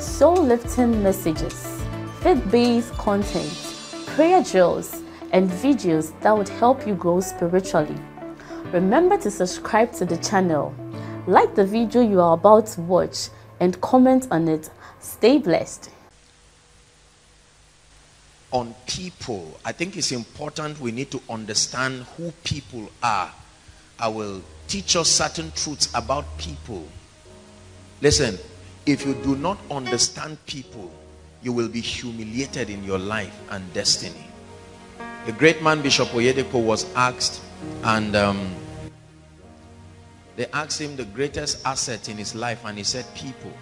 soul-lifting messages, faith-based content, prayer drills, and videos that would help you grow spiritually. Remember to subscribe to the channel, like the video you are about to watch, and comment on it. Stay blessed. On people, I think it's important we need to understand who people are. I will teach us certain truths about people. Listen, if you do not understand people, you will be humiliated in your life and destiny. A great man, Bishop Oyedepo, was asked, and um, they asked him the greatest asset in his life, and he said, People.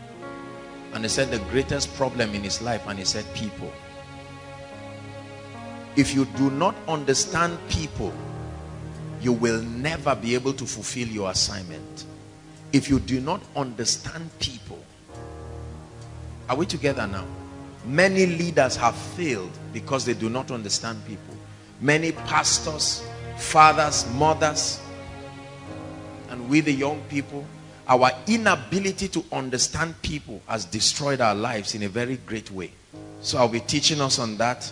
And they said, The greatest problem in his life, and he said, People. If you do not understand people, you will never be able to fulfill your assignment. If you do not understand people, are we together now? Many leaders have failed because they do not understand people. Many pastors, fathers, mothers, and we the young people, our inability to understand people has destroyed our lives in a very great way. So I'll be teaching us on that.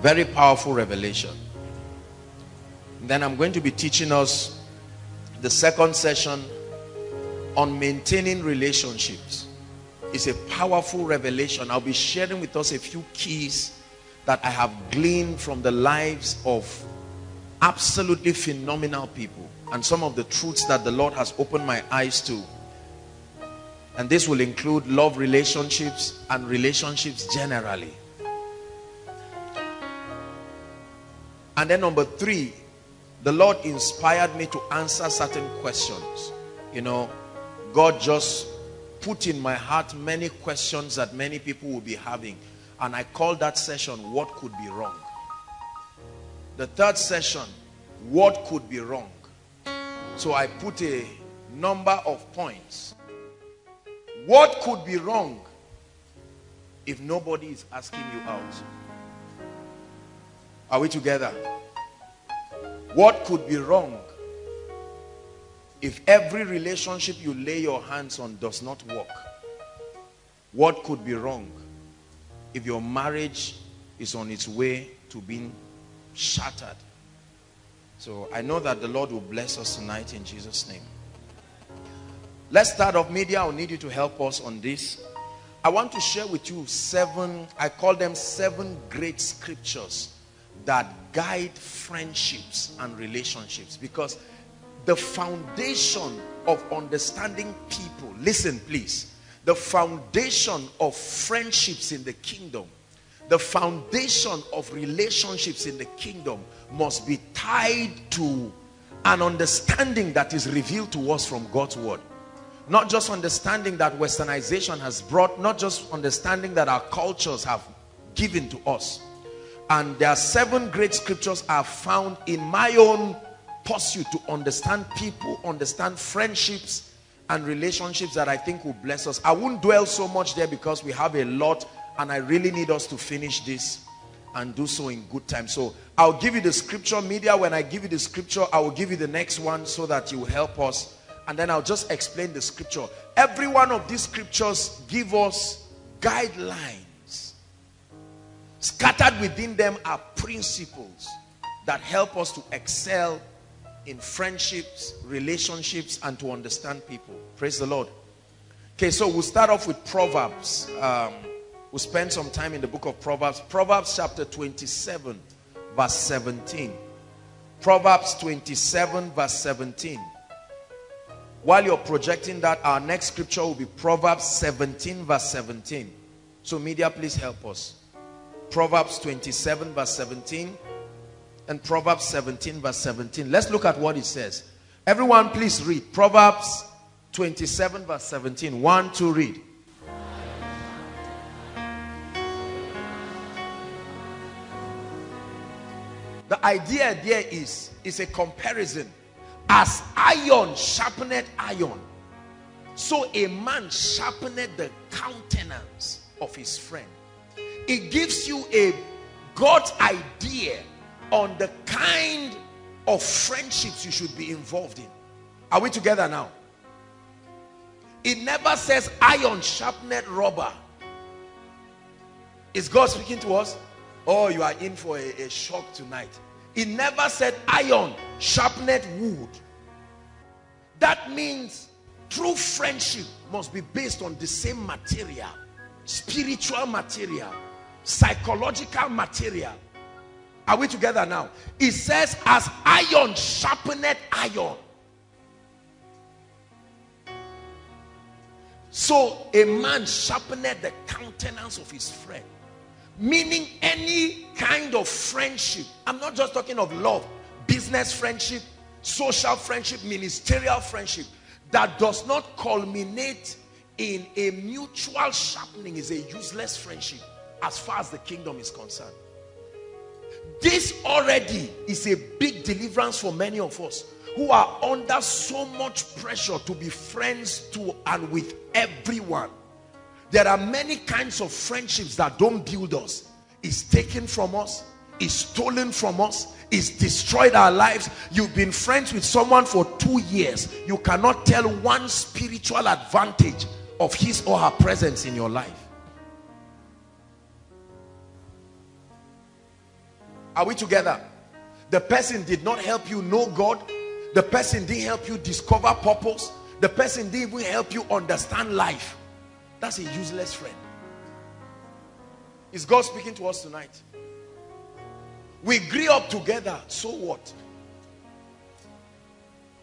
Very powerful revelation. Then I'm going to be teaching us the second session on maintaining relationships. It's a powerful revelation. I'll be sharing with us a few keys that I have gleaned from the lives of absolutely phenomenal people and some of the truths that the Lord has opened my eyes to. And this will include love relationships and relationships generally. And then number three, the Lord inspired me to answer certain questions. You know, God just put in my heart many questions that many people will be having. And I called that session, What Could Be Wrong? The third session, What Could Be Wrong? So I put a number of points. What could be wrong if nobody is asking you out? Are we together? What could be wrong if every relationship you lay your hands on does not work? What could be wrong if your marriage is on its way to being shattered? So I know that the Lord will bless us tonight in Jesus' name. Let's start off media. I'll need you to help us on this. I want to share with you seven, I call them seven great scriptures that guide friendships and relationships because the foundation of understanding people. Listen please. The foundation of friendships in the kingdom the foundation of relationships in the kingdom must be tied to an understanding that is revealed to us from God's word. Not just understanding that westernization has brought not just understanding that our cultures have given to us. And there are seven great scriptures are found in my own pursuit to understand people, understand friendships and relationships that I think will bless us. I won't dwell so much there because we have a lot and I really need us to finish this and do so in good time. So I'll give you the scripture media. When I give you the scripture, I will give you the next one so that you help us. And then I'll just explain the scripture. Every one of these scriptures give us guidelines Scattered within them are principles that help us to excel in friendships, relationships, and to understand people. Praise the Lord. Okay, so we'll start off with Proverbs. Um, we'll spend some time in the book of Proverbs. Proverbs chapter 27, verse 17. Proverbs 27, verse 17. While you're projecting that, our next scripture will be Proverbs 17, verse 17. So media, please help us. Proverbs 27 verse 17 and Proverbs 17 verse 17. Let's look at what it says. Everyone please read. Proverbs 27 verse 17. One, two, read. The idea there is, is a comparison. As iron sharpened iron, so a man sharpened the countenance of his friend. It gives you a God idea on the kind of friendships you should be involved in. Are we together now? It never says iron sharpened rubber. Is God speaking to us? Oh, you are in for a, a shock tonight. It never said iron sharpened wood. That means true friendship must be based on the same material, spiritual material, psychological material. Are we together now? It says, as iron sharpened iron. So a man sharpened the countenance of his friend. Meaning any kind of friendship. I'm not just talking of love, business friendship, social friendship, ministerial friendship that does not culminate in a mutual sharpening is a useless friendship as far as the kingdom is concerned. This already is a big deliverance for many of us who are under so much pressure to be friends to and with everyone. There are many kinds of friendships that don't build us. It's taken from us, is stolen from us, is destroyed our lives. You've been friends with someone for two years. You cannot tell one spiritual advantage of his or her presence in your life. Are we together? The person did not help you know God. The person didn't help you discover purpose. The person didn't even help you understand life. That's a useless friend. Is God speaking to us tonight? We grew up together. So what?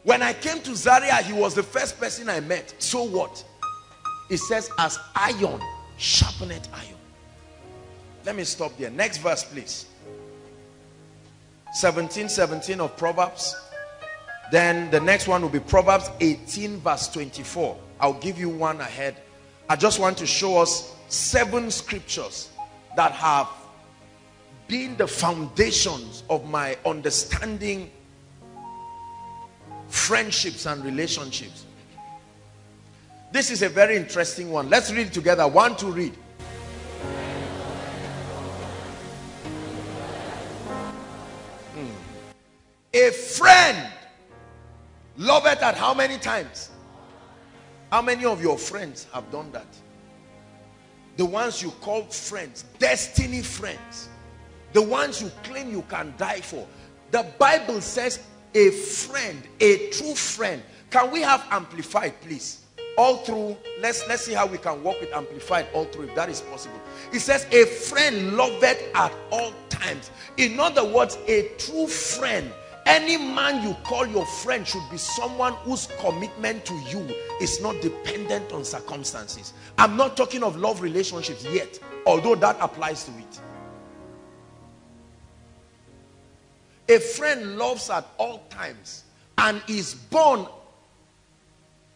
When I came to Zaria, he was the first person I met. So what? It says, as iron sharpened iron. Let me stop there. Next verse, please. 17, 17 of Proverbs. Then the next one will be Proverbs 18, verse 24. I'll give you one ahead. I just want to show us seven scriptures that have been the foundations of my understanding friendships and relationships. This is a very interesting one. Let's read together. One to read. A friend loveth at how many times? How many of your friends have done that? The ones you call friends, destiny friends. The ones you claim you can die for. The Bible says a friend, a true friend. Can we have amplified, please? All through, let's let's see how we can work with amplified all through if that is possible. It says a friend loveth at all times. In other words, a true friend any man you call your friend should be someone whose commitment to you is not dependent on circumstances. I'm not talking of love relationships yet, although that applies to it. A friend loves at all times and is born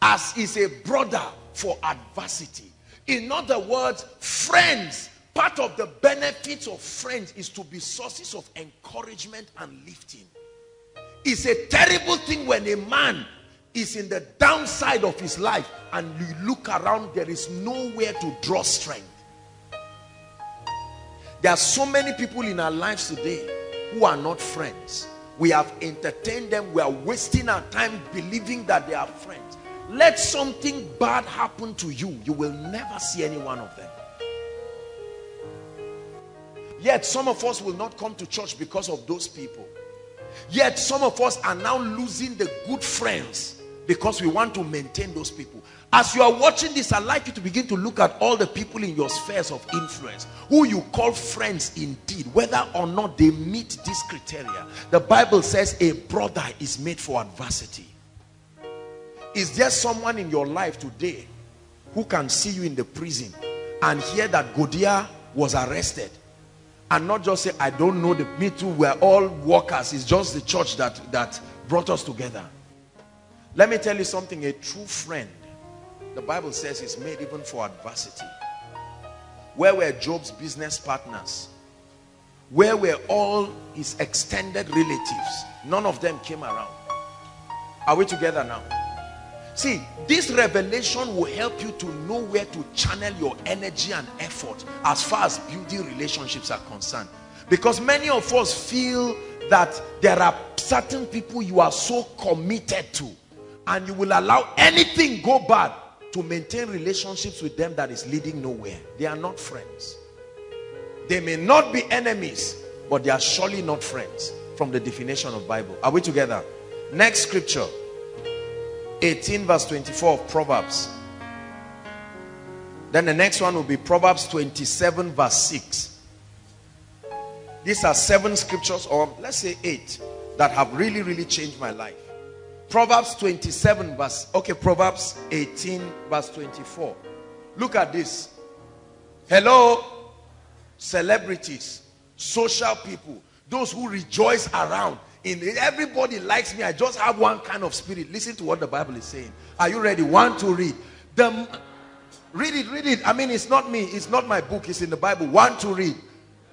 as is a brother for adversity. In other words, friends, part of the benefits of friends is to be sources of encouragement and lifting. It's a terrible thing when a man is in the downside of his life and you look around, there is nowhere to draw strength. There are so many people in our lives today who are not friends. We have entertained them. We are wasting our time believing that they are friends. Let something bad happen to you. You will never see any one of them. Yet some of us will not come to church because of those people. Yet some of us are now losing the good friends because we want to maintain those people. As you are watching this, I'd like you to begin to look at all the people in your spheres of influence who you call friends indeed, whether or not they meet this criteria. The Bible says a brother is made for adversity. Is there someone in your life today who can see you in the prison and hear that Godia was arrested and not just say i don't know the me too we're all workers it's just the church that that brought us together let me tell you something a true friend the bible says is made even for adversity where were job's business partners where were all his extended relatives? None of them came around. Are we together now? See, this revelation will help you to know where to channel your energy and effort as far as building relationships are concerned. Because many of us feel that there are certain people you are so committed to and you will allow anything go bad to maintain relationships with them that is leading nowhere. They are not friends. They may not be enemies, but they are surely not friends from the definition of Bible. Are we together? Next scripture. 18 verse 24 of Proverbs. Then the next one will be Proverbs 27 verse 6. These are seven scriptures or let's say eight that have really, really changed my life. Proverbs 27 verse, okay, Proverbs 18 verse 24. Look at this. Hello, celebrities, social people, those who rejoice around. In everybody likes me. I just have one kind of spirit. Listen to what the Bible is saying. Are you ready? One to read. The read it, read it. I mean, it's not me, it's not my book, it's in the Bible. One to read.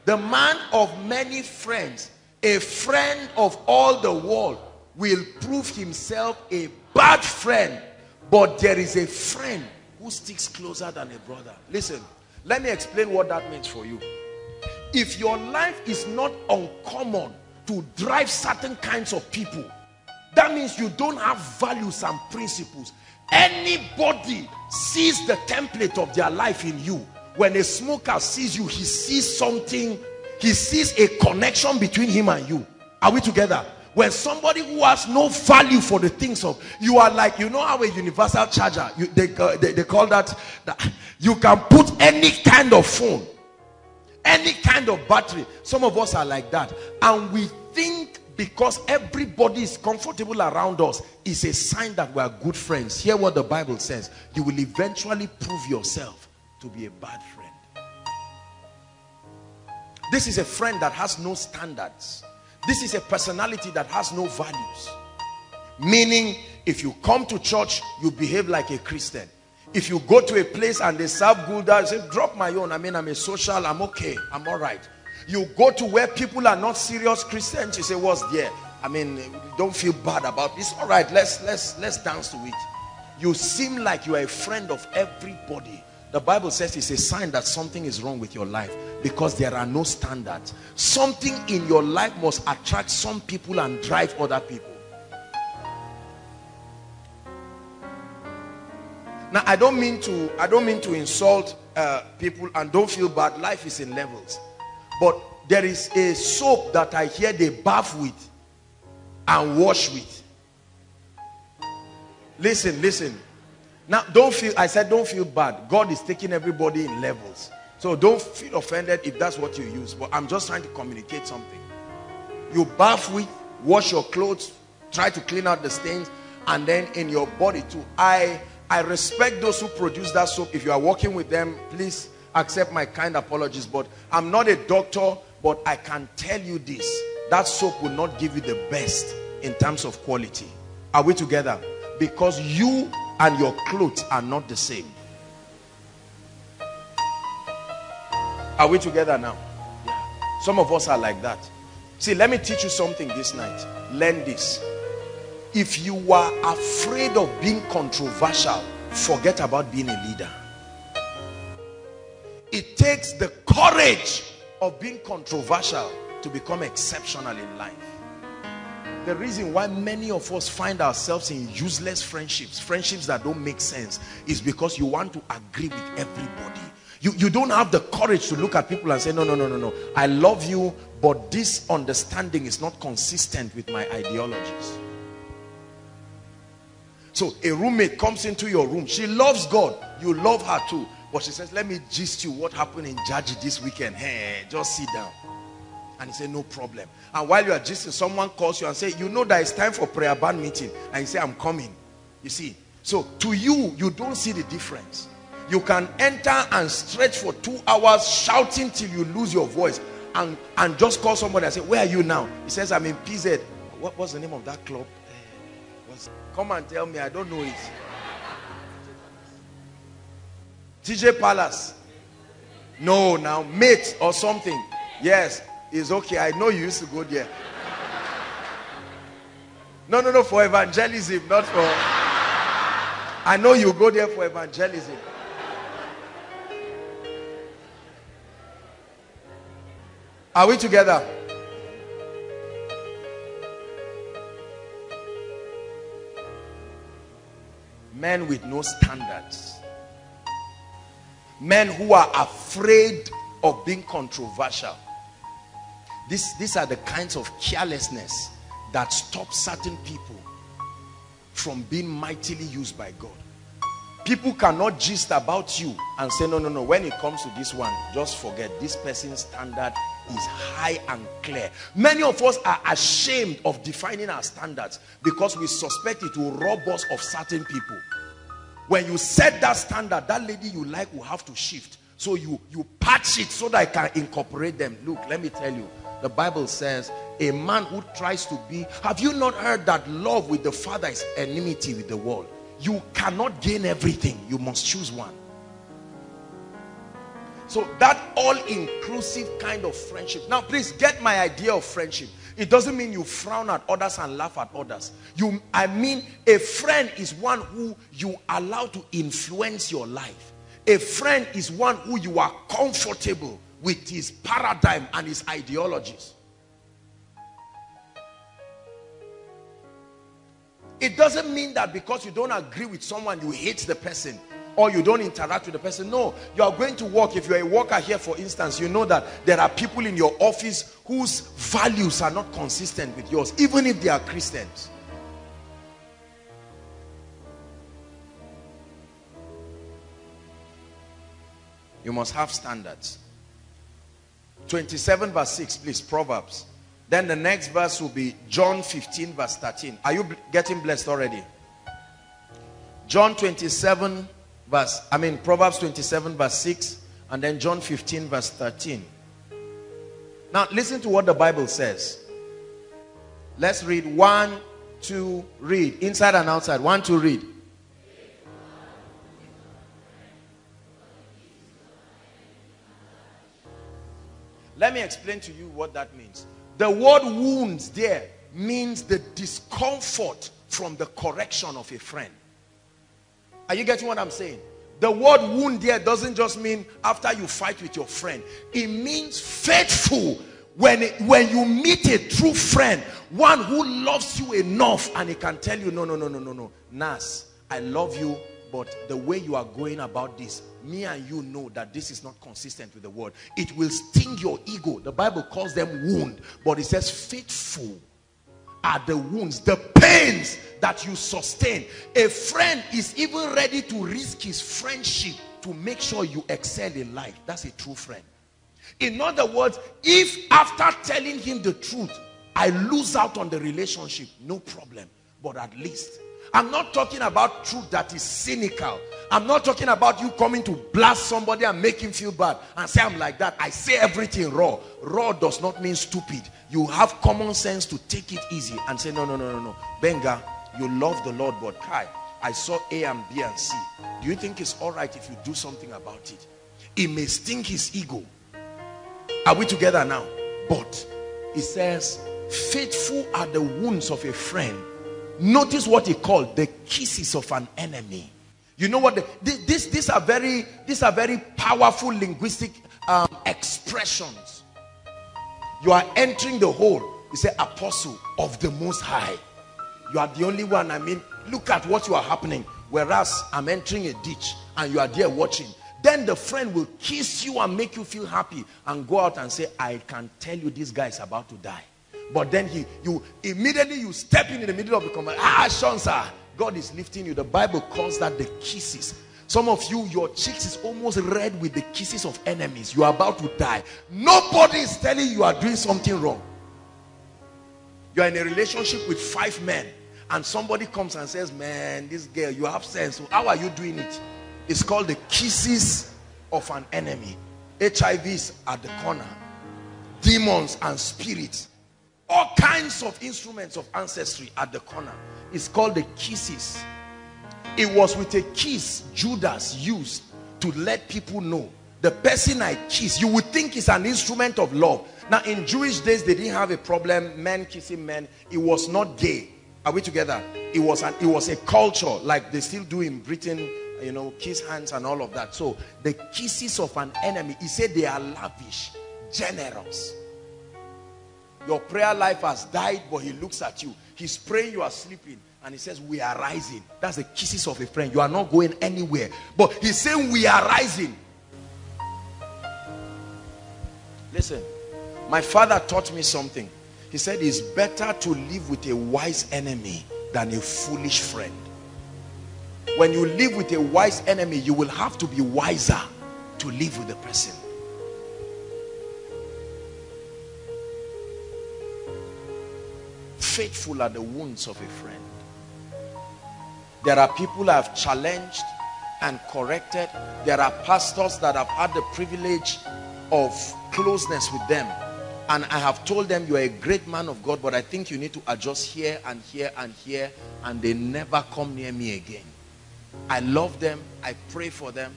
The man of many friends, a friend of all the world, will prove himself a bad friend. But there is a friend who sticks closer than a brother. Listen, let me explain what that means for you. If your life is not uncommon to drive certain kinds of people, that means you don't have values and principles. Anybody sees the template of their life in you when a smoker sees you, he sees something, he sees a connection between him and you. Are we together? When somebody who has no value for the things of, you are like, you know how a universal charger, you, they, uh, they, they call that, that, you can put any kind of phone, any kind of battery. Some of us are like that. And we think because everybody is comfortable around us is a sign that we are good friends. Hear what the Bible says. You will eventually prove yourself to be a bad friend. This is a friend that has no standards. This is a personality that has no values. Meaning, if you come to church, you behave like a Christian. If you go to a place and they serve Gulder, say, drop my own. I mean, I'm a social, I'm okay, I'm all right. You go to where people are not serious Christians, you say, what's there? I mean, don't feel bad about this. All right, let's let's let's dance to it. You seem like you are a friend of everybody. The Bible says it's a sign that something is wrong with your life because there are no standards. Something in your life must attract some people and drive other people. Now, I don't mean to I don't mean to insult uh, people and don't feel bad. Life is in levels. But there is a soap that I hear they bath with and wash with. Listen, listen. Now, don't feel, I said, don't feel bad. God is taking everybody in levels. So don't feel offended if that's what you use. But I'm just trying to communicate something. You bath with, wash your clothes, try to clean out the stains, and then in your body too. I I respect those who produce that soap. If you are working with them, please accept my kind apologies. But I'm not a doctor, but I can tell you this. That soap will not give you the best in terms of quality. Are we together? Because you and your clothes are not the same. Are we together now? Yeah. Some of us are like that. See, let me teach you something this night. Learn this. If you are afraid of being controversial, forget about being a leader. It takes the courage of being controversial to become exceptional in life the reason why many of us find ourselves in useless friendships, friendships that don't make sense, is because you want to agree with everybody. You, you don't have the courage to look at people and say, no, no, no, no, no. I love you, but this understanding is not consistent with my ideologies. So a roommate comes into your room. She loves God. You love her too. But she says, let me gist you what happened in Jaji this weekend. Hey, just sit down. And he said, no problem. And while you are gisting, someone calls you and say, you know that it's time for prayer band meeting. And you say, I'm coming. You see. So to you, you don't see the difference. You can enter and stretch for two hours shouting till you lose your voice. And, and just call somebody and say, where are you now? He says, I'm in PZ. What, was the name of that club? Eh, what's, come and tell me. I don't know it. TJ Palace. No, now mate or something. Yes. It's okay. I know you used to go there. No, no, no, for evangelism, not for. I know you go there for evangelism. Are we together? Men with no standards. Men who are afraid of being controversial. This, these are the kinds of carelessness that stop certain people from being mightily used by God. People cannot gist about you and say, no, no, no. When it comes to this one, just forget. This person's standard is high and clear. Many of us are ashamed of defining our standards because we suspect it will rob us of certain people. When you set that standard, that lady you like will have to shift. So you, you patch it so that I can incorporate them. Look, let me tell you. The Bible says a man who tries to be, have you not heard that love with the father is enmity with the world? You cannot gain everything. You must choose one. So that all-inclusive kind of friendship. Now, please get my idea of friendship. It doesn't mean you frown at others and laugh at others. You, I mean, a friend is one who you allow to influence your life. A friend is one who you are comfortable with his paradigm and his ideologies. It doesn't mean that because you don't agree with someone, you hate the person or you don't interact with the person. No, you are going to work. If you're a worker here, for instance, you know that there are people in your office whose values are not consistent with yours, even if they are Christians. You must have standards. 27 verse 6, please, Proverbs. Then the next verse will be John 15 verse 13. Are you getting blessed already? John 27 verse, I mean Proverbs 27 verse 6 and then John 15 verse 13. Now listen to what the Bible says. Let's read one, two, read. Inside and outside. One, two, read. Let me explain to you what that means. The word wounds there means the discomfort from the correction of a friend. Are you getting what I'm saying? The word wound there doesn't just mean after you fight with your friend. It means faithful. When, when you meet a true friend, one who loves you enough and he can tell you, no, no, no, no, no, no. Nas, I love you, but the way you are going about this, me and you know that this is not consistent with the word. It will sting your ego. The Bible calls them wound, but it says faithful are the wounds, the pains that you sustain. A friend is even ready to risk his friendship to make sure you excel in life. That's a true friend. In other words, if after telling him the truth, I lose out on the relationship, no problem. But at least I'm not talking about truth that is cynical. I'm not talking about you coming to blast somebody and make him feel bad and say I'm like that. I say everything raw. Raw does not mean stupid. You have common sense to take it easy and say, no, no, no, no, no. Benga, you love the Lord, but Kai, I saw A and B and C. Do you think it's all right if you do something about it? It may sting his ego. Are we together now? But it says, faithful are the wounds of a friend Notice what he called the kisses of an enemy. You know what? The, this, these are very, these are very powerful linguistic um, expressions. You are entering the hole. You say, apostle of the most high. You are the only one. I mean, look at what you are happening. Whereas I'm entering a ditch and you are there watching. Then the friend will kiss you and make you feel happy and go out and say, I can tell you this guy is about to die. But then he, you immediately you step in in the middle of the conversation. Ah, Sean, sir, God is lifting you. The Bible calls that the kisses. Some of you, your cheeks is almost red with the kisses of enemies. You are about to die. Nobody is telling you are doing something wrong. You are in a relationship with five men, and somebody comes and says, "Man, this girl, you have sense. How are you doing it?" It's called the kisses of an enemy. HIVs at the corner, demons and spirits all kinds of instruments of ancestry at the corner. It's called the kisses. It was with a kiss Judas used to let people know the person I kiss, you would think is an instrument of love. Now, in Jewish days, they didn't have a problem, men kissing men. It was not gay. Are we together? It was an, it was a culture like they still do in Britain, you know, kiss hands and all of that. So the kisses of an enemy, he said they are lavish, generous. Your prayer life has died, but he looks at you. He's praying, you are sleeping. And he says, We are rising. That's the kisses of a friend. You are not going anywhere. But he's saying, We are rising. Listen, my father taught me something. He said, It's better to live with a wise enemy than a foolish friend. When you live with a wise enemy, you will have to be wiser to live with the person. Faithful are the wounds of a friend. There are people I have challenged and corrected. There are pastors that have had the privilege of closeness with them. And I have told them, you are a great man of God, but I think you need to adjust here and here and here. And they never come near me again. I love them. I pray for them.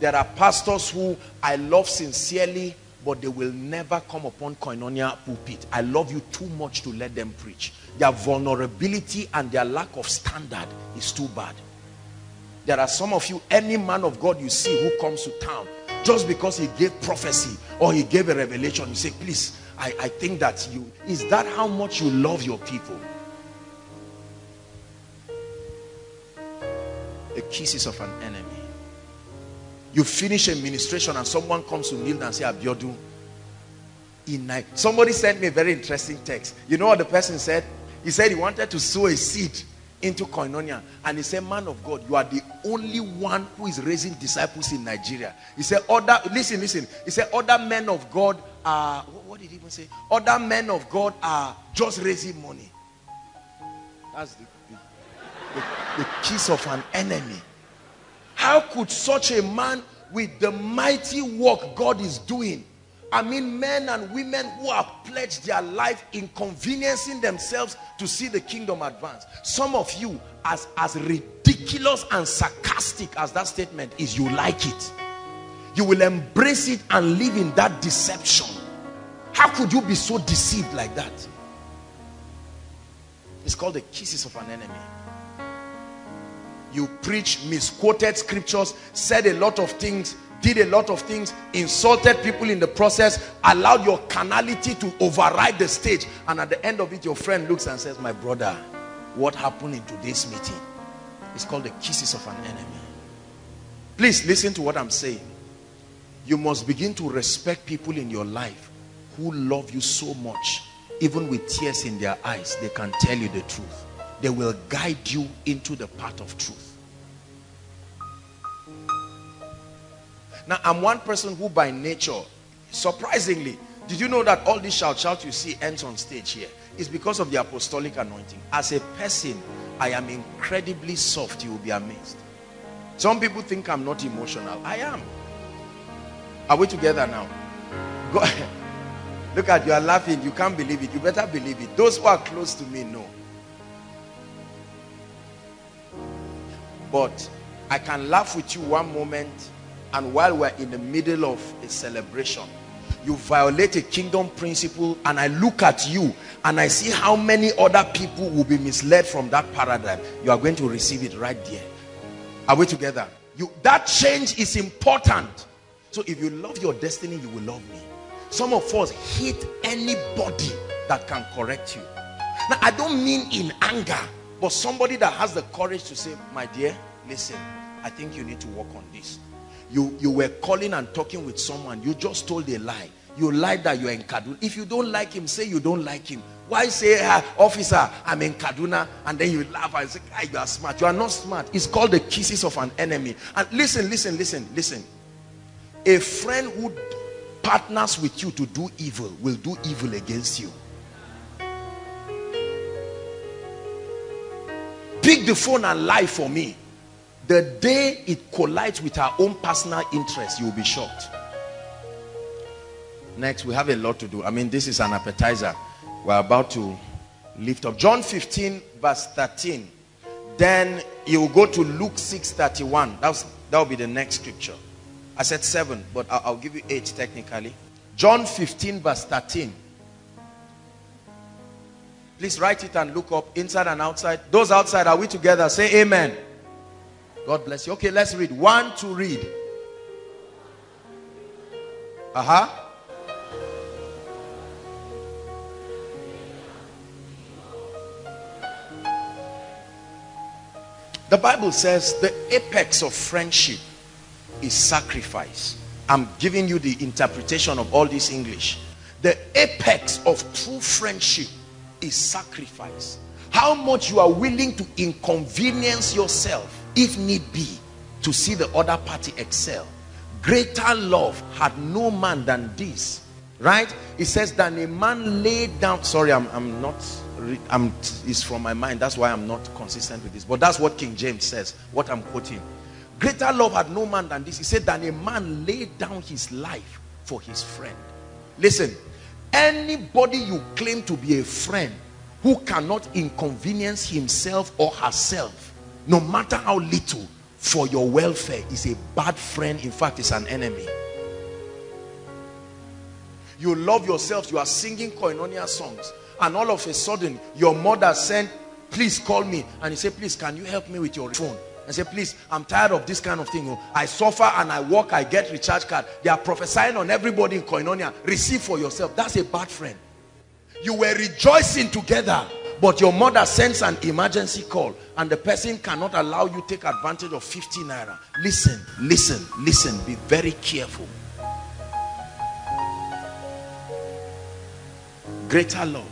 There are pastors who I love sincerely, but they will never come upon koinonia pulpit. I love you too much to let them preach. Their vulnerability and their lack of standard is too bad. There are some of you, any man of God you see who comes to town, just because he gave prophecy or he gave a revelation, you say, please, I, I think that you, is that how much you love your people? The kisses of an enemy. You finish a ministration and someone comes to kneel and say, Abiodun, in night. Somebody sent me a very interesting text. You know what the person said? He said he wanted to sow a seed into koinonia. And he said man of god you are the only one who is raising disciples in nigeria. He said other listen listen. He said other men of god are what, did he even say? Other men of god are just raising money. That's the, the, the, the kiss of an enemy how could such a man with the mighty work god is doing I mean, men and women who have pledged their life inconveniencing themselves to see the kingdom advance. Some of you, as, as ridiculous and sarcastic as that statement is, you like it. You will embrace it and live in that deception. How could you be so deceived like that? It's called the kisses of an enemy. You preach misquoted scriptures, said a lot of things did a lot of things, insulted people in the process, allowed your carnality to override the stage. And at the end of it, your friend looks and says, my brother, what happened in today's meeting? It's called the kisses of an enemy. Please listen to what I'm saying. You must begin to respect people in your life who love you so much. Even with tears in their eyes, they can tell you the truth. They will guide you into the path of truth. Now, I'm one person who by nature, surprisingly, did you know that all this shout shout you see ends on stage here? It's because of the apostolic anointing. As a person, I am incredibly soft. You will be amazed. Some people think I'm not emotional. I am. Are we together now? Go ahead. Look at you are laughing. You can't believe it. You better believe it. Those who are close to me know. But I can laugh with you one moment and while we're in the middle of a celebration you violate a kingdom principle and I look at you and I see how many other people will be misled from that paradigm. You are going to receive it right there. Are we together? You that change is important. So if you love your destiny you will love me. Some of us hate anybody that can correct you. Now I don't mean in anger but somebody that has the courage to say my dear listen I think you need to work on this. You you were calling and talking with someone. You just told a lie. You lied that you're in kaduna. If you don't like him say you don't like him. Why say ah, officer i'm in kaduna and then you laugh and say ah, you are smart. You are not smart. It's called the kisses of an enemy. And listen listen listen listen. A friend who partners with you to do evil will do evil against you the phone and lie for me the day it collides with our own personal interest, you'll be shocked. Next, we have a lot to do. I mean, this is an appetizer. We're about to lift up. John 15, verse 13. Then you will go to Luke 6, 31. That's, that will be the next scripture. I said 7, but I'll, I'll give you 8 technically. John 15 verse 13. Please write it and look up inside and outside. Those outside, are we together? Say amen. God bless you. Okay, let's read. One to read. Uh-huh. The Bible says the apex of friendship is sacrifice. I'm giving you the interpretation of all this English. The apex of true friendship is sacrifice. How much you are willing to inconvenience yourself, if need be, to see the other party excel. Greater love had no man than this. Right? It says that a man laid down. Sorry, I'm, I'm not I'm, it's from my mind. That's why I'm not consistent with this. But that's what King James says, what I'm quoting. Greater love had no man than this. He said, that a man laid down his life for his friend. Listen, anybody you claim to be a friend who cannot inconvenience himself or herself, no matter how little, for your welfare is a bad friend. In fact, it's an enemy. You love yourself. You are singing koinonia songs and all of a sudden your mother sent please call me and he said please can you help me with your phone I say, please, I'm tired of this kind of thing. Oh. I suffer and I work, I get recharge card. They are prophesying on everybody in Koinonia. Receive for yourself. That's a bad friend. You were rejoicing together, but your mother sends an emergency call and the person cannot allow you take advantage of 50 naira. Listen, listen, listen. Be very careful. Greater love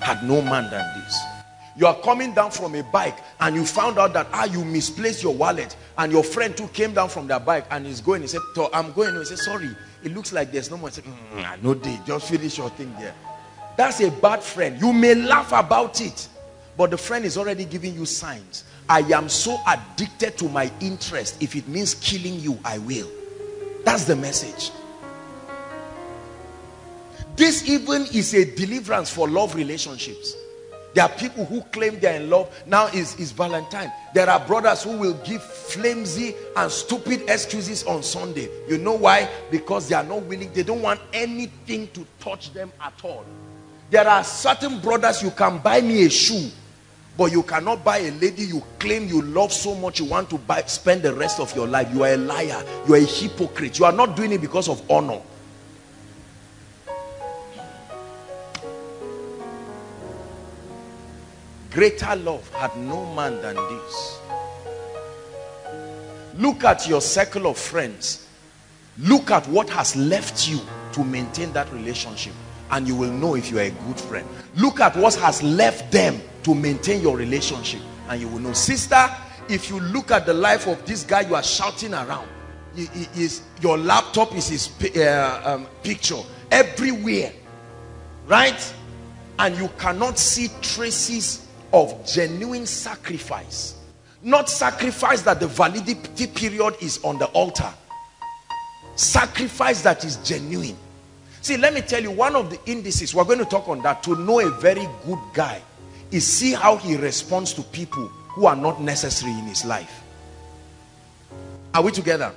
had no man than this. You are coming down from a bike and you found out that ah you misplaced your wallet and your friend too came down from their bike and he's going. He said, I'm going. He said, sorry, it looks like there's no more. Said, mm, no day, just finish your thing there. That's a bad friend. You may laugh about it, but the friend is already giving you signs. I am so addicted to my interest. If it means killing you, I will. That's the message. This even is a deliverance for love relationships. There are people who claim they're in love. Now is, is Valentine. There are brothers who will give flimsy and stupid excuses on Sunday. You know why? Because they are not willing. They don't want anything to touch them at all. There are certain brothers you can buy me a shoe. But you cannot buy a lady you claim you love so much you want to buy, spend the rest of your life. You are a liar. You are a hypocrite. You are not doing it because of honor. Greater love had no man than this. Look at your circle of friends. Look at what has left you to maintain that relationship and you will know if you are a good friend. Look at what has left them to maintain your relationship and you will know. Sister, if you look at the life of this guy you are shouting around, he, he your laptop is his uh, um, picture everywhere, right? And you cannot see traces of genuine sacrifice. Not sacrifice that the validity period is on the altar. Sacrifice that is genuine. See let me tell you one of the indices we're going to talk on that to know a very good guy is see how he responds to people who are not necessary in his life. Are we together?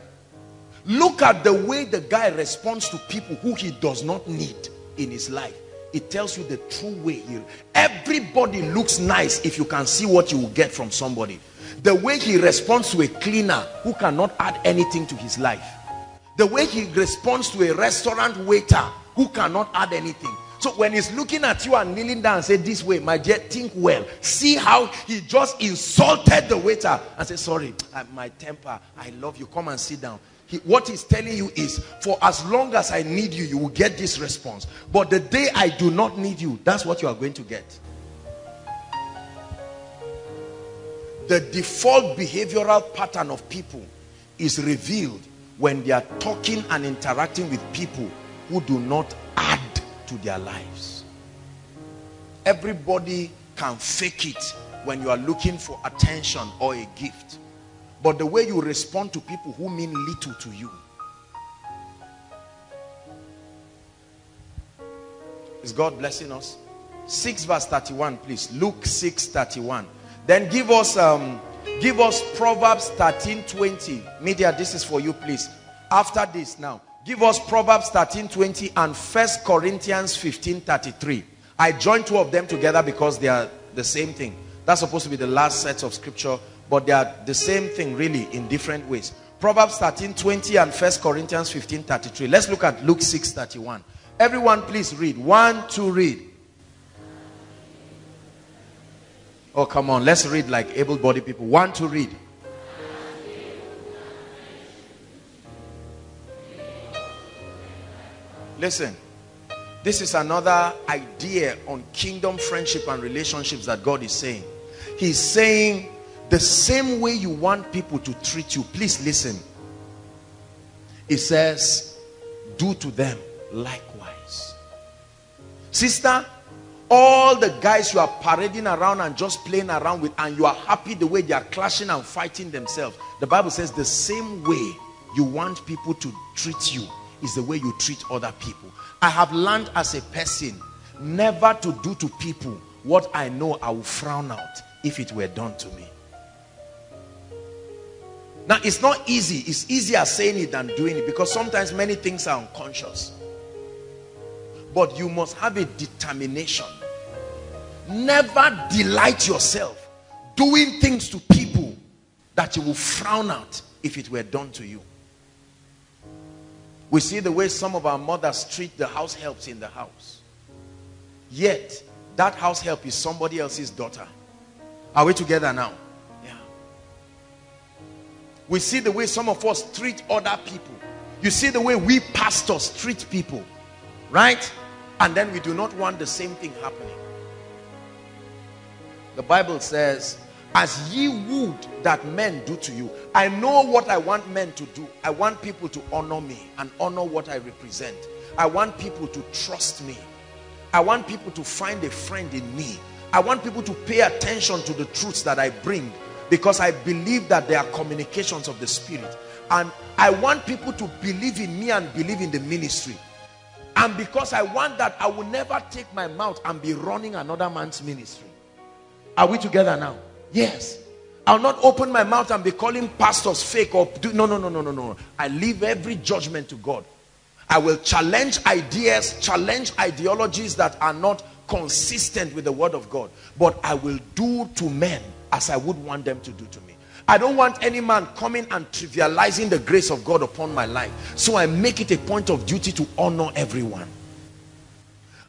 Look at the way the guy responds to people who he does not need in his life it tells you the true way. Everybody looks nice if you can see what you will get from somebody. The way he responds to a cleaner who cannot add anything to his life. The way he responds to a restaurant waiter who cannot add anything. So when he's looking at you and kneeling down and say this way my dear think well. See how he just insulted the waiter and say sorry uh, my temper i love you. Come and sit down he, what he's telling you is for as long as I need you you will get this response. But the day I do not need you that's what you are going to get. The default behavioral pattern of people is revealed when they are talking and interacting with people who do not add to their lives. Everybody can fake it when you are looking for attention or a gift but the way you respond to people who mean little to you is God blessing us. 6 verse 31 please. Luke 6 31 then give us um give us Proverbs 13 20 media this is for you please. After this now, give us Proverbs 13, 20 and First Corinthians 15, 33. I joined two of them together because they are the same thing. That's supposed to be the last sets of scripture, but they are the same thing really in different ways. Proverbs 13, 20 and First Corinthians 15, 33. Let's look at Luke 6, 31. Everyone please read. One, two, read. Oh, come on. Let's read like able-bodied people. One, two, read. Listen. This is another idea on kingdom friendship and relationships that God is saying. He's saying the same way you want people to treat you. Please listen. It says, do to them likewise. Sister, all the guys you are parading around and just playing around with and you are happy the way they are clashing and fighting themselves. The Bible says the same way you want people to treat you is the way you treat other people. I have learned as a person never to do to people what I know I will frown out if it were done to me. Now, it's not easy. It's easier saying it than doing it because sometimes many things are unconscious. But you must have a determination. Never delight yourself doing things to people that you will frown at if it were done to you. We see the way some of our mothers treat the house helps in the house. Yet, that house help is somebody else's daughter. Are we together now? We see the way some of us treat other people. You see the way we pastors treat people. Right? And then we do not want the same thing happening. The Bible says, as ye would that men do to you. I know what I want men to do. I want people to honor me and honor what I represent. I want people to trust me. I want people to find a friend in me. I want people to pay attention to the truths that I bring because I believe that they are communications of the spirit. And I want people to believe in me and believe in the ministry. And because I want that, I will never take my mouth and be running another man's ministry. Are we together now? Yes. I'll not open my mouth and be calling pastors fake or do no no no no no no. I leave every judgment to God. I will challenge ideas, challenge ideologies that are not consistent with the word of God. But I will do to men as I would want them to do to me. I don't want any man coming and trivializing the grace of God upon my life. So I make it a point of duty to honor everyone.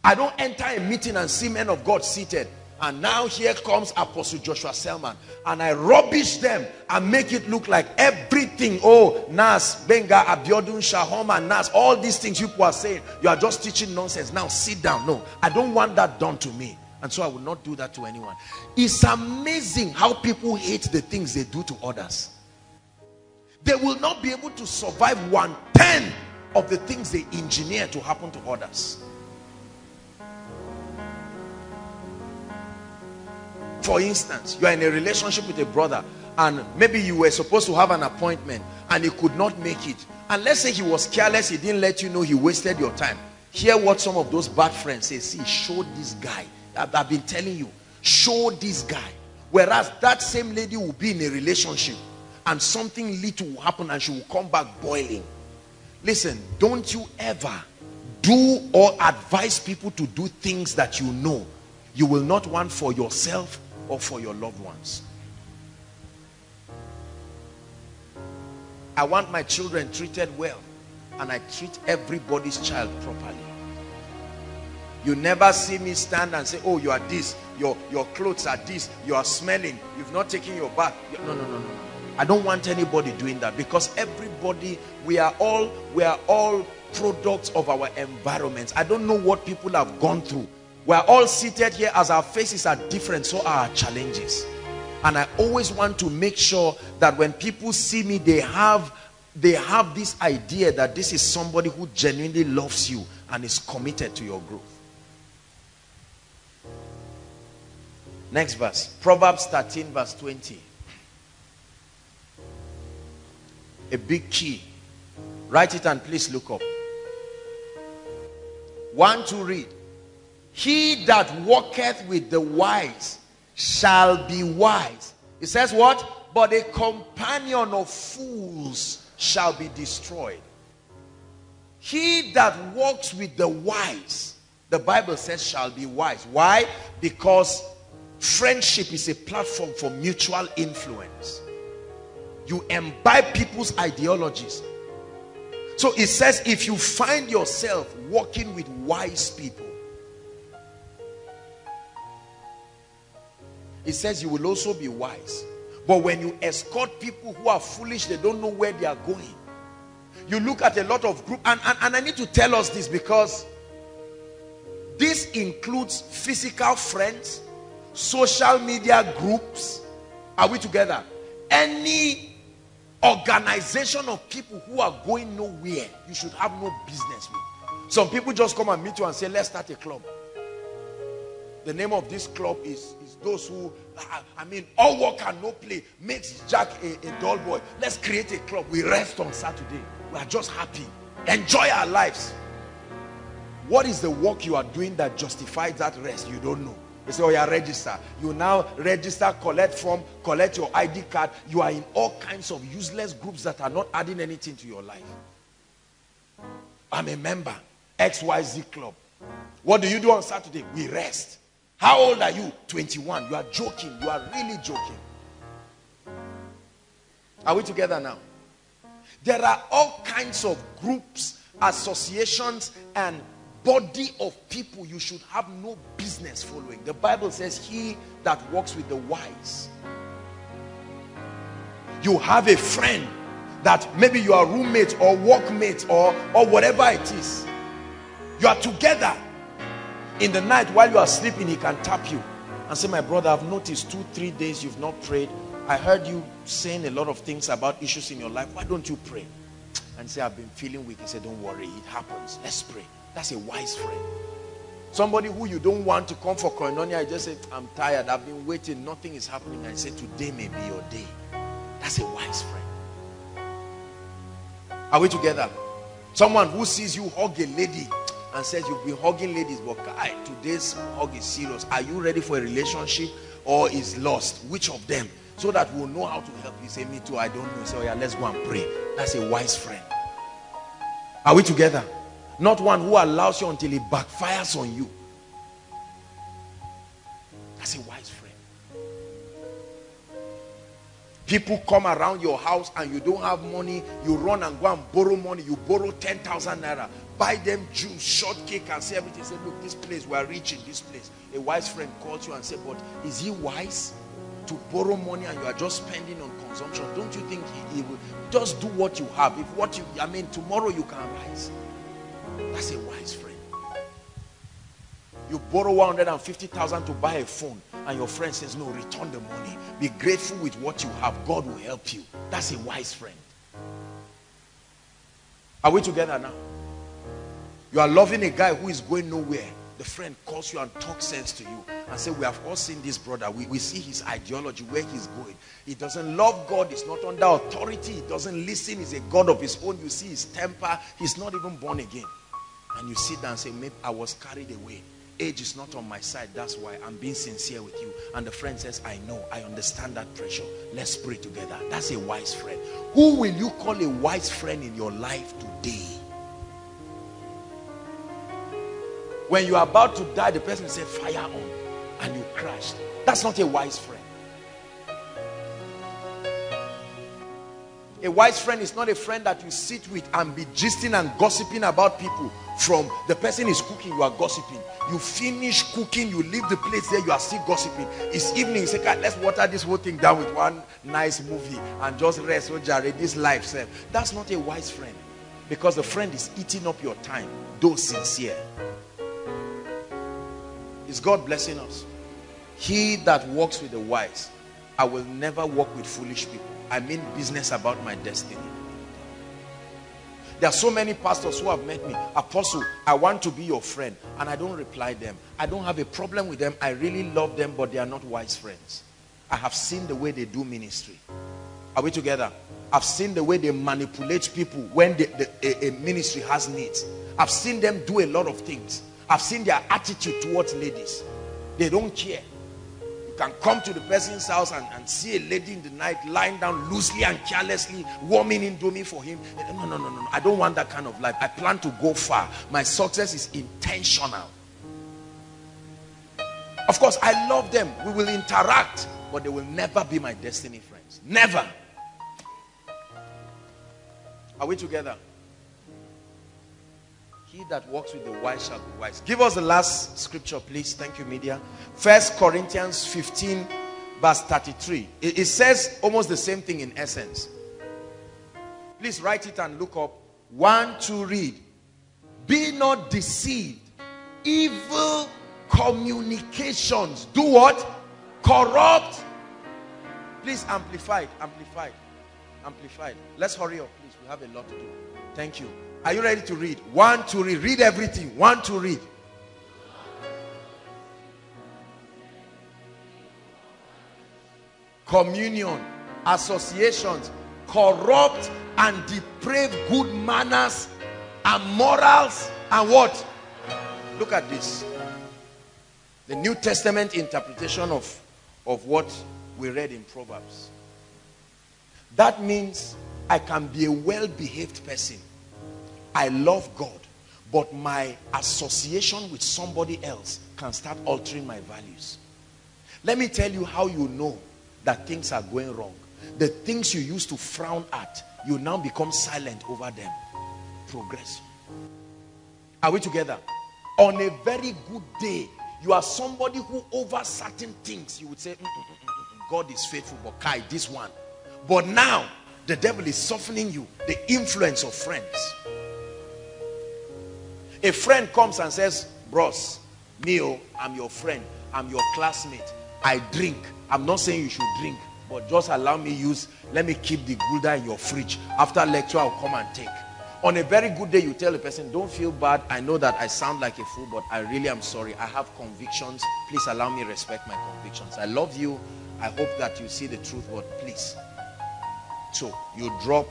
I don't enter a meeting and see men of God seated and now here comes Apostle Joshua Selman. And I rubbish them and make it look like everything. Oh, Nas, Benga, Abiodun, Shahoma, Nas, all these things you are saying. You are just teaching nonsense. Now sit down. No, I don't want that done to me. And so I will not do that to anyone. It's amazing how people hate the things they do to others. They will not be able to survive one tenth of the things they engineer to happen to others. For instance, you are in a relationship with a brother and maybe you were supposed to have an appointment and he could not make it. And let's say he was careless, he didn't let you know, he wasted your time. Hear what some of those bad friends say. See, show this guy. I've, been telling you, show this guy. Whereas that same lady will be in a relationship and something little will happen and she will come back boiling. Listen, don't you ever do or advise people to do things that you know you will not want for yourself or for your loved ones. I want my children treated well and I treat everybody's child properly. You never see me stand and say, oh, you are this, your, your clothes are this, you are smelling, you've not taken your bath. No, no, no, no. I don't want anybody doing that because everybody, we are all, we are all products of our environments. I don't know what people have gone through we're all seated here as our faces are different, so are our challenges. And I always want to make sure that when people see me, they have they have this idea that this is somebody who genuinely loves you and is committed to your growth. Next verse, Proverbs 13, verse 20. A big key. Write it and please look up. One to read. He that walketh with the wise shall be wise. It says what? But a companion of fools shall be destroyed. He that walks with the wise, the Bible says, shall be wise. Why? Because friendship is a platform for mutual influence. You imbibe people's ideologies. So it says, if you find yourself walking with wise people, it says you will also be wise. But when you escort people who are foolish, they don't know where they are going. You look at a lot of group, and, and, and I need to tell us this because this includes physical friends, social media groups. Are we together? Any organization of people who are going nowhere, you should have no business with. Some people just come and meet you and say, let's start a club. The name of this club is, is those who, I mean, all work and no play makes Jack a, a dull boy. Let's create a club. We rest on Saturday. We are just happy. Enjoy our lives. What is the work you are doing that justifies that rest? You don't know. You say, oh, are register. You now register, collect form, collect your ID card. You are in all kinds of useless groups that are not adding anything to your life. I'm a member, XYZ club. What do you do on Saturday? We rest. How old are you? 21. You are joking. You are really joking. Are we together now? There are all kinds of groups, associations, and body of people you should have no business following. The Bible says, He that walks with the wise. You have a friend that maybe you are roommate or workmate or, or whatever it is. You are together in the night while you are sleeping, he can tap you and say, My brother, I've noticed two, three days you've not prayed. I heard you saying a lot of things about issues in your life. Why don't you pray? And say, I've been feeling weak. He said, Don't worry, it happens. Let's pray. That's a wise friend. Somebody who you don't want to come for koinonia, I just say, I'm tired. I've been waiting. Nothing is happening. I say, Today may be your day. That's a wise friend. Are we together? Someone who sees you hug a lady and says you've been hugging ladies, but guy, today's hug is serious. Are you ready for a relationship or is lost? Which of them? So that we'll know how to help you. Say, me too, I don't know. Say, oh yeah, let's go and pray. That's a wise friend. Are we together? Not one who allows you until it backfires on you. That's a wise friend. People come around your house and you don't have money. You run and go and borrow money. You borrow 10,000 naira buy them juice, shortcake, and say everything. Say, look, this place, we are rich in this place. A wise friend calls you and say, but is he wise to borrow money and you are just spending on consumption? Don't you think he, he will just do what you have? If what you, I mean, tomorrow you can rise. That's a wise friend. You borrow 150,000 to buy a phone and your friend says, no, return the money. Be grateful with what you have. God will help you. That's a wise friend. Are we together now? You are loving a guy who is going nowhere. The friend calls you and talks sense to you and say, we have all seen this brother. We, we see his ideology, where he's going. He doesn't love God. He's not under authority. He doesn't listen. He's a God of his own. You see his temper. He's not even born again. And you sit down and say, maybe I was carried away. Age is not on my side. That's why I'm being sincere with you. And the friend says, I know. I understand that pressure. Let's pray together. That's a wise friend. Who will you call a wise friend in your life today? When you are about to die, the person said, fire on. And you crashed. That's not a wise friend. A wise friend is not a friend that you sit with and be gisting and gossiping about people. From the person is cooking, you are gossiping. You finish cooking, you leave the place there, you are still gossiping. It's evening, you say, "God, let's water this whole thing down with one nice movie and just rest. Oh, Jared, this life, sir. That's not a wise friend. Because the friend is eating up your time, though sincere. Is God blessing us? He that walks with the wise, I will never walk with foolish people. I mean business about my destiny. There are so many pastors who have met me. Apostle, I want to be your friend. And I don't reply them. I don't have a problem with them. I really love them, but they are not wise friends. I have seen the way they do ministry. Are we together? I've seen the way they manipulate people when the, the, a, a ministry has needs. I've seen them do a lot of things. I've seen their attitude towards ladies. They don't care. Can come to the person's house and, and see a lady in the night lying down loosely and carelessly, warming indomie for him. No, no, no, no. I don't want that kind of life. I plan to go far. My success is intentional. Of course, I love them. We will interact, but they will never be my destiny friends. Never. Are we together? He that walks with the wise shall be wise. Give us the last scripture, please. Thank you, media. First Corinthians 15, verse 33. It, it says almost the same thing in essence. Please write it and look up. One, two, read. Be not deceived. Evil communications do what? Corrupt. Please amplify it. Amplify it. Amplify it. Let's hurry up, please. We have a lot to do. Thank you. Are you ready to read? One to read. Read everything. One to read. Communion, associations, corrupt and depraved good manners and morals and what? Look at this. The New Testament interpretation of, of what we read in Proverbs. That means I can be a well-behaved person I love God, but my association with somebody else can start altering my values. Let me tell you how you know that things are going wrong. The things you used to frown at, you now become silent over them. Progress. Are we together? On a very good day, you are somebody who over certain things, you would say, mm, mm, mm, God is faithful, but Kai, this one. But now, the devil is softening you. The influence of friends. A friend comes and says, Bros, Neo, oh, I'm your friend. I'm your classmate. I drink. I'm not saying you should drink, but just allow me use, let me keep the Gulder in your fridge. After lecture, I'll come and take. On a very good day, you tell a person, don't feel bad. I know that I sound like a fool, but I really am sorry. I have convictions. Please allow me respect my convictions. I love you. I hope that you see the truth, but please. So you drop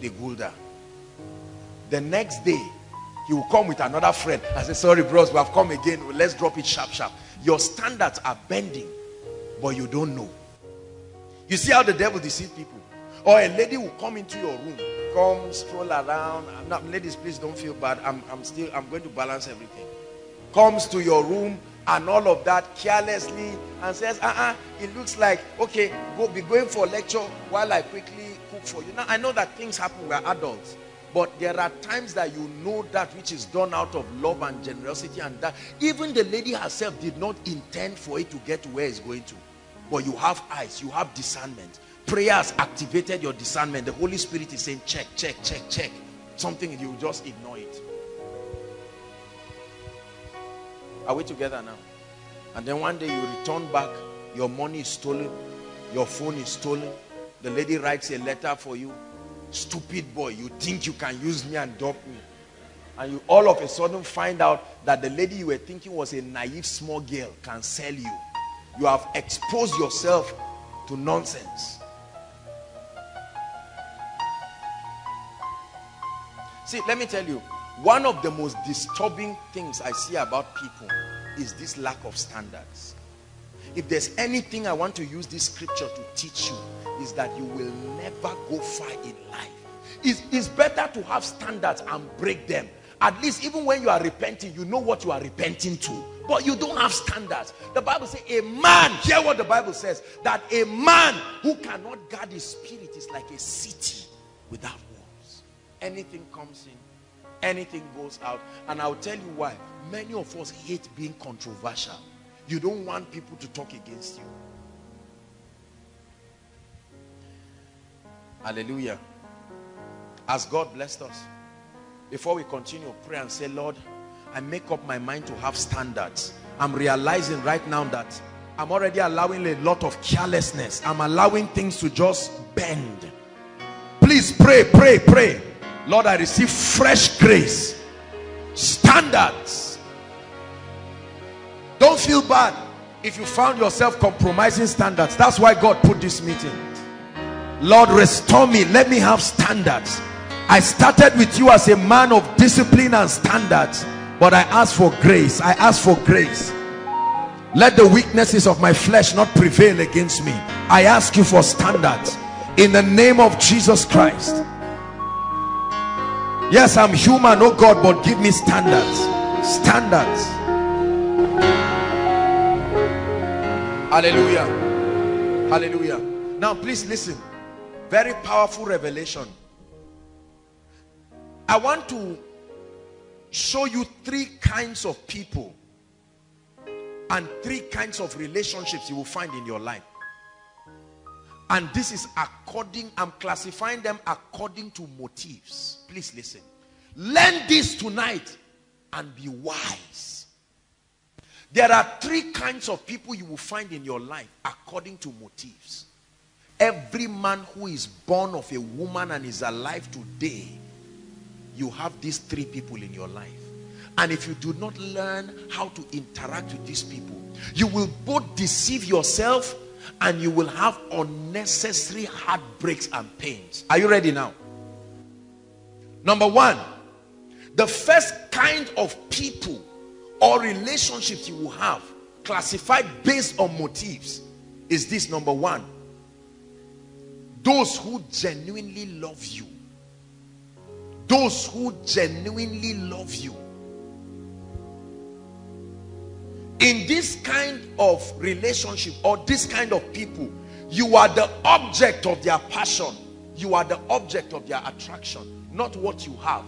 the Gulder. The next day, he will come with another friend and say, sorry bros, we have come again. Let's drop it sharp, sharp. Your standards are bending, but you don't know. You see how the devil deceives people? Or a lady will come into your room, come stroll around. I'm not, ladies, please don't feel bad. I'm, I'm still, I'm going to balance everything. Comes to your room and all of that carelessly and says, uh-uh, it looks like, okay, go be going for a lecture while I quickly cook for you. Now, I know that things happen. We're adults. But there are times that you know that which is done out of love and generosity and that even the lady herself did not intend for it to get to where it's going to. But you have eyes, you have discernment. Prayer has activated your discernment. The Holy Spirit is saying, check, check, check, check. Something you just ignore it. Are we together now? And then one day you return back, your money is stolen, your phone is stolen, the lady writes a letter for you, Stupid boy, you think you can use me and dump me. And you all of a sudden find out that the lady you were thinking was a naive small girl can sell you. You have exposed yourself to nonsense. See, let me tell you, one of the most disturbing things I see about people is this lack of standards. If there's anything I want to use this scripture to teach you, is that you will never go far in life. It's, it's better to have standards and break them. At least even when you are repenting, you know what you are repenting to. But you don't have standards. The Bible says a man, hear what the Bible says, that a man who cannot guard his spirit is like a city without walls. Anything comes in, anything goes out. And I'll tell you why. Many of us hate being controversial. You don't want people to talk against you. Hallelujah. As God blessed us. Before we continue, pray and say, Lord, I make up my mind to have standards. I'm realizing right now that I'm already allowing a lot of carelessness. I'm allowing things to just bend. Please pray, pray, pray. Lord, I receive fresh grace. Standards. Don't feel bad if you found yourself compromising standards. That's why God put this meeting. Lord, restore me. Let me have standards. I started with you as a man of discipline and standards, but I ask for grace. I ask for grace. let the weaknesses of my flesh not prevail against me i ask you for standards in the name of jesus christ yes i'm human oh god but give me standards standards hallelujah hallelujah now please listen very powerful revelation. I want to show you three kinds of people and three kinds of relationships you will find in your life. And this is according i'm classifying them according to motives. Please listen. Learn this tonight and be wise. There are three kinds of people you will find in your life according to motives every man who is born of a woman and is alive today you have these three people in your life and if you do not learn how to interact with these people, you will both deceive yourself and you will have unnecessary heartbreaks and pains. Are you ready now? Number one, the first kind of people or relationships you will have classified based on motives is this number one those who genuinely love you. Those who genuinely love you. In this kind of relationship or this kind of people you are the object of their passion. You are the object of their attraction. Not what you have.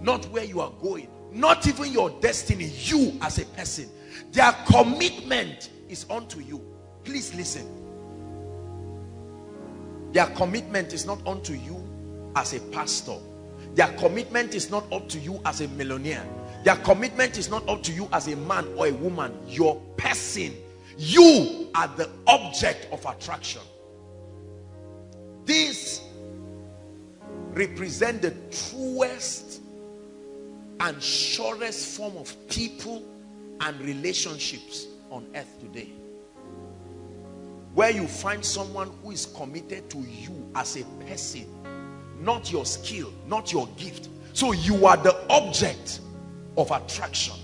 Not where you are going. Not even your destiny you as a person. Their commitment is unto you. Please listen their commitment is not unto you as a pastor their commitment is not up to you as a millionaire their commitment is not up to you as a man or a woman. Your person. You are the object of attraction. These represent the truest and surest form of people and relationships on earth today. Where you find someone who is committed to you as a person, not your skill, not your gift. So you are the object of attraction.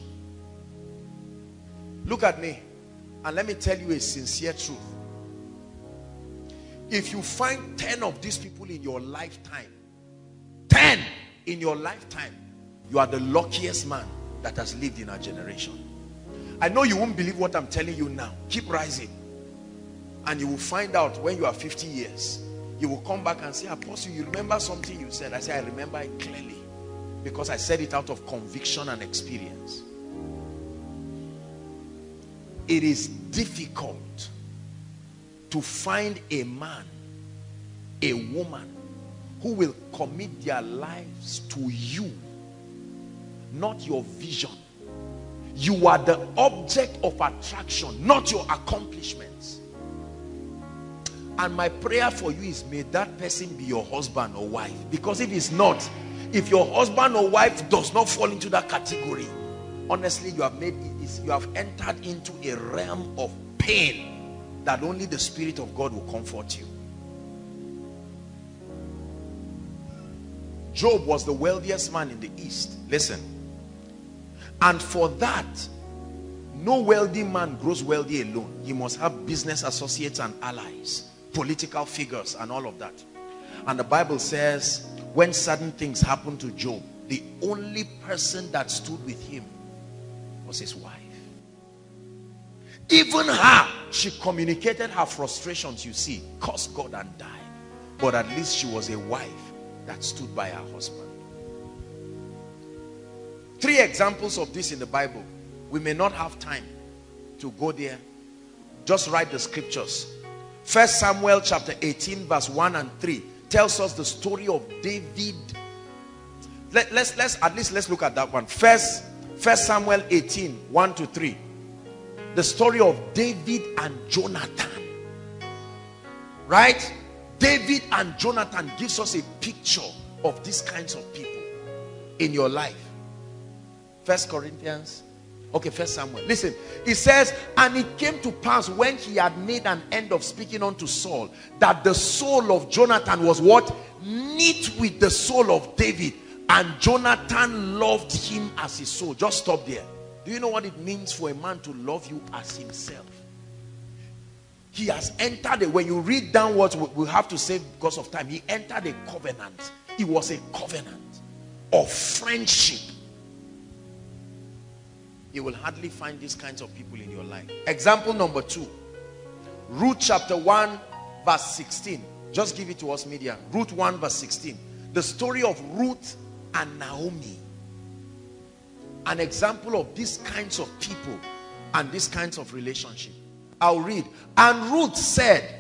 Look at me and let me tell you a sincere truth. If you find 10 of these people in your lifetime, 10 in your lifetime, you are the luckiest man that has lived in our generation. I know you won't believe what I'm telling you now. Keep rising. And you will find out when you are 50 years, you will come back and say, Apostle, you remember something you said? I say, I remember it clearly because I said it out of conviction and experience. It is difficult to find a man, a woman who will commit their lives to you, not your vision. You are the object of attraction, not your accomplishments. And my prayer for you is may that person be your husband or wife. Because if it's not, if your husband or wife does not fall into that category honestly you have made it, you have entered into a realm of pain that only the spirit of god will comfort you. Job was the wealthiest man in the east. Listen. And for that no wealthy man grows wealthy alone. He must have business associates and allies political figures and all of that and the bible says when certain things happened to Job, the only person that stood with him was his wife. Even her, she communicated her frustrations, you see, cursed God and died. But at least she was a wife that stood by her husband. Three examples of this in the Bible. We may not have time to go there. Just write the scriptures. First Samuel chapter 18 verse 1 and 3 tells us the story of David. Let, let's let's at least let's look at that one. First, First Samuel 18, 1 to 3. The story of David and Jonathan. Right? David and Jonathan gives us a picture of these kinds of people in your life. First Corinthians Okay, first Samuel. Listen, it says, and it came to pass when he had made an end of speaking unto Saul, that the soul of Jonathan was what? Knit with the soul of David. And Jonathan loved him as his soul. Just stop there. Do you know what it means for a man to love you as himself? He has entered. When you read down what we have to say because of time, he entered a covenant. It was a covenant of friendship. You will hardly find these kinds of people in your life. Example number two Ruth chapter 1, verse 16. Just give it to us, media. Ruth 1, verse 16. The story of Ruth and Naomi. An example of these kinds of people and these kinds of relationship. I'll read. And Ruth said,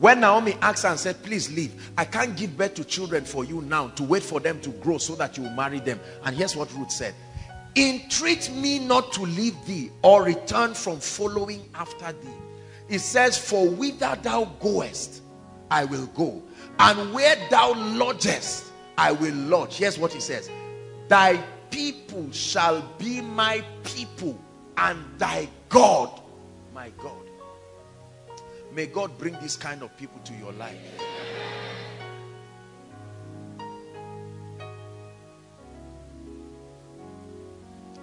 when Naomi asked and said, please leave. I can't give birth to children for you now to wait for them to grow so that you will marry them. And here's what Ruth said. Entreat me not to leave thee or return from following after thee. It says, for whither thou goest, I will go. And where thou lodgest, I will lodge. Here's what he says. Thy people shall be my people and thy God my God. May God bring this kind of people to your life.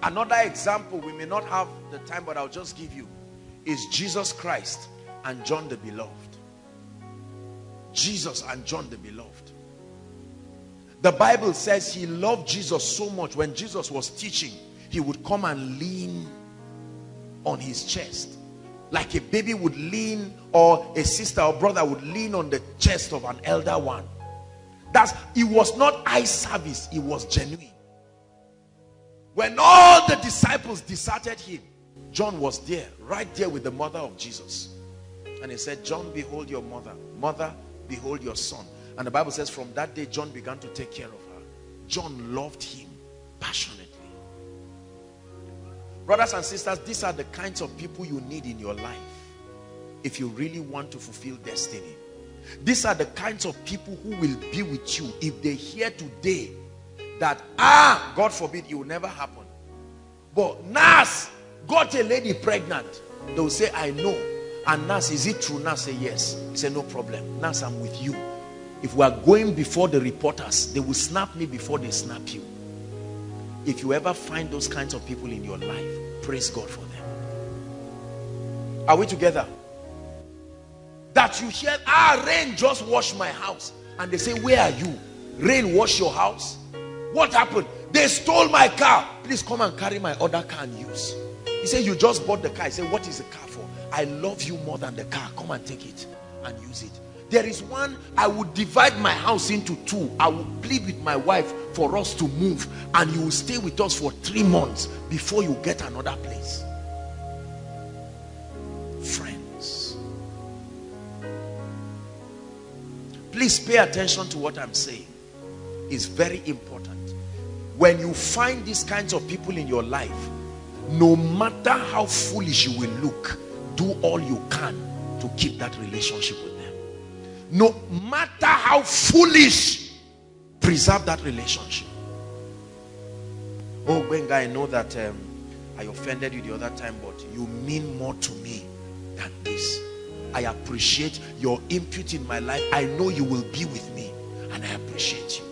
Another example, we may not have the time, but I'll just give you, is Jesus Christ and John the Beloved. Jesus and John the Beloved. The Bible says he loved Jesus so much when Jesus was teaching, he would come and lean on his chest like a baby would lean or a sister or brother would lean on the chest of an elder one that's it was not eye service it was genuine when all the disciples deserted him john was there right there with the mother of jesus. And he said john behold your mother. Mother behold your son. And the bible says from that day john began to take care of her. John loved him passionately. Brothers and sisters, these are the kinds of people you need in your life if you really want to fulfill destiny. These are the kinds of people who will be with you if they hear today that, ah, God forbid, it will never happen. But Nas got a lady pregnant. They will say, I know. And Nas, is it true? Nas say, yes. He said, no problem. Nas, I'm with you. If we are going before the reporters, they will snap me before they snap you. If you ever find those kinds of people in your life, praise God for them. Are we together? That you hear, ah, rain just wash my house. And they say, where are you? Rain wash your house? What happened? They stole my car. Please come and carry my other car and use. He said, you just bought the car. He said, what is the car for? I love you more than the car. Come and take it and use it. There is one, I would divide my house into two. I would plead with my wife for us to move and you will stay with us for three months before you get another place. Friends. Please pay attention to what I'm saying. It's very important. When you find these kinds of people in your life, no matter how foolish you will look, do all you can to keep that relationship with them. No matter how foolish preserve that relationship. Oh Benga I know that um, I offended you the other time but you mean more to me than this. I appreciate your input in my life. I know you will be with me and I appreciate you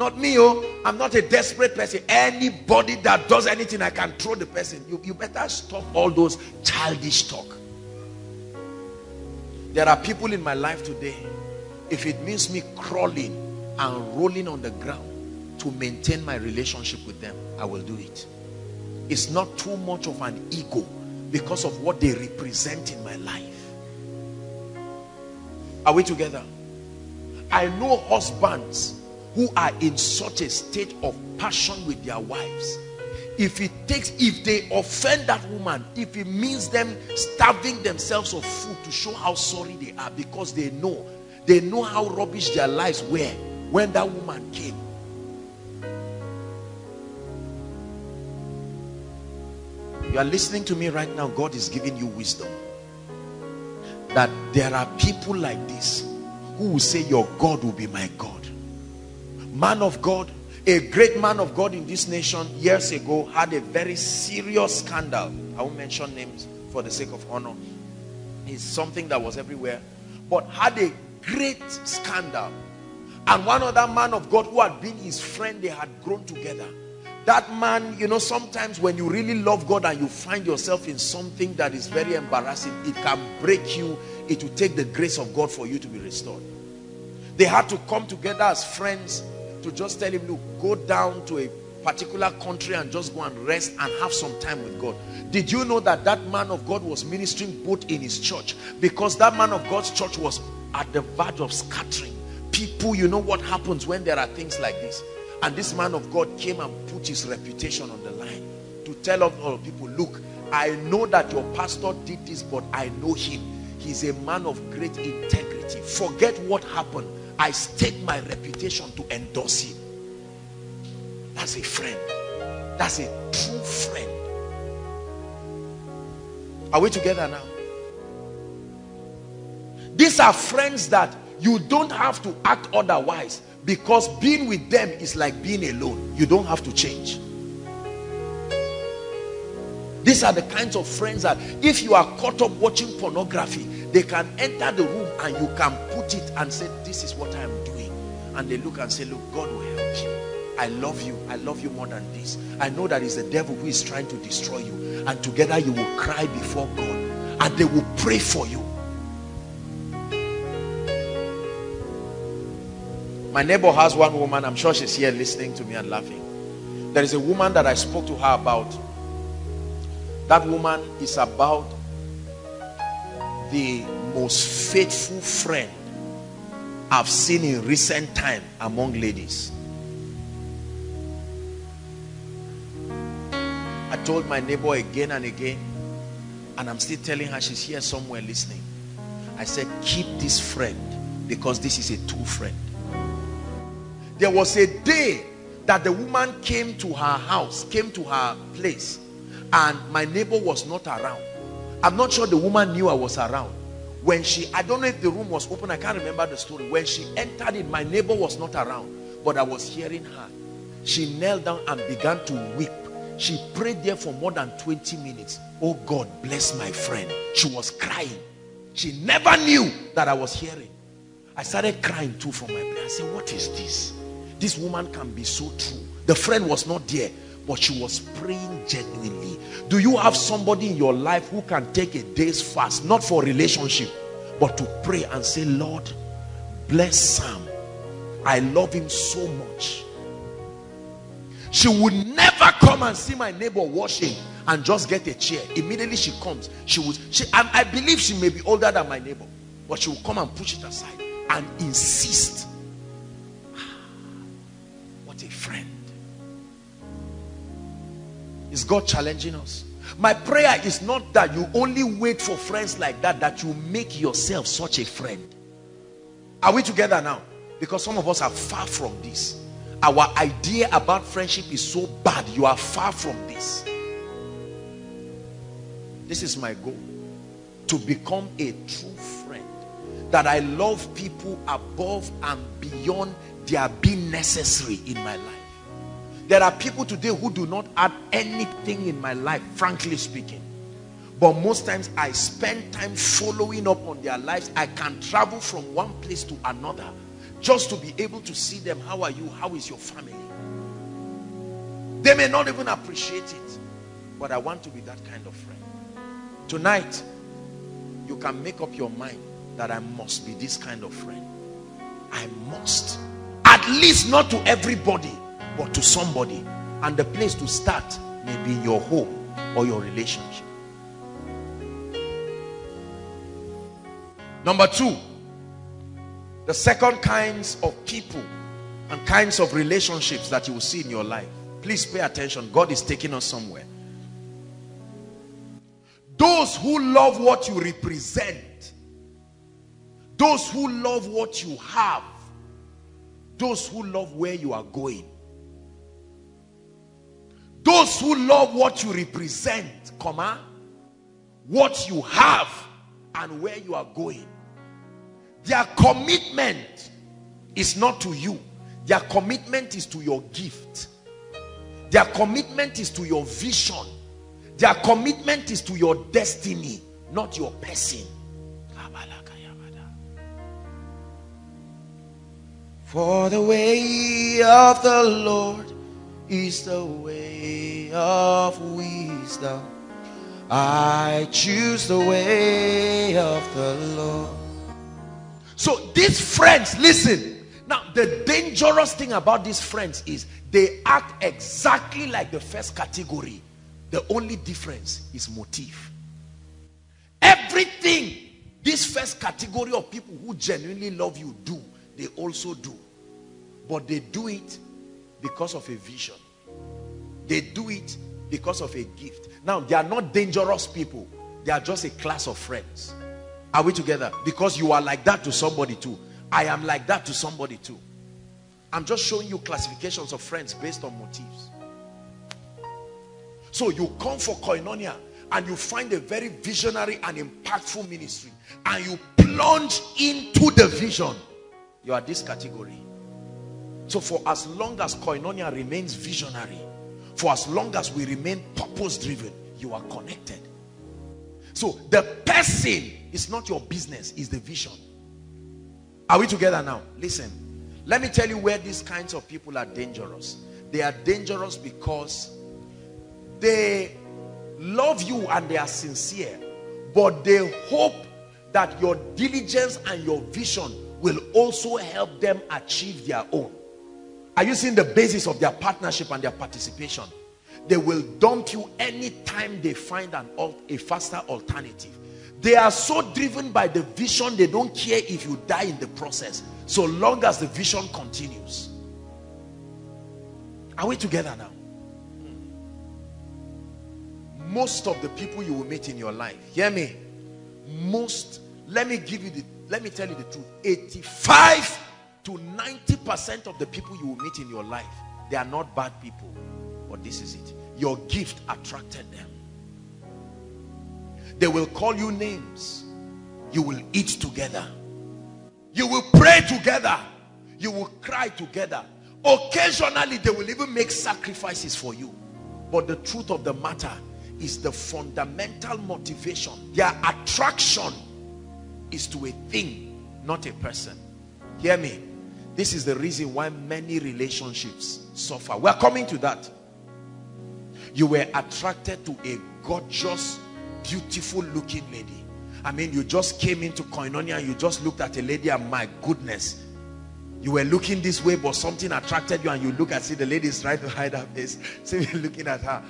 not me oh I'm not a desperate person anybody that does anything I can throw the person you, you better stop all those childish talk there are people in my life today, if it means me crawling and rolling on the ground to maintain my relationship with them, I will do it. It's not too much of an ego because of what they represent in my life. Are we together? I know husbands who are in such a state of passion with their wives. If it takes if they offend that woman if it means them starving themselves of food to show how sorry they are because they know they know how rubbish their lives were when that woman came. You are listening to me right now. God is giving you wisdom. That there are people like this who will say your god will be my god man of god a great man of God in this nation years ago had a very serious scandal. I won't mention names for the sake of honor. It's something that was everywhere. But had a great scandal. And one other man of God who had been his friend, they had grown together. that man you know sometimes when you really love god and you find yourself in something that is very embarrassing it can break you it will take the grace of god for you to be restored they had to come together as friends to just tell him look go down to a particular country and just go and rest and have some time with god did you know that that man of god was ministering both in his church because that man of god's church was at the verge of scattering people you know what happens when there are things like this and this man of God came and put his reputation on the line to tell all people, look, I know that your pastor did this, but I know him. He's a man of great integrity. Forget what happened. I stake my reputation to endorse him. That's a friend. That's a true friend. Are we together now? These are friends that you don't have to act otherwise because being with them is like being alone you don't have to change these are the kinds of friends that if you are caught up watching pornography they can enter the room and you can it and say this is what i am doing. And they look and say look god will help you. I love you. I love you more than this. I know that it's the devil who is trying to destroy you. And together you will cry before god. And they will pray for you. My neighbor has one woman, I'm sure she's here listening to me and laughing. There is a woman that I spoke to her about. That woman is about the most faithful friend I've seen in recent time among ladies. I told my neighbor again and again, and I'm still telling her she's here somewhere listening. I said, keep this friend because this is a true friend there was a day that the woman came to her house came to her place and my neighbor was not around i'm not sure the woman knew i was around when she i don't know if the room was open i can't remember the story. When she entered it my neighbor was not around but i was hearing her. She knelt down and began to weep. She prayed there for more than 20 minutes. Oh god bless my friend. She was crying. She never knew that i was hearing. I started crying too from my prayer. I said what is this? This woman can be so true. The friend was not there but she was praying genuinely. Do you have somebody in your life who can take a day's fast not for relationship but to pray and say lord bless sam. I love him so much. She would never come and see my neighbor washing and just get a chair. Immediately she comes she would she I, I believe she may be older than my neighbor but she will come and push it aside and insist Is God challenging us? My prayer is not that you only wait for friends like that, that you make yourself such a friend. Are we together now? Because some of us are far from this. Our idea about friendship is so bad. You are far from this. This is my goal. To become a true friend. That I love people above and beyond their being necessary in my life. There are people today who do not add anything in my life, frankly speaking. But most times I spend time following up on their lives. I can travel from one place to another just to be able to see them. How are you? How is your family? They may not even appreciate it. But I want to be that kind of friend. Tonight, you can make up your mind that I must be this kind of friend. I must. At least not to everybody, but to somebody. And the place to start may be your home or your relationship. Number two, the second kinds of people and kinds of relationships that you will see in your life. Please pay attention. God is taking us somewhere. Those who love what you represent, those who love what you have, those who love where you are going. Those who love what you represent, comma, what you have and where you are going. Their commitment is not to you. Their commitment is to your gift. Their commitment is to your vision. Their commitment is to your destiny, not your person. For the way of the Lord is the way of wisdom. I choose the way of the Lord. So these friends, listen. Now, the dangerous thing about these friends is they act exactly like the first category. The only difference is motive. Everything this first category of people who genuinely love you do, they also do. But they do it because of a vision. They do it because of a gift. Now, they are not dangerous people. They are just a class of friends. Are we together? Because you are like that to somebody too. I am like that to somebody too. I'm just showing you classifications of friends based on motives. So you come for koinonia and you find a very visionary and impactful ministry and you plunge into the vision. You are this category. So for as long as koinonia remains visionary, for as long as we remain purpose driven, you are connected. So the person is not your business, is the vision. Are we together now? Listen, let me tell you where these kinds of people are dangerous. They are dangerous because they love you and they are sincere, but they hope that your diligence and your vision will also help them achieve their own. Are you seeing the basis of their partnership and their participation? They will dump you anytime they find an a faster alternative. They are so driven by the vision, they don't care if you die in the process, so long as the vision continues. Are we together now? Most of the people you will meet in your life, hear me, most, let me give you the, let me tell you the truth, 85 to 90% of the people you will meet in your life, they are not bad people. But this is it. Your gift attracted them. They will call you names. You will eat together. You will pray together. You will cry together. Occasionally, they will even make sacrifices for you. But the truth of the matter is the fundamental motivation. Their attraction is to a thing, not a person. Hear me. This is the reason why many relationships suffer. We're coming to that. You were attracted to a gorgeous, beautiful looking lady. I mean, you just came into Koinonia and you just looked at a lady and my goodness, you were looking this way, but something attracted you and you look and see the lady is trying to hide her face. See me looking at her.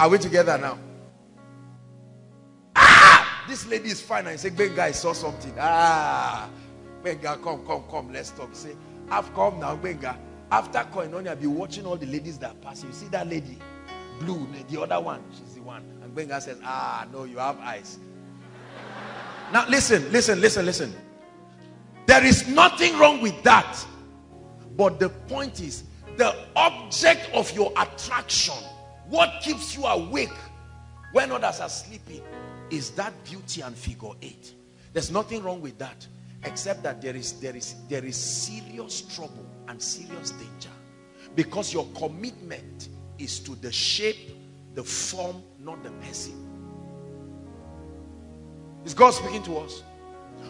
Are we together now? Ah! This lady is fine. And say, Benga, I saw something. Ah! Benga, come, come, come. Let's talk. Say, I've come now, Benga. After Koinonia, I'll be watching all the ladies that pass. You see that lady? Blue, the other one. She's the one. And Benga says, Ah, no, you have eyes. Now, listen, listen, listen, listen. There is nothing wrong with that. But the point is, the object of your attraction, what keeps you awake when others are sleeping, is that beauty and figure eight. There's nothing wrong with that except that there is there is there is serious trouble and serious danger. Because your commitment is to the shape the form not the person. Is god speaking to us?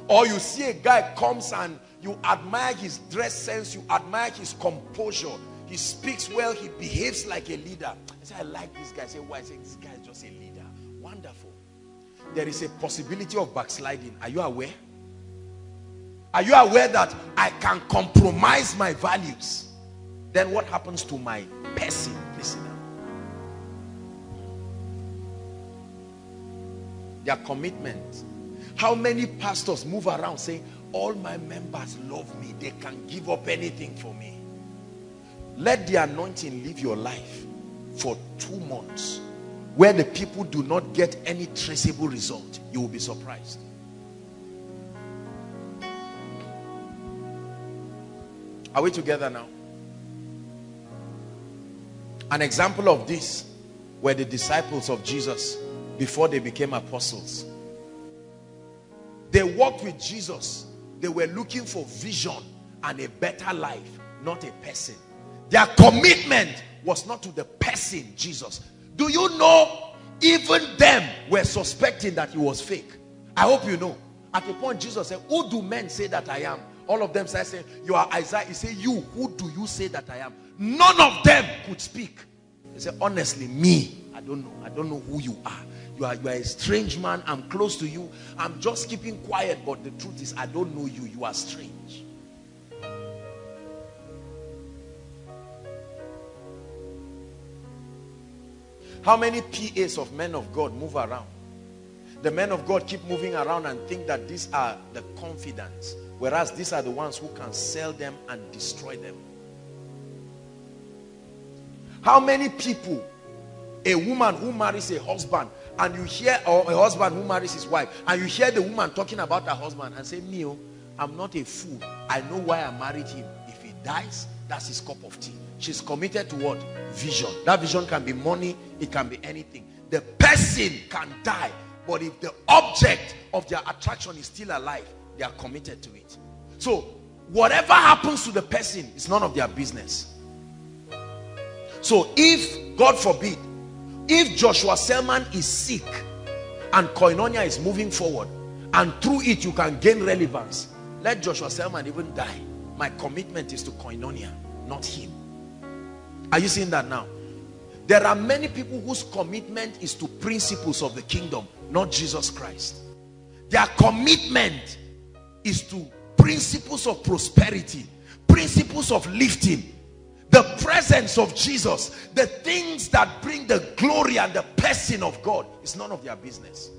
Or you see a guy comes and you admire his dress sense you admire his composure. He speaks well he behaves like a leader. I say i like this guy. I say why? I say this guy is just a leader. Wonderful. There is a possibility of backsliding. Are you aware are you aware that I can compromise my values? Then what happens to my person? Listen now. Their commitment. How many pastors move around saying, all my members love me. They can give up anything for me. Let the anointing live your life for two months where the people do not get any traceable result. You will be surprised. Are we together now? An example of this were the disciples of Jesus before they became apostles. They walked with Jesus. They were looking for vision and a better life, not a person. Their commitment was not to the person, Jesus. Do you know even them were suspecting that he was fake? I hope you know. At the point Jesus said, who do men say that I am? All of them saying, you are Isaiah. He said, you, who do you say that I am? None of them could speak. He said, honestly, me, I don't know. I don't know who you are. You are, you are a strange man. I'm close to you. I'm just keeping quiet. But the truth is, I don't know you. You are strange. How many PAs of men of God move around? The men of God keep moving around and think that these are the confidants. Whereas these are the ones who can sell them and destroy them. How many people, a woman who marries a husband and you hear, or a husband who marries his wife, and you hear the woman talking about her husband and say, Mio, oh, I'm not a fool. I know why I married him. If he dies, that's his cup of tea. She's committed to what? Vision. That vision can be money, it can be anything. The person can die, but if the object of their attraction is still alive, they are committed to it. So, whatever happens to the person is none of their business. So, if, God forbid, if Joshua Selman is sick and koinonia is moving forward and through it you can gain relevance, let Joshua Selman even die. My commitment is to koinonia, not him. Are you seeing that now? There are many people whose commitment is to principles of the kingdom, not Jesus Christ. Their commitment is to principles of prosperity, principles of lifting, the presence of Jesus, the things that bring the glory and the person of God is none of their business.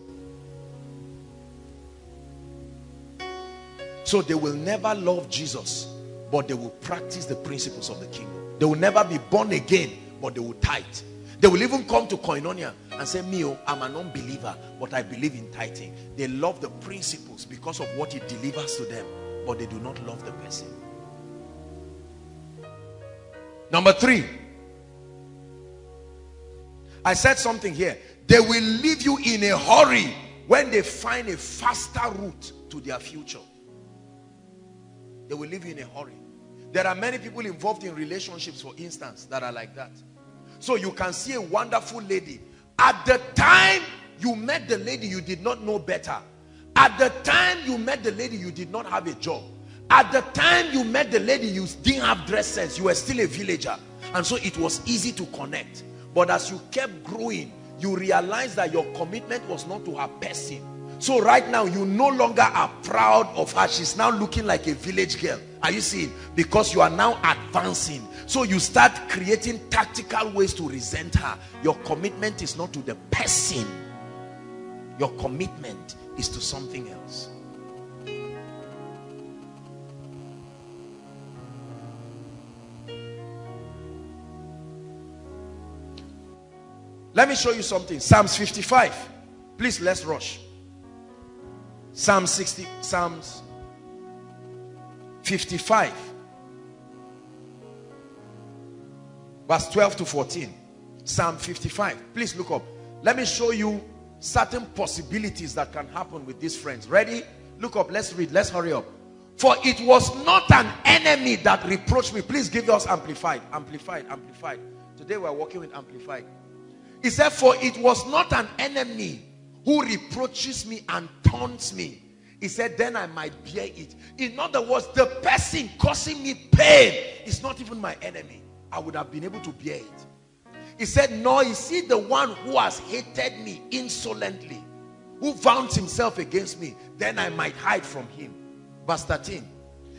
So they will never love Jesus, but they will practice the principles of the kingdom. They will never be born again, but they will tithe. They will even come to Koinonia and say, Mio, oh, I'm an unbeliever, but I believe in tithing. They love the principles because of what it delivers to them, but they do not love the person. Number three, I said something here. They will leave you in a hurry when they find a faster route to their future. They will leave you in a hurry. There are many people involved in relationships, for instance, that are like that. So you can see a wonderful lady. At the time you met the lady, you did not know better. At the time you met the lady, you did not have a job. At the time you met the lady, you didn't have dress sense. You were still a villager. And so it was easy to connect. But as you kept growing, you realized that your commitment was not to her person. So right now, you no longer are proud of her. She's now looking like a village girl. Are you seeing? Because you are now advancing. So you start creating tactical ways to resent her. Your commitment is not to the person. Your commitment is to something else. Let me show you something. Psalms 55. Please, let's rush. Psalm 60, Psalms 55. Verse 12 to 14. Psalm 55. Please look up. Let me show you certain possibilities that can happen with these friends. Ready? Look up. Let's read. Let's hurry up. For it was not an enemy that reproached me. Please give us amplified. Amplified. Amplified. Today we're working with amplified. He said, For it was not an enemy who reproaches me and taunts me. He said, Then I might bear it. In other words, the person causing me pain is not even my enemy. I would have been able to bear it. He said, Nor is he the one who has hated me insolently, who found himself against me. Then I might hide from him. Verse 13.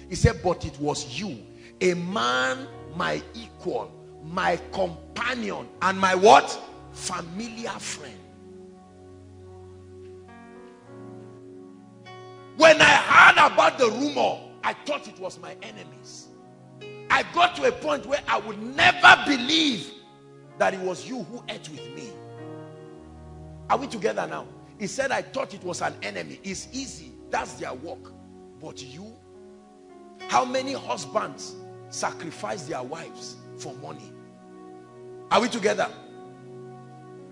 He said, But it was you, a man, my equal, my companion, and my what? familiar friend. When I heard about the rumor, I thought it was my enemies. I got to a point where I would never believe that it was you who ate with me. Are we together now? He said, I thought it was an enemy. It's easy. That's their work. But you, how many husbands sacrifice their wives for money? Are we together?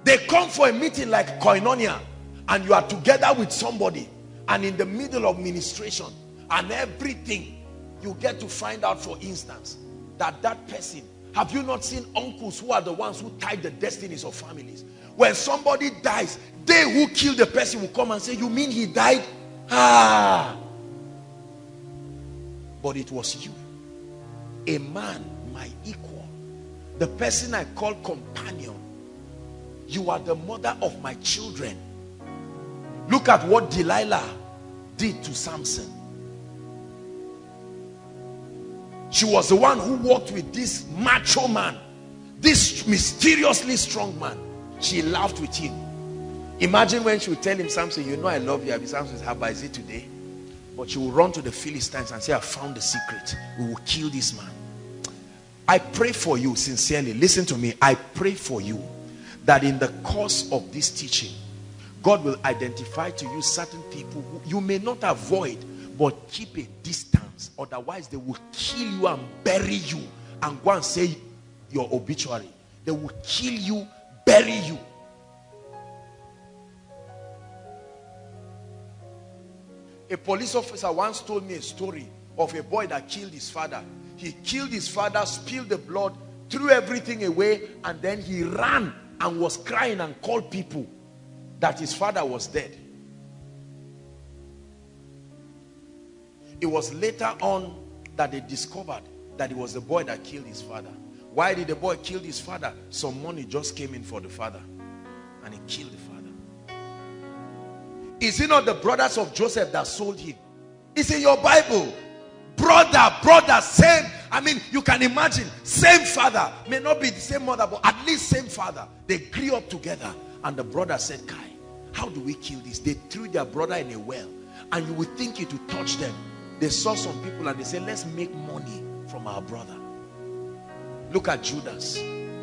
They come for a meeting like koinonia and you are together with somebody and in the middle of ministration and everything you get to find out for instance that that person have you not seen uncles who are the ones who tie the destinies of families? When somebody dies they who killed the person will come and say you mean he died? Ah. But it was you. A man my equal the person I call companion you are the mother of my children. Look at what Delilah did to Samson she was the one who walked with this macho man this mysteriously strong man. She laughed with him. Imagine when she would tell him Samson you know I love you Abby. Samson says how is it today? But she will run to the Philistines and say I found the secret. We will kill this man. I pray for you sincerely. Listen to me. I pray for you that in the course of this teaching God will identify to you certain people who you may not avoid but keep a distance otherwise they will kill you and bury you and go and say your obituary. They will kill you bury you. A police officer once told me a story of a boy that killed his father. He killed his father spilled the blood threw everything away and then he ran and was crying and called people that his father was dead it was later on that they discovered that it was the boy that killed his father. Why did the boy kill his father? Some money just came in for the father and he killed the father. Is it not the brothers of joseph that sold him? It's in your bible. Brother brother same. I mean you can imagine same father. May not be the same mother but at least same father. They grew up together and the brother said kai how do we kill this? They threw their brother in a well and you would think it would touch them they saw some people and they said let's make money from our brother look at judas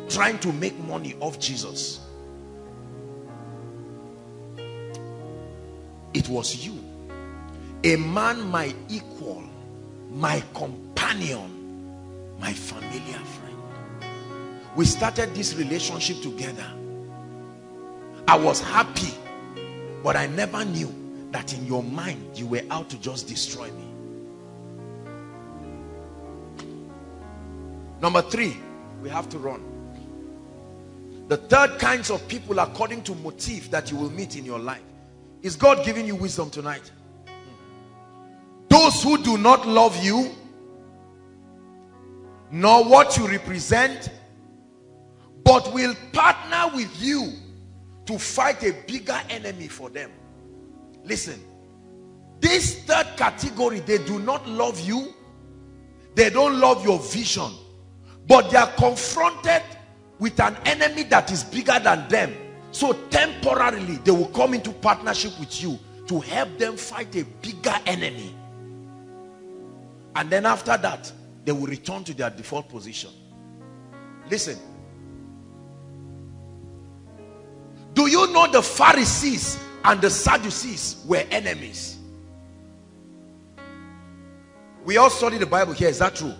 trying to make money off jesus it was you a man my equal my companion, my familiar friend. We started this relationship together. I was happy, but I never knew that in your mind you were out to just destroy me. Number three, we have to run. The third kinds of people according to motive that you will meet in your life. Is God giving you wisdom tonight? those who do not love you nor what you represent but will partner with you to fight a bigger enemy for them listen this third category they do not love you they don't love your vision but they are confronted with an enemy that is bigger than them so temporarily they will come into partnership with you to help them fight a bigger enemy and then after that, they will return to their default position. Listen. Do you know the Pharisees and the Sadducees were enemies? We all study the Bible here. Is that true?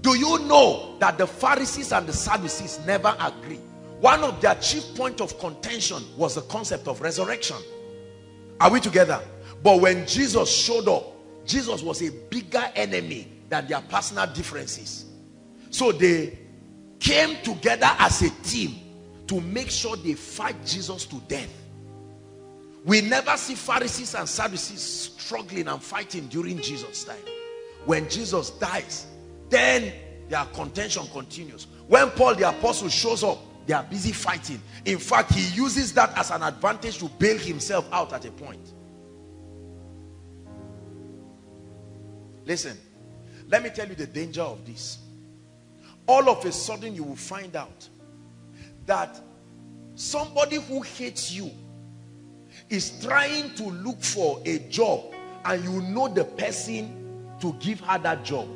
Do you know that the Pharisees and the Sadducees never agree? One of their chief point of contention was the concept of resurrection. Are we together? But when Jesus showed up, Jesus was a bigger enemy than their personal differences. So they came together as a team to make sure they fight Jesus to death. We never see Pharisees and Sadducees struggling and fighting during Jesus' time. When Jesus dies, then their contention continues. When Paul the apostle shows up, they are busy fighting. In fact, he uses that as an advantage to bail himself out at a point. Listen, let me tell you the danger of this. All of a sudden, you will find out that somebody who hates you is trying to look for a job and you know the person to give her that job.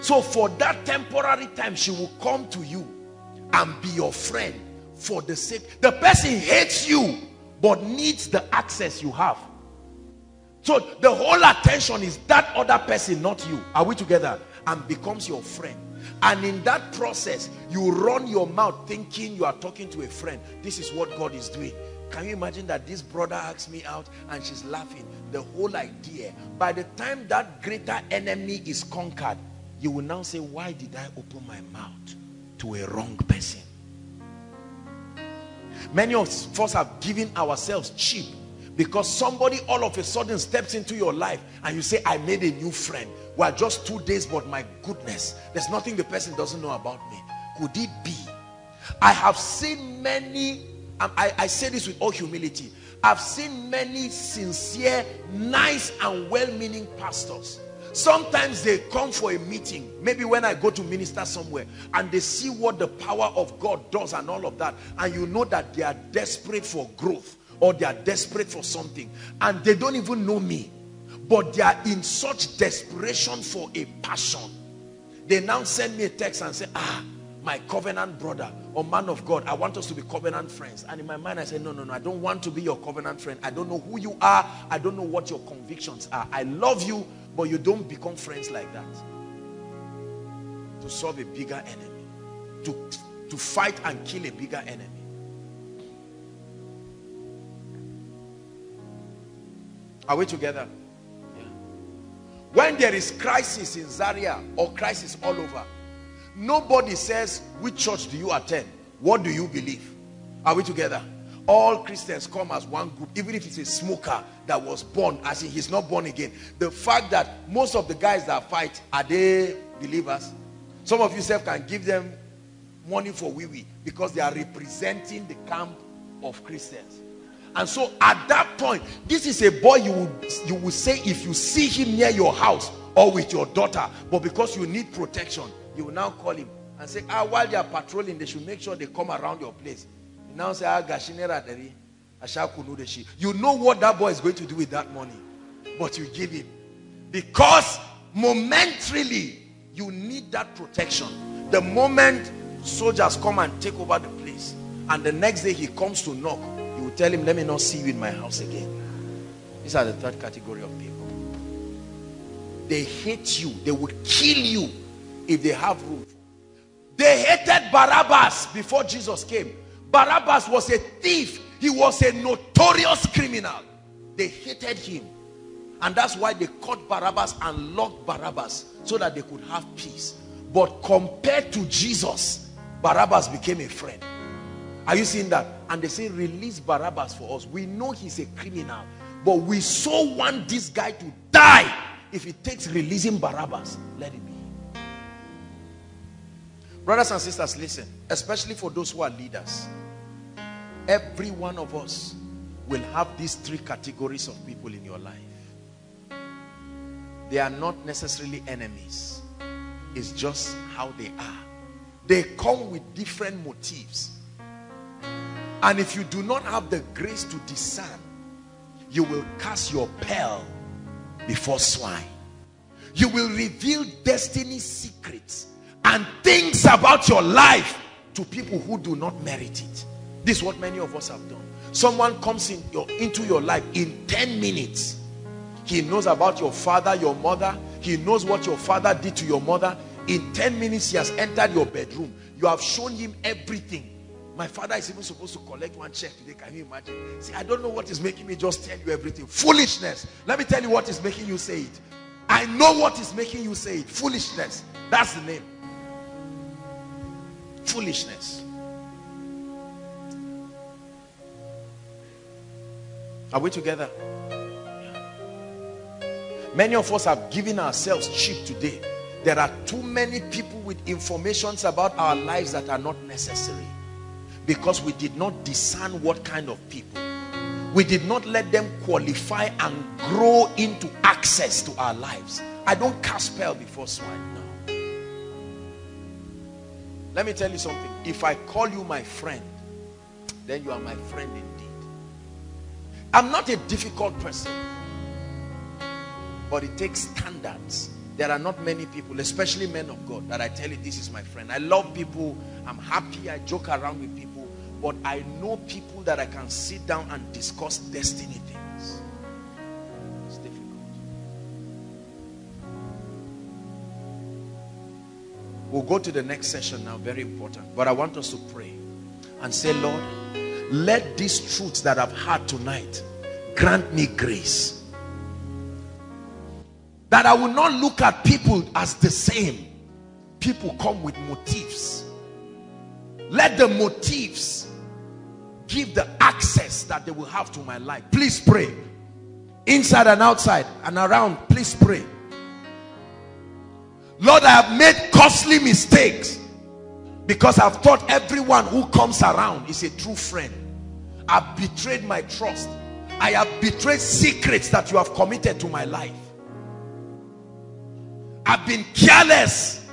So for that temporary time, she will come to you and be your friend for the sake. The person hates you but needs the access you have. So the whole attention is that other person, not you. Are we together? And becomes your friend. And in that process, you run your mouth thinking you are talking to a friend. This is what God is doing. Can you imagine that this brother asks me out and she's laughing? The whole idea. By the time that greater enemy is conquered, you will now say, why did I open my mouth to a wrong person? Many of us have given ourselves cheap because somebody all of a sudden steps into your life and you say, I made a new friend. we are just two days but my goodness there's nothing the person doesn't know about me could it be i have seen many um, I, I say this with all humility i've seen many sincere nice and well-meaning pastors sometimes they come for a meeting maybe when i go to minister somewhere and they see what the power of god does and all of that and you know that they are desperate for growth or they are desperate for something and they don't even know me but they are in such desperation for a passion. They now send me a text and say ah my covenant brother or man of God I want us to be covenant friends. And in my mind I say no no no I don't want to be your covenant friend. I don't know who you are. I don't know what your convictions are. I love you but you don't become friends like that to solve a bigger enemy to to fight and kill a bigger enemy are we together when there is crisis in Zaria or crisis all over, nobody says, which church do you attend? What do you believe? Are we together? All Christians come as one group, even if it's a smoker that was born, as in he's not born again. The fact that most of the guys that fight, are they believers? Some of you self can give them money for wee wee because they are representing the camp of Christians. And so at that point, this is a boy you would, you will say if you see him near your house or with your daughter, but because you need protection, you will now call him and say, ah, while they are patrolling, they should make sure they come around your place. You now say, ah, gashinera deri, ashakunudeshi. You know what that boy is going to do with that money, but you give him. Because momentarily, you need that protection. The moment soldiers come and take over the place, and the next day he comes to knock, you will tell him, let me not see you in my house again. These are the third category of people. They hate you. They will kill you if they have room. They hated Barabbas before Jesus came. Barabbas was a thief. He was a notorious criminal. They hated him. And that's why they caught Barabbas and locked Barabbas so that they could have peace. But compared to Jesus, Barabbas became a friend. Are you seeing that? And they say, release Barabbas for us. We know he's a criminal. But we so want this guy to die. If it takes releasing Barabbas, let it be. Brothers and sisters, listen. Especially for those who are leaders. Every one of us will have these three categories of people in your life. They are not necessarily enemies. It's just how they are. They come with different motives. And if you do not have the grace to discern, you will cast your pearl before swine. You will reveal destiny secrets and things about your life to people who do not merit it. This is what many of us have done. Someone comes in your, into your life in 10 minutes. He knows about your father, your mother. He knows what your father did to your mother. In 10 minutes, he has entered your bedroom. You have shown him everything my father is even supposed to collect one check today. Can you imagine? See, I don't know what is making me just tell you everything. Foolishness. Let me tell you what is making you say it. I know what is making you say it. Foolishness. That's the name. Foolishness. Are we together? Many of us have given ourselves cheap today. There are too many people with informations about our lives that are not necessary because we did not discern what kind of people we did not let them qualify and grow into access to our lives i don't cast spell before swine no let me tell you something. If i call you my friend then you are my friend indeed. I'm not a difficult person but it takes standards. There are not many people especially men of god that i tell you this is my friend. I love people. I'm happy. I joke around with people. But I know people that I can sit down and discuss destiny things. We'll go to the next session now, very important. But I want us to pray and say, Lord, let these truths that I've had tonight grant me grace. That I will not look at people as the same. People come with motives. Let the motives give the access that they will have to my life. Please pray. Inside and outside and around, please pray. Lord, I have made costly mistakes because I've thought everyone who comes around is a true friend. I've betrayed my trust. I have betrayed secrets that you have committed to my life. I've been careless.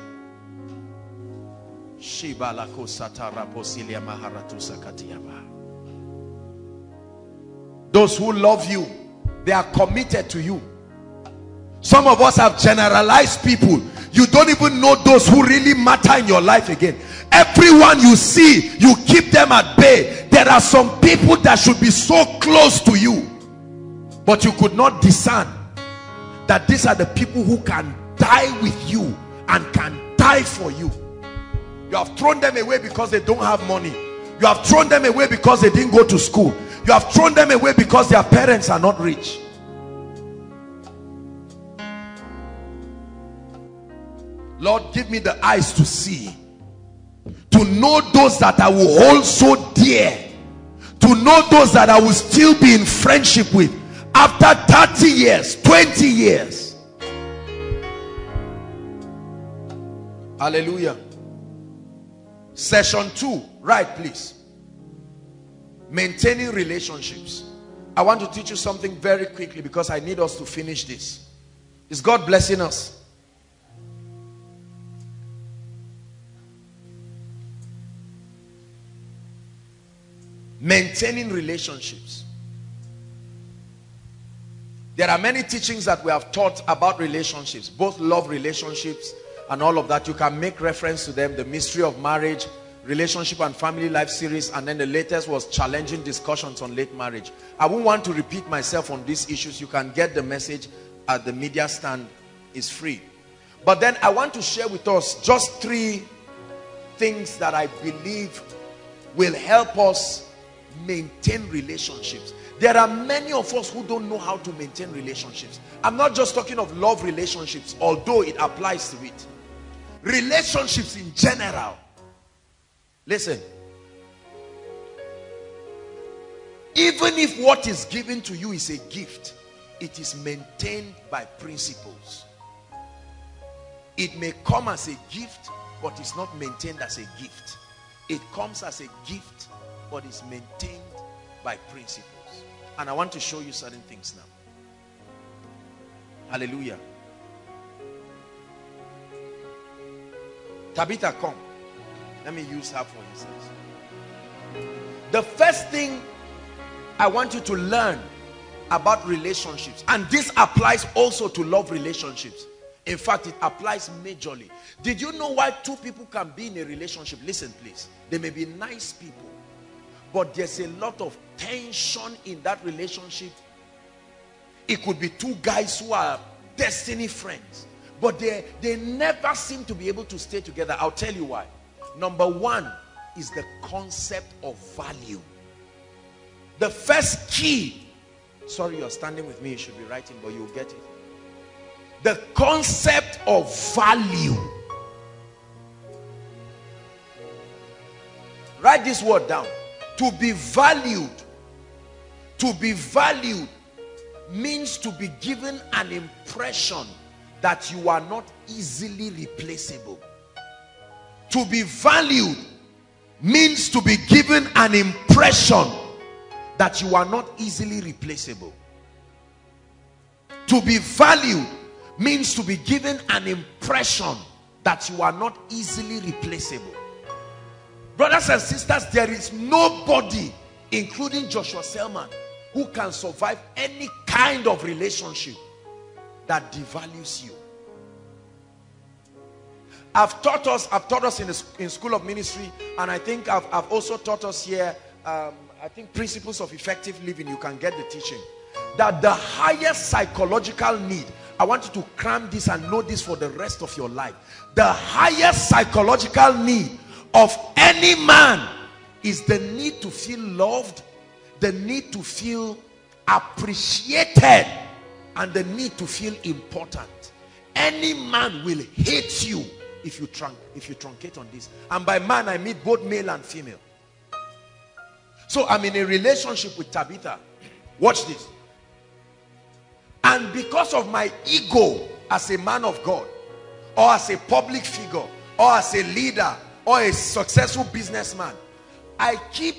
Those who love you, they are committed to you. Some of us have generalized people. You don't even know those who really matter in your life again. Everyone you see, you keep them at bay. There are some people that should be so close to you. But you could not discern that these are the people who can die with you and can die for you. You have thrown them away because they don't have money. You have thrown them away because they didn't go to school. You have thrown them away because their parents are not rich. Lord, give me the eyes to see. To know those that I will hold so dear. To know those that I will still be in friendship with after 30 years, 20 years. Hallelujah. Session 2. Right, please. Maintaining relationships. I want to teach you something very quickly because I need us to finish this. Is God blessing us? Maintaining relationships. There are many teachings that we have taught about relationships, both love relationships and all of that. You can make reference to them, the mystery of marriage, relationship and family life series, and then the latest was challenging discussions on late marriage. I won't want to repeat myself on these issues. You can get the message at the media stand, is free. But then I want to share with us just three things that I believe will help us maintain relationships. There are many of us who don't know how to maintain relationships. I'm not just talking of love relationships, although it applies to it. Relationships in general. Listen. Even if what is given to you is a gift, it is maintained by principles. It may come as a gift, but it's not maintained as a gift. It comes as a gift, but is maintained by principles. And I want to show you certain things now. Hallelujah. Tabitha, come. Let me use her for instance. The first thing I want you to learn about relationships, and this applies also to love relationships. In fact, it applies majorly. Did you know why two people can be in a relationship? Listen, please. They may be nice people, but there's a lot of tension in that relationship. It could be two guys who are destiny friends, but they, they never seem to be able to stay together. I'll tell you why. Number one is the concept of value. The first key, sorry, you're standing with me, you should be writing, but you'll get it. The concept of value. Write this word down. To be valued. To be valued means to be given an impression that you are not easily replaceable. To be valued means to be given an impression that you are not easily replaceable. To be valued means to be given an impression that you are not easily replaceable. Brothers and sisters, there is nobody, including Joshua Selman, who can survive any kind of relationship that devalues you. I've taught us, I've taught us in, in school of ministry, and I think I've, I've also taught us here, um, I think principles of effective living, you can get the teaching. That the highest psychological need, I want you to cram this and know this for the rest of your life. The highest psychological need of any man is the need to feel loved, the need to feel appreciated, and the need to feel important. Any man will hate you if you trunk if you truncate on this. And by man I mean both male and female. So I'm in a relationship with Tabitha. Watch this. And because of my ego as a man of God, or as a public figure or as a leader or a successful businessman I keep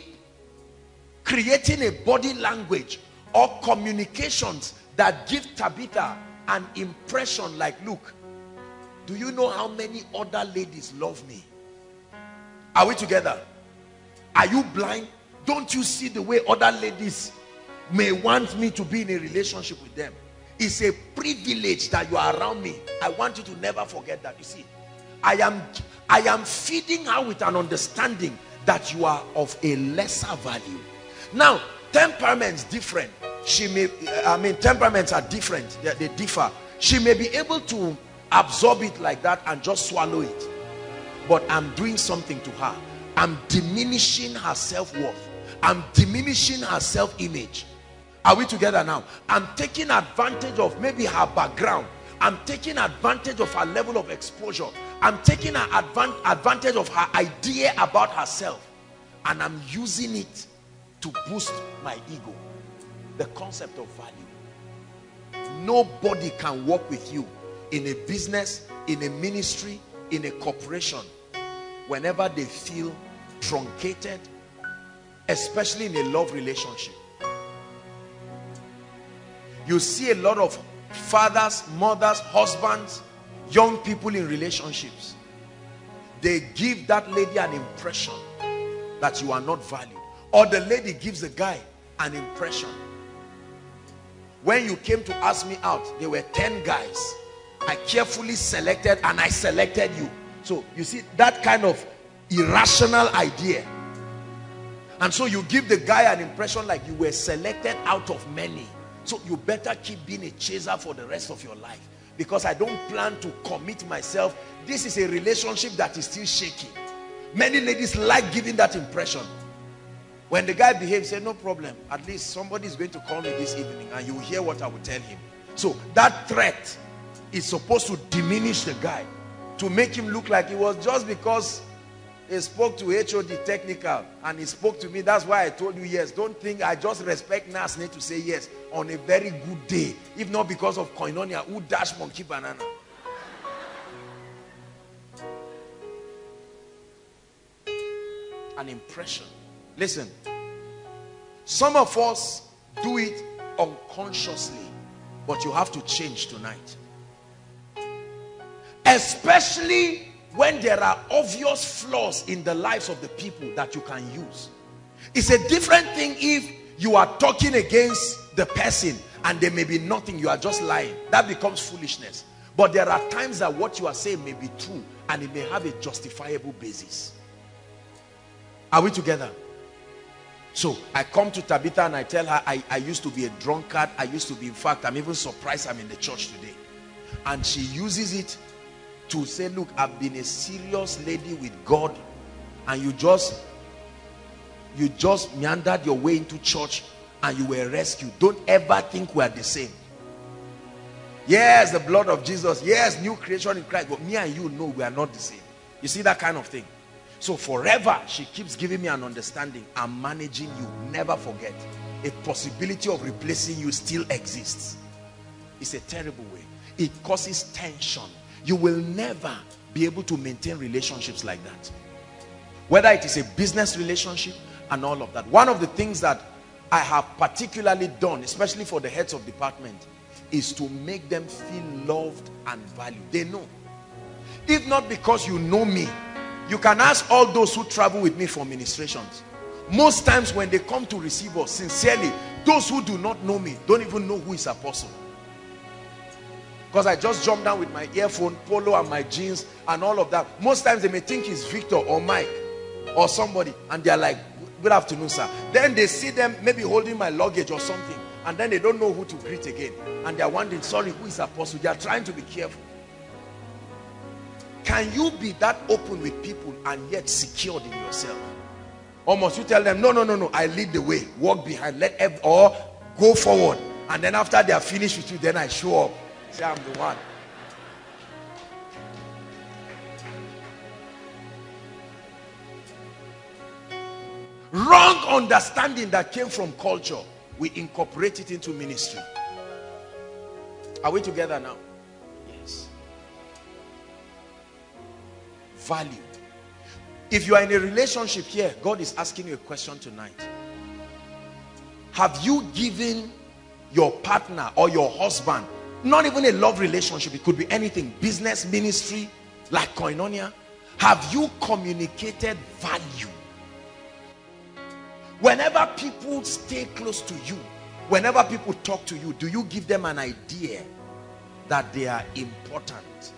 creating a body language or communications that give Tabitha an impression like look do you know how many other ladies love me? Are we together? Are you blind? Don't you see the way other ladies may want me to be in a relationship with them? It's a privilege that you are around me. I want you to never forget that you see i am i am feeding her with an understanding that you are of a lesser value. Now temperaments different. She may i mean temperaments are different. They, they differ. She may be able to absorb it like that and just swallow it. But i'm doing something to her. I'm diminishing her self-worth. I'm diminishing her self-image. Are we together now? I'm taking advantage of maybe her background. I'm taking advantage of her level of exposure. I'm taking her advan advantage of her idea about herself. And I'm using it to boost my ego. The concept of value. Nobody can work with you in a business, in a ministry, in a corporation whenever they feel truncated, especially in a love relationship you see a lot of fathers, mothers, husbands, young people in relationships. They give that lady an impression that you are not valued. Or the lady gives the guy an impression. When you came to ask me out, there were 10 guys. I carefully selected and I selected you. So you see that kind of irrational idea. And so you give the guy an impression like you were selected out of many. So you better keep being a chaser for the rest of your life. Because I don't plan to commit myself. This is a relationship that is still shaky. Many ladies like giving that impression. When the guy behaves, say, no problem. At least somebody is going to call me this evening and you hear what I will tell him. So that threat is supposed to diminish the guy. To make him look like it was just because he spoke to HOD technical and he spoke to me. That's why I told you yes. Don't think I just respect Nas need to say yes on a very good day. If not because of koinonia, who dash monkey banana? An impression. Listen. Some of us do it unconsciously, but you have to change tonight. Especially when there are obvious flaws in the lives of the people that you can use. It's a different thing if you are talking against the person and there may be nothing, you are just lying. That becomes foolishness. But there are times that what you are saying may be true and it may have a justifiable basis. Are we together? So I come to Tabitha and I tell her I, I used to be a drunkard. I used to be, in fact, I'm even surprised I'm in the church today. And she uses it to say, look, I've been a serious lady with God and you just you just meandered your way into church and you were rescued. Don't ever think we are the same. Yes, the blood of Jesus. Yes, new creation in Christ. But me and you know we are not the same. You see that kind of thing. So forever, she keeps giving me an understanding. I'm managing you. Never forget. A possibility of replacing you still exists. It's a terrible way. It causes tension you will never be able to maintain relationships like that. Whether it is a business relationship and all of that. One of the things that I have particularly done especially for the heads of department is to make them feel loved and valued. They know. If not because you know me you can ask all those who travel with me for ministrations. Most times when they come to receive us sincerely those who do not know me don't even know who is apostle because I just jumped down with my earphone, polo and my jeans and all of that. Most times they may think it's Victor or Mike or somebody and they're like, good afternoon, sir. Then they see them maybe holding my luggage or something and then they don't know who to greet again. And they're wondering, sorry, who is apostle? They are trying to be careful. Can you be that open with people and yet secured in yourself? Almost you tell them, no, no, no, no, I lead the way. Walk behind, let or go forward. And then after they are finished with you, then I show up I'm the one. Wrong understanding that came from culture, we incorporate it into ministry. Are we together now? Yes. value. If you are in a relationship here, God is asking you a question tonight. Have you given your partner or your husband, not even a love relationship, it could be anything, business, ministry, like koinonia, have you communicated value? Whenever people stay close to you, whenever people talk to you, do you give them an idea that they are important?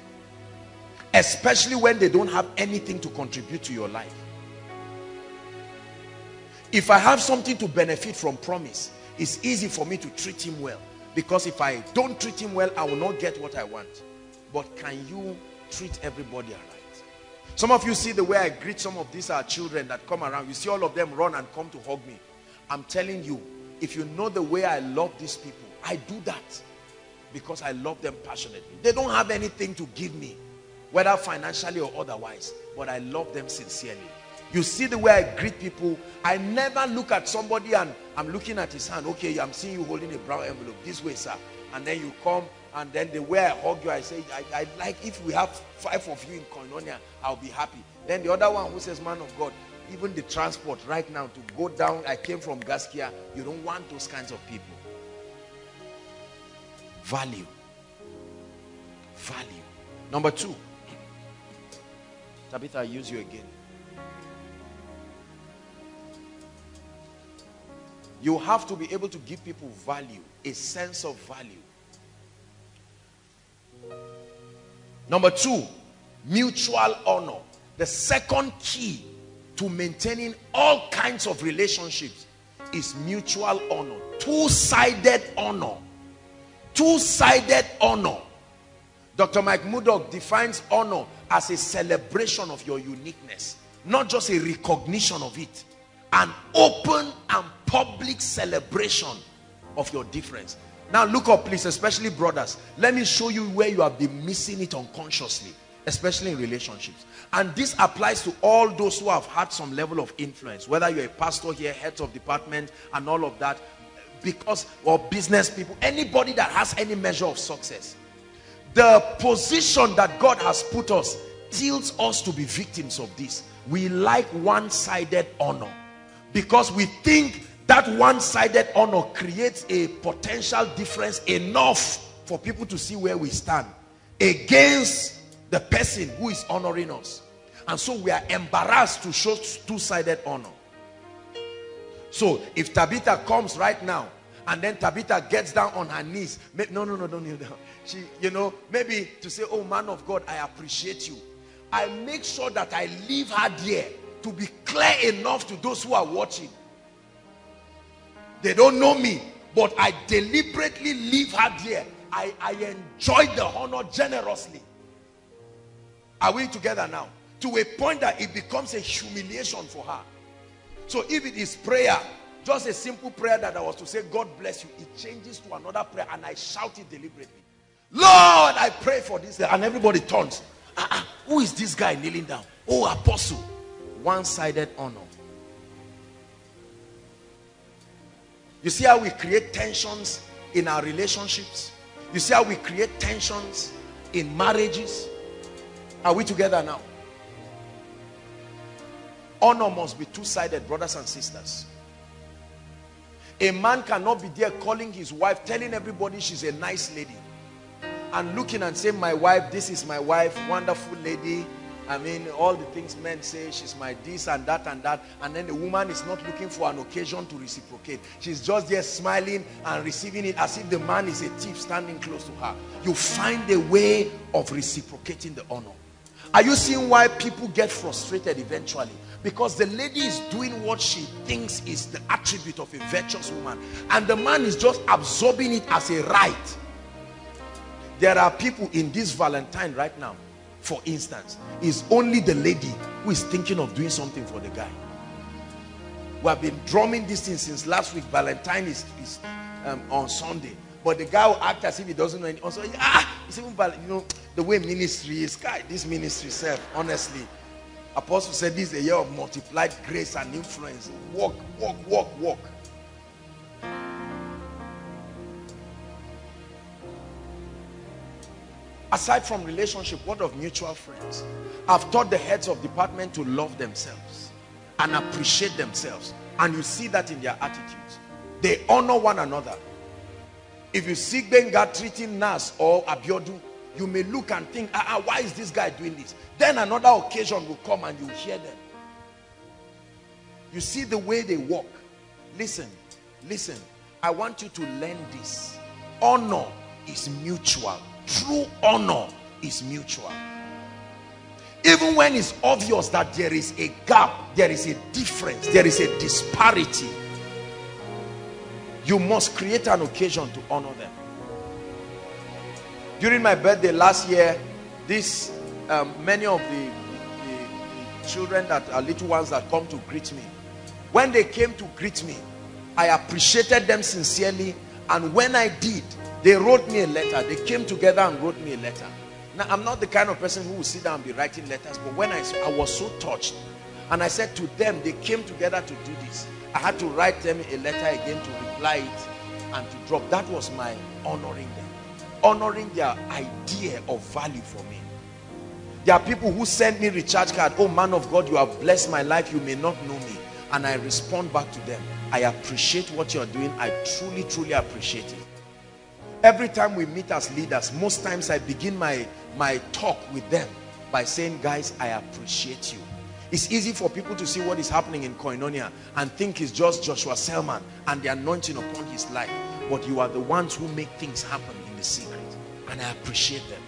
Especially when they don't have anything to contribute to your life. If I have something to benefit from promise, it's easy for me to treat him well. Because if I don't treat him well, I will not get what I want. But can you treat everybody alright? Some of you see the way I greet some of these our children that come around. You see all of them run and come to hug me. I'm telling you, if you know the way I love these people, I do that because I love them passionately. They don't have anything to give me, whether financially or otherwise, but I love them sincerely. You see the way I greet people. I never look at somebody and I'm looking at his hand. Okay, I'm seeing you holding a brown envelope. This way, sir. And then you come and then the way I hug you, I say, I, I like if we have five of you in Koinonia, I'll be happy. Then the other one who says, man of God, even the transport right now to go down, I came from Gaskia. You don't want those kinds of people. Value. Value. Number two. Tabitha, I use you again. You have to be able to give people value, a sense of value. Number two, mutual honor. The second key to maintaining all kinds of relationships is mutual honor. Two-sided honor. Two-sided honor. Dr. Mike Murdock defines honor as a celebration of your uniqueness. Not just a recognition of it. An open and public celebration of your difference. Now look up please, especially brothers. Let me show you where you have been missing it unconsciously, especially in relationships. And this applies to all those who have had some level of influence, whether you're a pastor here, heads of department and all of that, because, or business people, anybody that has any measure of success. The position that God has put us tilts us to be victims of this. We like one-sided honor because we think that one-sided honor creates a potential difference enough for people to see where we stand against the person who is honoring us. And so we are embarrassed to show two-sided honor. So if Tabitha comes right now and then Tabitha gets down on her knees no no no don't kneel down. She you know maybe to say oh man of God I appreciate you. I make sure that I leave her there to be clear enough to those who are watching they don't know me, but I deliberately leave her there. I, I enjoy the honor generously. Are we together now? To a point that it becomes a humiliation for her. So if it is prayer, just a simple prayer that I was to say, God bless you, it changes to another prayer and I shout it deliberately. Lord, I pray for this. And everybody turns. Ah, ah, who is this guy kneeling down? Oh, apostle. One-sided honor. You see how we create tensions in our relationships? You see how we create tensions in marriages? Are we together now? Honor must be two-sided, brothers and sisters. A man cannot be there calling his wife, telling everybody she's a nice lady. And looking and saying, my wife, this is my wife, wonderful lady, I mean, all the things men say, she's my this and that and that. And then the woman is not looking for an occasion to reciprocate. She's just there smiling and receiving it as if the man is a thief standing close to her. You find a way of reciprocating the honor. Are you seeing why people get frustrated eventually? Because the lady is doing what she thinks is the attribute of a virtuous woman. And the man is just absorbing it as a right. There are people in this Valentine right now for instance, is only the lady who is thinking of doing something for the guy. We have been drumming this thing since last week. Valentine is, is um, on Sunday. But the guy will act as if he doesn't know anything. Also, ah, it's even, you know, the way ministry is. Guy, this ministry self, honestly. Apostle said this is a year of multiplied grace and influence. Walk, walk, walk, walk. Aside from relationship, what of mutual friends? I've taught the heads of department to love themselves and appreciate themselves. And you see that in their attitudes. They honor one another. If you see Benga treating Nas or Abiodun, you may look and think, ah, ah, why is this guy doing this? Then another occasion will come and you hear them. You see the way they walk. Listen, listen. I want you to learn this. Honor is mutual. True honor is mutual. Even when it's obvious that there is a gap, there is a difference, there is a disparity, you must create an occasion to honor them. During my birthday last year, this um, many of the, the, the children that are little ones that come to greet me, when they came to greet me, I appreciated them sincerely. And when I did, they wrote me a letter. They came together and wrote me a letter. Now, I'm not the kind of person who will sit down and be writing letters. But when I, I was so touched, and I said to them, they came together to do this. I had to write them a letter again to reply it and to drop. That was my honoring them. Honoring their idea of value for me. There are people who send me recharge card. Oh, man of God, you have blessed my life. You may not know me. And I respond back to them. I appreciate what you're doing. I truly, truly appreciate it. Every time we meet as leaders, most times I begin my, my talk with them by saying, guys, I appreciate you. It's easy for people to see what is happening in Koinonia and think it's just Joshua Selman and the anointing upon his life. But you are the ones who make things happen in the secret. And I appreciate them.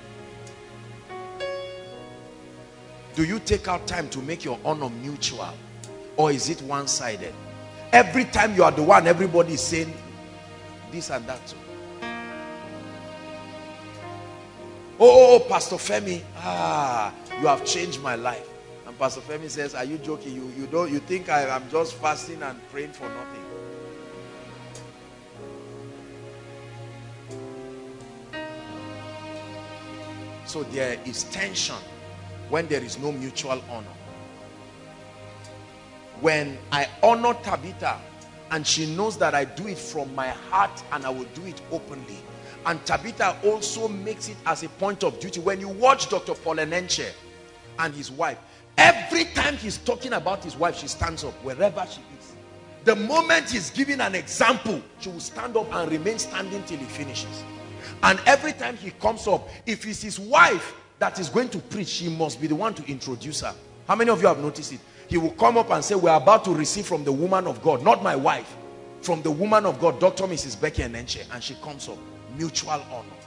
Do you take out time to make your honor mutual? Or is it one-sided? Every time you are the one, everybody is saying this and that. Oh, oh, oh, Pastor Femi, ah, you have changed my life. And Pastor Femi says, are you joking? You, you, don't, you think I am just fasting and praying for nothing. So there is tension when there is no mutual honor when I honor Tabitha and she knows that I do it from my heart and I will do it openly. And Tabitha also makes it as a point of duty. When you watch Dr. Paul Enenche and his wife, every time he's talking about his wife, she stands up wherever she is. The moment he's giving an example, she will stand up and remain standing till he finishes. And every time he comes up, if it's his wife that is going to preach, she must be the one to introduce her. How many of you have noticed it? he will come up and say, we're about to receive from the woman of God, not my wife, from the woman of God, Dr. Mrs. Becky Enenche. And she comes up, mutual honor.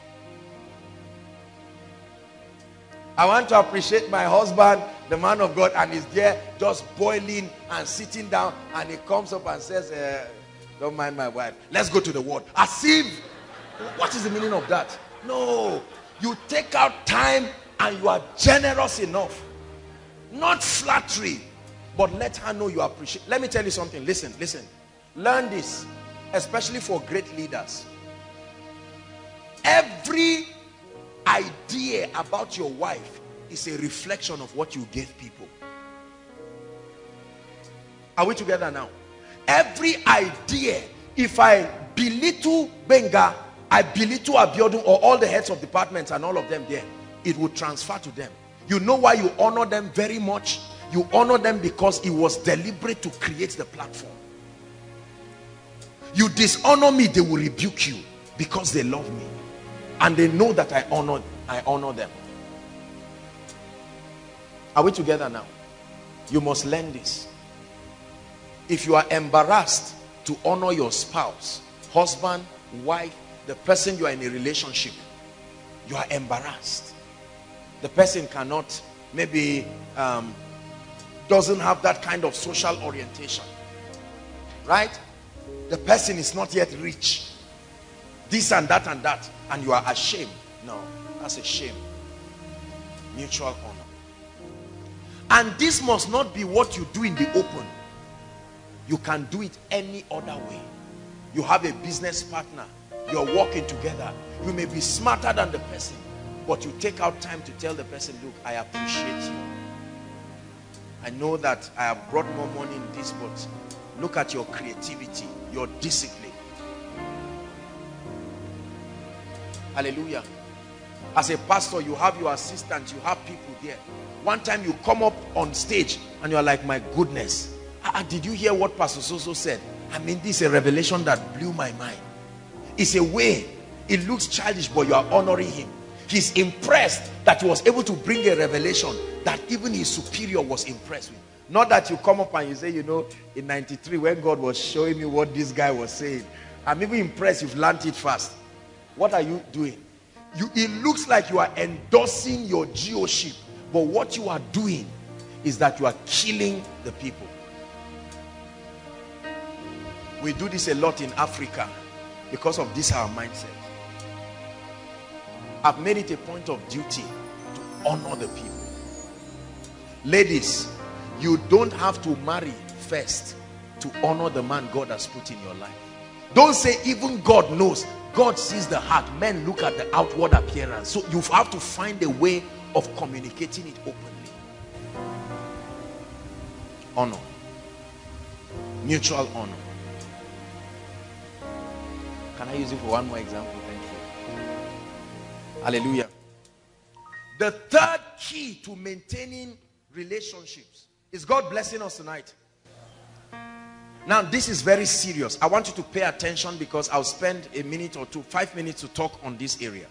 I want to appreciate my husband, the man of God, and he's there just boiling and sitting down. And he comes up and says, uh, Don't mind my wife. Let's go to the word. As if, what is the meaning of that? No, you take out time and you are generous enough. Not flattery, but let her know you appreciate. Let me tell you something. Listen, listen. Learn this, especially for great leaders. Every idea about your wife is a reflection of what you gave people. Are we together now? Every idea, if I belittle Benga, I belittle Abiodun or all the heads of departments and all of them there, it will transfer to them. You know why you honor them very much? You honor them because it was deliberate to create the platform. You dishonor me, they will rebuke you because they love me. And they know that I honor, I honor them. Are we together now? You must learn this. If you are embarrassed to honor your spouse, husband, wife, the person you are in a relationship, you are embarrassed. The person cannot maybe um, doesn't have that kind of social orientation. Right? The person is not yet rich. This and that and that. And you are ashamed. No, that's a shame. Mutual honor. And this must not be what you do in the open. You can do it any other way. You have a business partner. You're working together. You may be smarter than the person. But you take out time to tell the person, look, I appreciate you. I know that I have brought more money in this, but look at your creativity, your discipline. Hallelujah. As a pastor, you have your assistants, you have people there. One time you come up on stage and you're like, my goodness, uh, did you hear what Pastor Soso said? I mean, this is a revelation that blew my mind. It's a way, it looks childish, but you are honoring him. He's impressed that he was able to bring a revelation that even his superior was impressed with. Not that you come up and you say, you know, in 93, when God was showing me what this guy was saying, I'm even impressed you've learned it fast. What are you doing? You, it looks like you are endorsing your geoship, but what you are doing is that you are killing the people. We do this a lot in Africa because of this our mindset. I've made it a point of duty to honor the people. Ladies, you don't have to marry first to honor the man God has put in your life. Don't say even God knows. God sees the heart. Men look at the outward appearance. So you have to find a way of communicating it openly. Honor. Mutual honor. Can I use it for one more example? Thank you. Hallelujah. The third key to maintaining relationships is God blessing us tonight. Now, this is very serious. I want you to pay attention because I'll spend a minute or two, five minutes to talk on this area.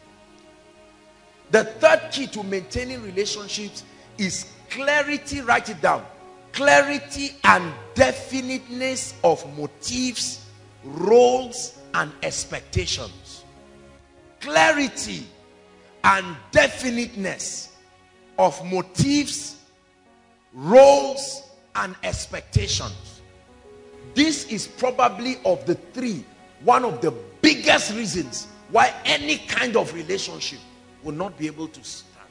The third key to maintaining relationships is clarity. Write it down. Clarity and definiteness of motives, roles, and expectations. Clarity and definiteness of motives, roles, and expectations this is probably of the three, one of the biggest reasons why any kind of relationship will not be able to stand.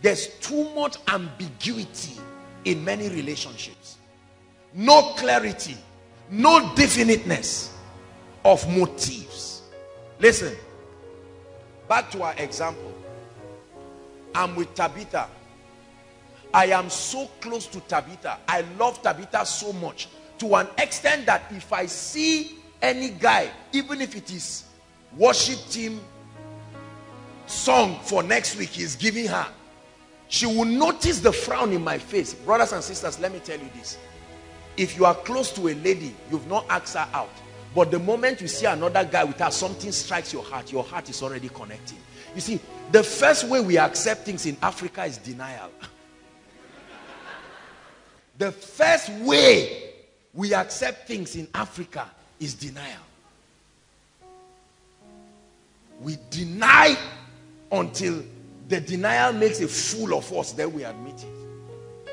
There's too much ambiguity in many relationships. No clarity, no definiteness of motives. Listen, back to our example. I'm with Tabitha. I am so close to Tabitha. I love Tabitha so much to an extent that if I see any guy, even if it is worship team song for next week he's giving her, she will notice the frown in my face. Brothers and sisters, let me tell you this. If you are close to a lady, you've not asked her out. But the moment you see another guy with her, something strikes your heart. Your heart is already connecting. You see, the first way we accept things in Africa is denial. the first way we accept things in Africa is denial. We deny until the denial makes a fool of us, then we admit it.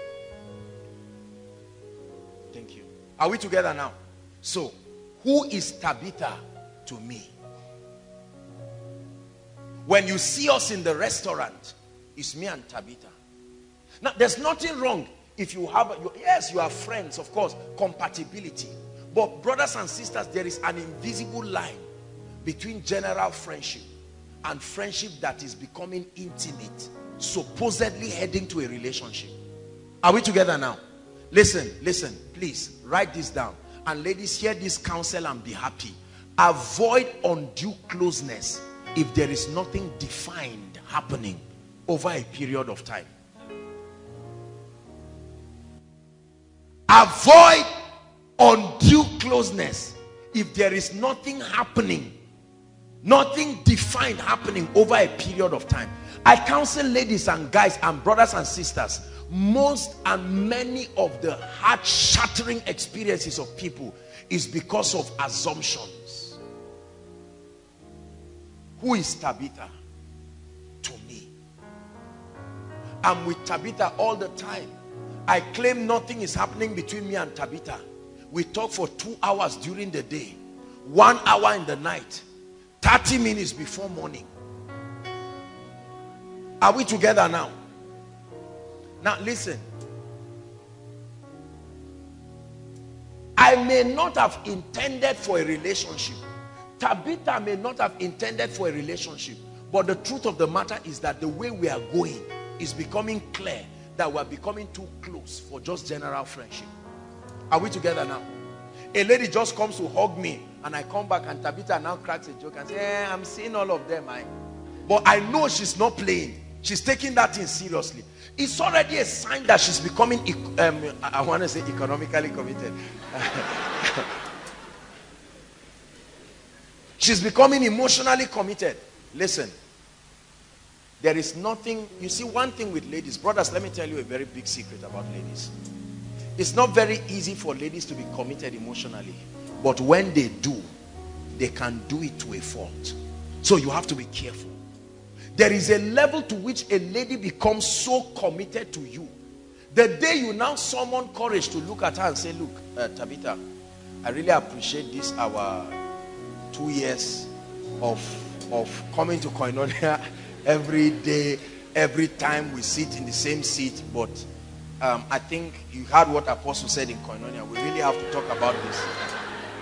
Thank you. Are we together now? So, who is Tabitha to me? When you see us in the restaurant, it's me and Tabitha. Now, there's nothing wrong if you have, yes, you are friends, of course, compatibility. But brothers and sisters, there is an invisible line between general friendship and friendship that is becoming intimate, supposedly heading to a relationship. Are we together now? Listen, listen, please write this down. And ladies, hear this counsel and be happy. Avoid undue closeness if there is nothing defined happening over a period of time. Avoid undue closeness if there is nothing happening, nothing defined happening over a period of time. I counsel ladies and guys and brothers and sisters, most and many of the heart-shattering experiences of people is because of assumptions. Who is Tabitha? To me. I'm with Tabitha all the time. I claim nothing is happening between me and Tabitha. We talk for two hours during the day, one hour in the night, 30 minutes before morning. Are we together now? Now listen. I may not have intended for a relationship. Tabitha may not have intended for a relationship. But the truth of the matter is that the way we are going is becoming clear that we're becoming too close for just general friendship. Are we together now? A lady just comes to hug me and I come back and Tabitha now cracks a joke and says, eh, I'm seeing all of them. I. but I know she's not playing. She's taking that thing seriously. It's already a sign that she's becoming, um, I want to say economically committed. she's becoming emotionally committed. Listen, there is nothing, you see one thing with ladies, brothers, let me tell you a very big secret about ladies. It's not very easy for ladies to be committed emotionally. But when they do, they can do it to a fault. So you have to be careful. There is a level to which a lady becomes so committed to you. The day you now summon courage to look at her and say, look, uh, Tabitha, I really appreciate this, our two years of, of coming to Koinonia every day, every time we sit in the same seat. But um, I think you heard what Apostle said in Koinonia. We really have to talk about this.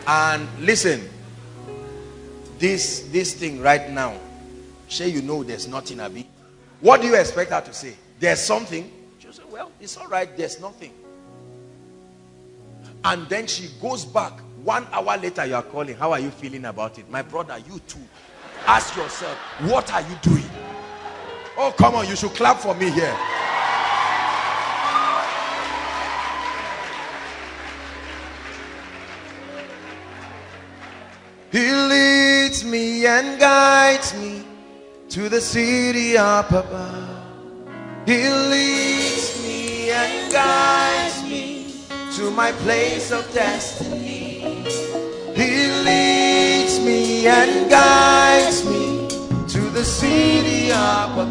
And listen, this, this thing right now, say you know there's nothing, Abi. What do you expect her to say? There's something. She'll say, well, it's all right. There's nothing. And then she goes back. One hour later, you are calling. How are you feeling about it? My brother, you too. Ask yourself, what are you doing? Oh, come on. You should clap for me here. He leads me and guides me to the city up above. He leads me and guides me to my place of destiny. He leads me and guides me to the above. He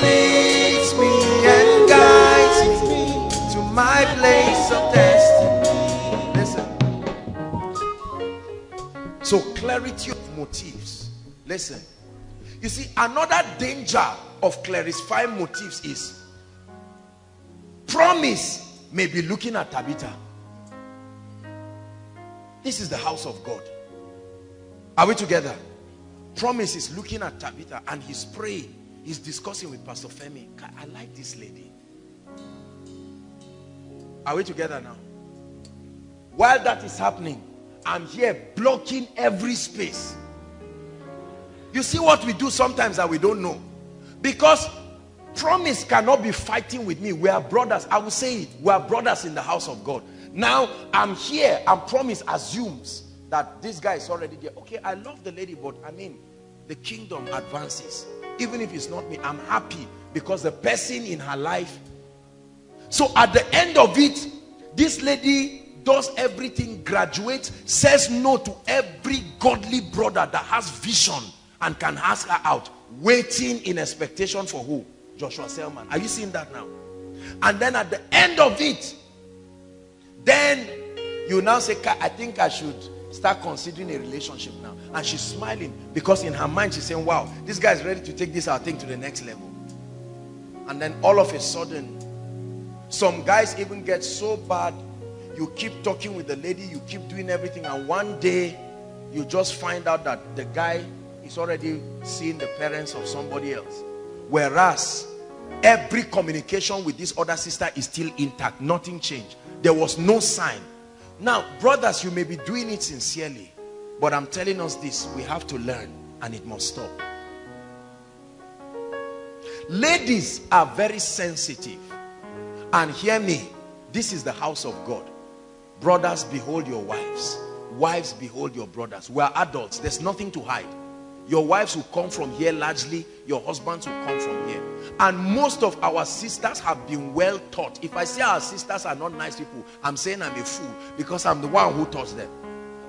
leads me and guides me to my place of destiny. Listen. So clarity of motives. Listen. You see, another danger of clarifying motives is promise may be looking at Tabitha. This is the house of God. Are we together? Promise is looking at Tabitha and he's praying. He's discussing with Pastor Femi. I like this lady. Are we together now? While that is happening, I'm here blocking every space. You see what we do sometimes that we don't know. Because promise cannot be fighting with me. We are brothers. I will say it. We are brothers in the house of God. Now I'm here and promise assumes that this guy is already there. Okay, I love the lady, but I mean, the kingdom advances. Even if it's not me, I'm happy because the person in her life. So at the end of it, this lady does everything, graduates, says no to every godly brother that has vision and can ask her out, waiting in expectation for who? Joshua Selman. Are you seeing that now? And then at the end of it, then you now say, I think I should start considering a relationship now. And she's smiling because in her mind she's saying, wow, this guy's ready to take this our thing to the next level. And then all of a sudden, some guys even get so bad you keep talking with the lady, you keep doing everything, and one day you just find out that the guy is already seeing the parents of somebody else. Whereas every communication with this other sister is still intact, nothing changed. There was no sign. Now, brothers, you may be doing it sincerely, but I'm telling us this we have to learn, and it must stop. Ladies are very sensitive, and hear me, this is the house of God. Brothers, behold your wives. Wives, behold your brothers. We are adults. There's nothing to hide. Your wives will come from here largely. Your husbands will come from here. And most of our sisters have been well taught. If I say our sisters are not nice people, I'm saying I'm a fool because I'm the one who taught them.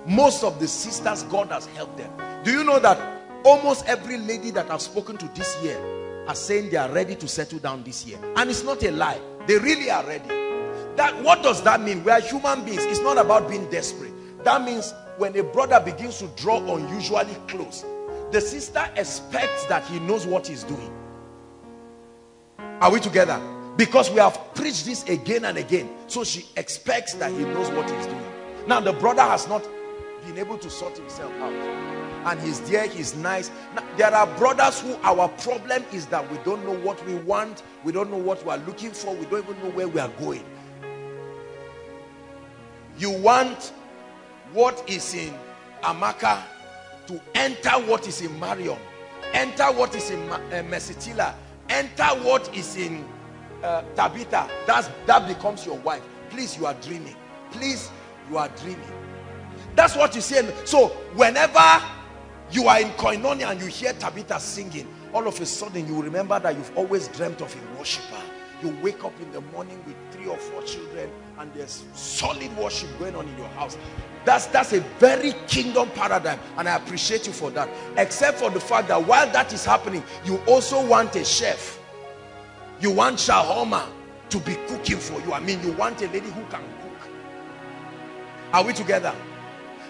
Most of the sisters, God has helped them. Do you know that almost every lady that I've spoken to this year are saying they are ready to settle down this year? And it's not a lie. They really are ready. That what does that mean? We are human beings. It's not about being desperate. That means when a brother begins to draw unusually close, the sister expects that he knows what he's doing. Are we together? Because we have preached this again and again. So she expects that he knows what he's doing. Now the brother has not been able to sort himself out. And he's there, he's nice. Now, there are brothers who our problem is that we don't know what we want. We don't know what we are looking for. We don't even know where we are going. You want what is in Amaka to enter what is in Marion. enter what is in uh, Mesitila, enter what is in uh, Tabitha. That's, that becomes your wife. Please, you are dreaming. Please, you are dreaming. That's what you say. So, whenever you are in koinonia and you hear Tabitha singing, all of a sudden you remember that you've always dreamt of a worshiper. You wake up in the morning with three or four children and there's solid worship going on in your house. That's, that's a very kingdom paradigm and I appreciate you for that. Except for the fact that while that is happening, you also want a chef. You want Shahoma to be cooking for you. I mean, you want a lady who can cook. Are we together?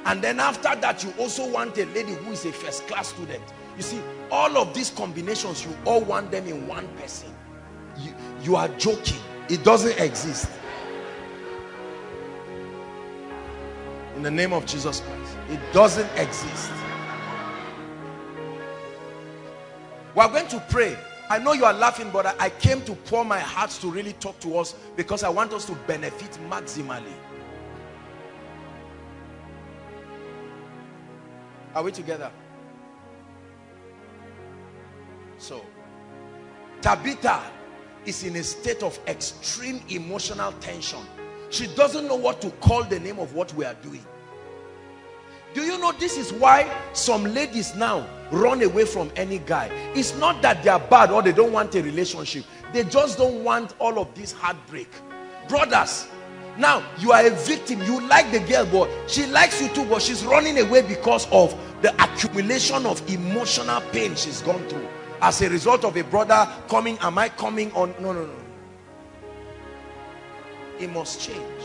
And then after that, you also want a lady who is a first class student. You see, all of these combinations, you all want them in one person. You, you are joking. It doesn't exist. In the name of Jesus Christ. It doesn't exist. We're going to pray. I know you are laughing, but I came to pour my heart to really talk to us because I want us to benefit maximally. Are we together? So, Tabitha is in a state of extreme emotional tension. She doesn't know what to call the name of what we are doing. Do you know this is why some ladies now run away from any guy? It's not that they are bad or they don't want a relationship. They just don't want all of this heartbreak. Brothers, now you are a victim. You like the girl, but she likes you too, but she's running away because of the accumulation of emotional pain she's gone through. As a result of a brother coming, am I coming on? No, no, no. It must change.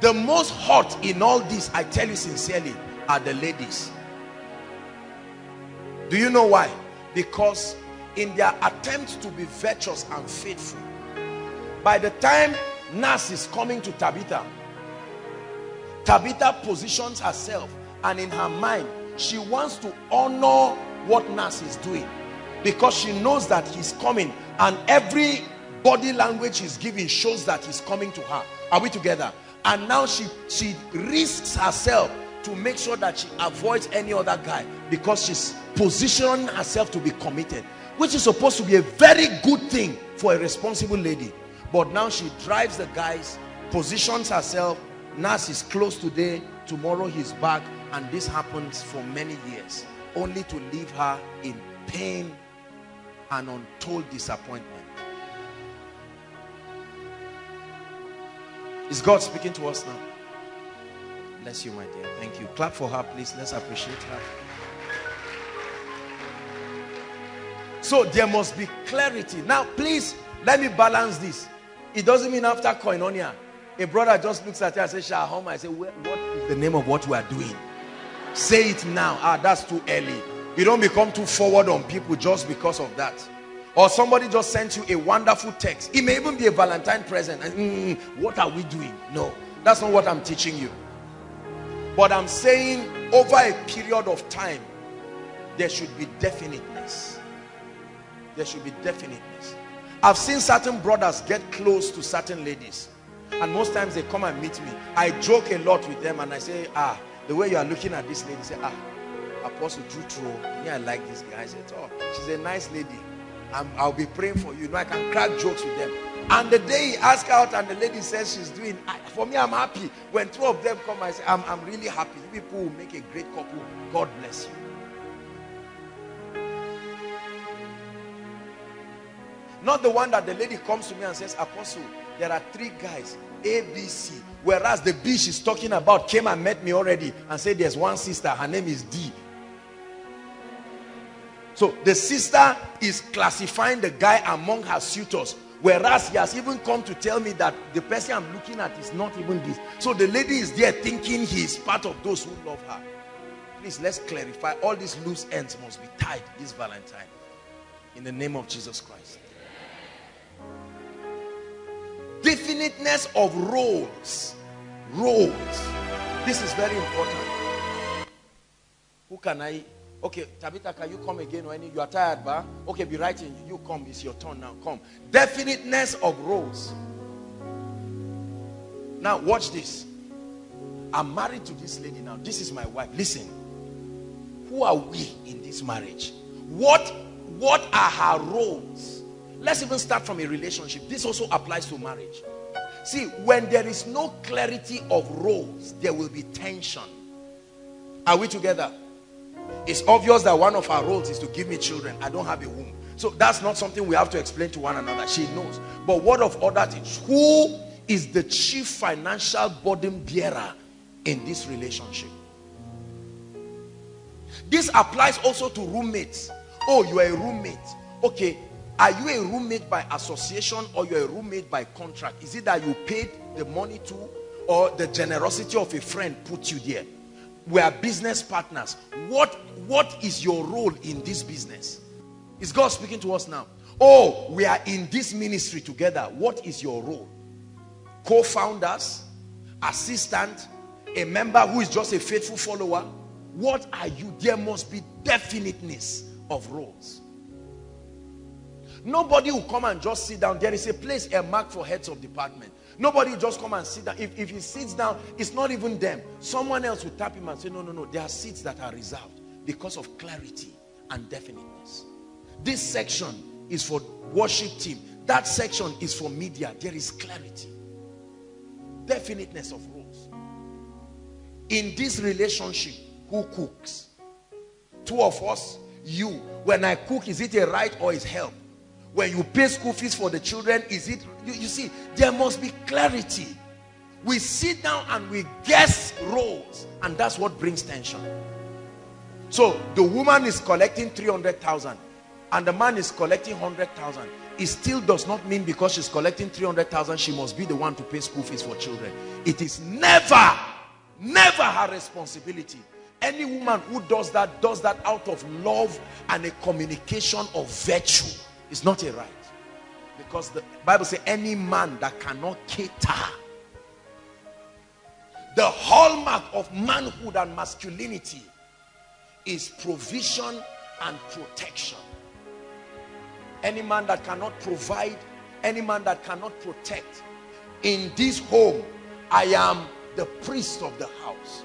The most hot in all this, I tell you sincerely, are the ladies. Do you know why? Because in their attempt to be virtuous and faithful, by the time Nas is coming to Tabitha. Tabitha positions herself and in her mind, she wants to honor what Nas is doing because she knows that he's coming and every body language he's giving shows that he's coming to her. Are we together? And now she, she risks herself to make sure that she avoids any other guy because she's positioning herself to be committed, which is supposed to be a very good thing for a responsible lady. But now she drives the guys, positions herself. Nas is close today, tomorrow he's back. And this happens for many years. Only to leave her in pain and untold disappointment. Is God speaking to us now? Bless you, my dear. Thank you. Clap for her, please. Let's appreciate her. So there must be clarity. Now, please, let me balance this. It doesn't mean after koinonia, a brother just looks at you and says, Shahoma. I say, what is the name of what we are doing? Say it now. Ah, that's too early. You don't become too forward on people just because of that. Or somebody just sent you a wonderful text. It may even be a Valentine present. And mm, what are we doing? No, that's not what I'm teaching you. But I'm saying over a period of time, there should be definiteness. There should be definiteness. I've seen certain brothers get close to certain ladies. And most times they come and meet me. I joke a lot with them and I say, ah, the way you are looking at this lady, say, ah, Apostle Jutro, yeah, I like this guy. I said, oh, she's a nice lady. I will be praying for you. you know, I can crack jokes with them. And the day he asks out and the lady says she's doing, I, for me, I'm happy. When two of them come, I say, I'm, I'm really happy. You people will make a great couple. God bless you. Not the one that the lady comes to me and says, Apostle, there are three guys, A, B, C. Whereas the B she's talking about came and met me already and said there's one sister, her name is D. So the sister is classifying the guy among her suitors. Whereas he has even come to tell me that the person I'm looking at is not even this. So the lady is there thinking he is part of those who love her. Please, let's clarify. All these loose ends must be tied this Valentine. In the name of Jesus Christ definiteness of roles roles this is very important who can i okay tabitha can you come again? Any you are tired ba? Okay be writing. You come it's your turn now. Come. Definiteness of roles. Now watch this. I'm married to this lady now. This is my wife. Listen. Who are we in this marriage? What, what are her roles? Let's even start from a relationship. This also applies to marriage. See, when there is no clarity of roles, there will be tension. Are we together? It's obvious that one of our roles is to give me children. I don't have a womb. So that's not something we have to explain to one another. She knows. But what of other things? Who is the chief financial burden bearer in this relationship? This applies also to roommates. Oh, you are a roommate. Okay, are you a roommate by association or you're a roommate by contract? Is it that you paid the money to or the generosity of a friend put you there? We are business partners. What, what is your role in this business? Is God speaking to us now? Oh, we are in this ministry together. What is your role? Co-founders, assistant, a member who is just a faithful follower. What are you? There must be definiteness of roles. Nobody will come and just sit down. There is a place a mark for heads of department. Nobody just come and sit down. If, if he sits down, it's not even them. Someone else will tap him and say, no, no, no. There are seats that are reserved because of clarity and definiteness. This section is for worship team. That section is for media. There is clarity. Definiteness of roles. In this relationship, who cooks? Two of us, you. When I cook, is it a right or is help? When you pay school fees for the children, is it, you, you see, there must be clarity. We sit down and we guess roles and that's what brings tension. So the woman is collecting 300,000 and the man is collecting 100,000. It still does not mean because she's collecting 300,000 she must be the one to pay school fees for children. It is never, never her responsibility. Any woman who does that, does that out of love and a communication of virtue. It's not a right. Because the Bible says any man that cannot cater. The hallmark of manhood and masculinity is provision and protection. Any man that cannot provide, any man that cannot protect. In this home, I am the priest of the house.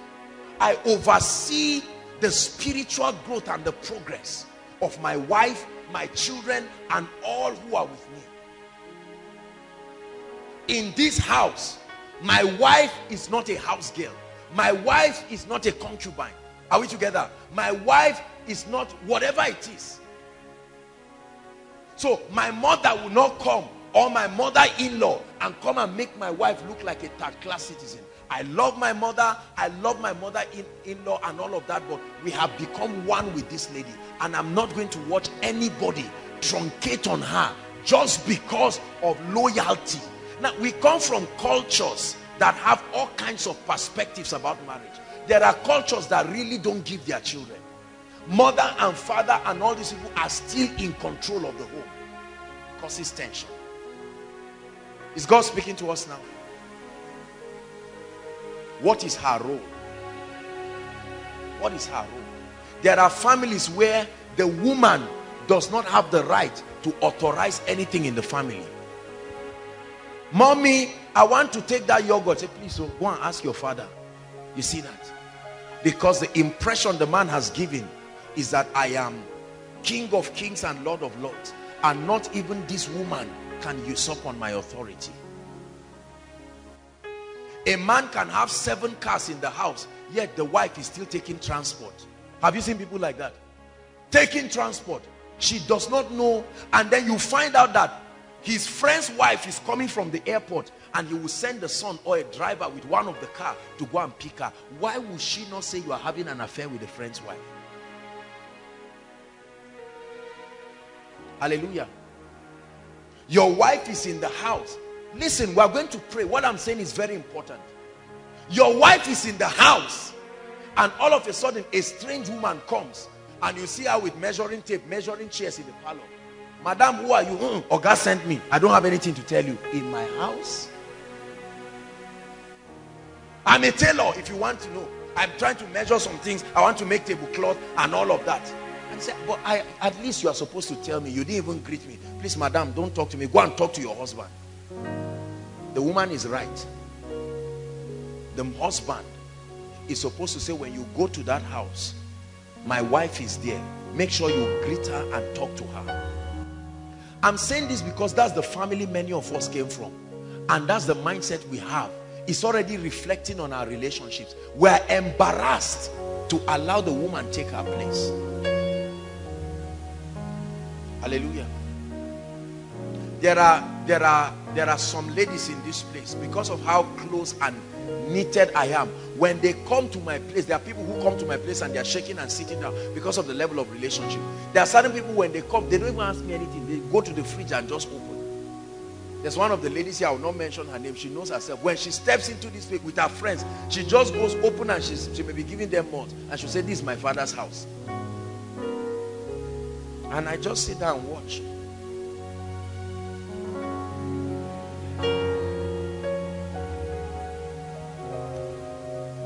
I oversee the spiritual growth and the progress of my wife my children, and all who are with me. In this house, my wife is not a house girl. My wife is not a concubine. Are we together? My wife is not whatever it is. So my mother will not come or my mother-in-law and come and make my wife look like a third class citizen. I love my mother. I love my mother-in-law and all of that. But we have become one with this lady. And I'm not going to watch anybody truncate on her just because of loyalty. Now, we come from cultures that have all kinds of perspectives about marriage. There are cultures that really don't give their children. Mother and father and all these people are still in control of the home. Causes tension. Is God speaking to us now? What is her role? What is her role? There are families where the woman does not have the right to authorize anything in the family. Mommy, I want to take that yogurt. Say, please, so go and ask your father. You see that? Because the impression the man has given is that I am King of kings and Lord of lords. And not even this woman can usurp on my authority. A man can have seven cars in the house, yet the wife is still taking transport. Have you seen people like that? Taking transport. She does not know. And then you find out that his friend's wife is coming from the airport and he will send the son or a driver with one of the car to go and pick her. Why would she not say you are having an affair with a friend's wife? Hallelujah. Your wife is in the house Listen, we are going to pray. What I'm saying is very important. Your wife is in the house and all of a sudden a strange woman comes and you see her with measuring tape, measuring chairs in the parlor. Madam, who are you? Mm, God sent me. I don't have anything to tell you. In my house? I'm a tailor if you want to know. I'm trying to measure some things. I want to make tablecloth and all of that. And say, but I, at least you are supposed to tell me. You didn't even greet me. Please, madam, don't talk to me. Go and talk to your husband. The woman is right. The husband is supposed to say when you go to that house, my wife is there. Make sure you greet her and talk to her. I'm saying this because that's the family many of us came from. And that's the mindset we have. It's already reflecting on our relationships. We're embarrassed to allow the woman take her place. Hallelujah there are there are there are some ladies in this place because of how close and knitted I am. When they come to my place, there are people who come to my place and they are shaking and sitting down because of the level of relationship. There are certain people when they come, they don't even ask me anything. They go to the fridge and just open. There's one of the ladies here, I will not mention her name. She knows herself. When she steps into this place with her friends, she just goes open and she's, she may be giving them mouth. And she'll say, this is my father's house. And I just sit down and watch.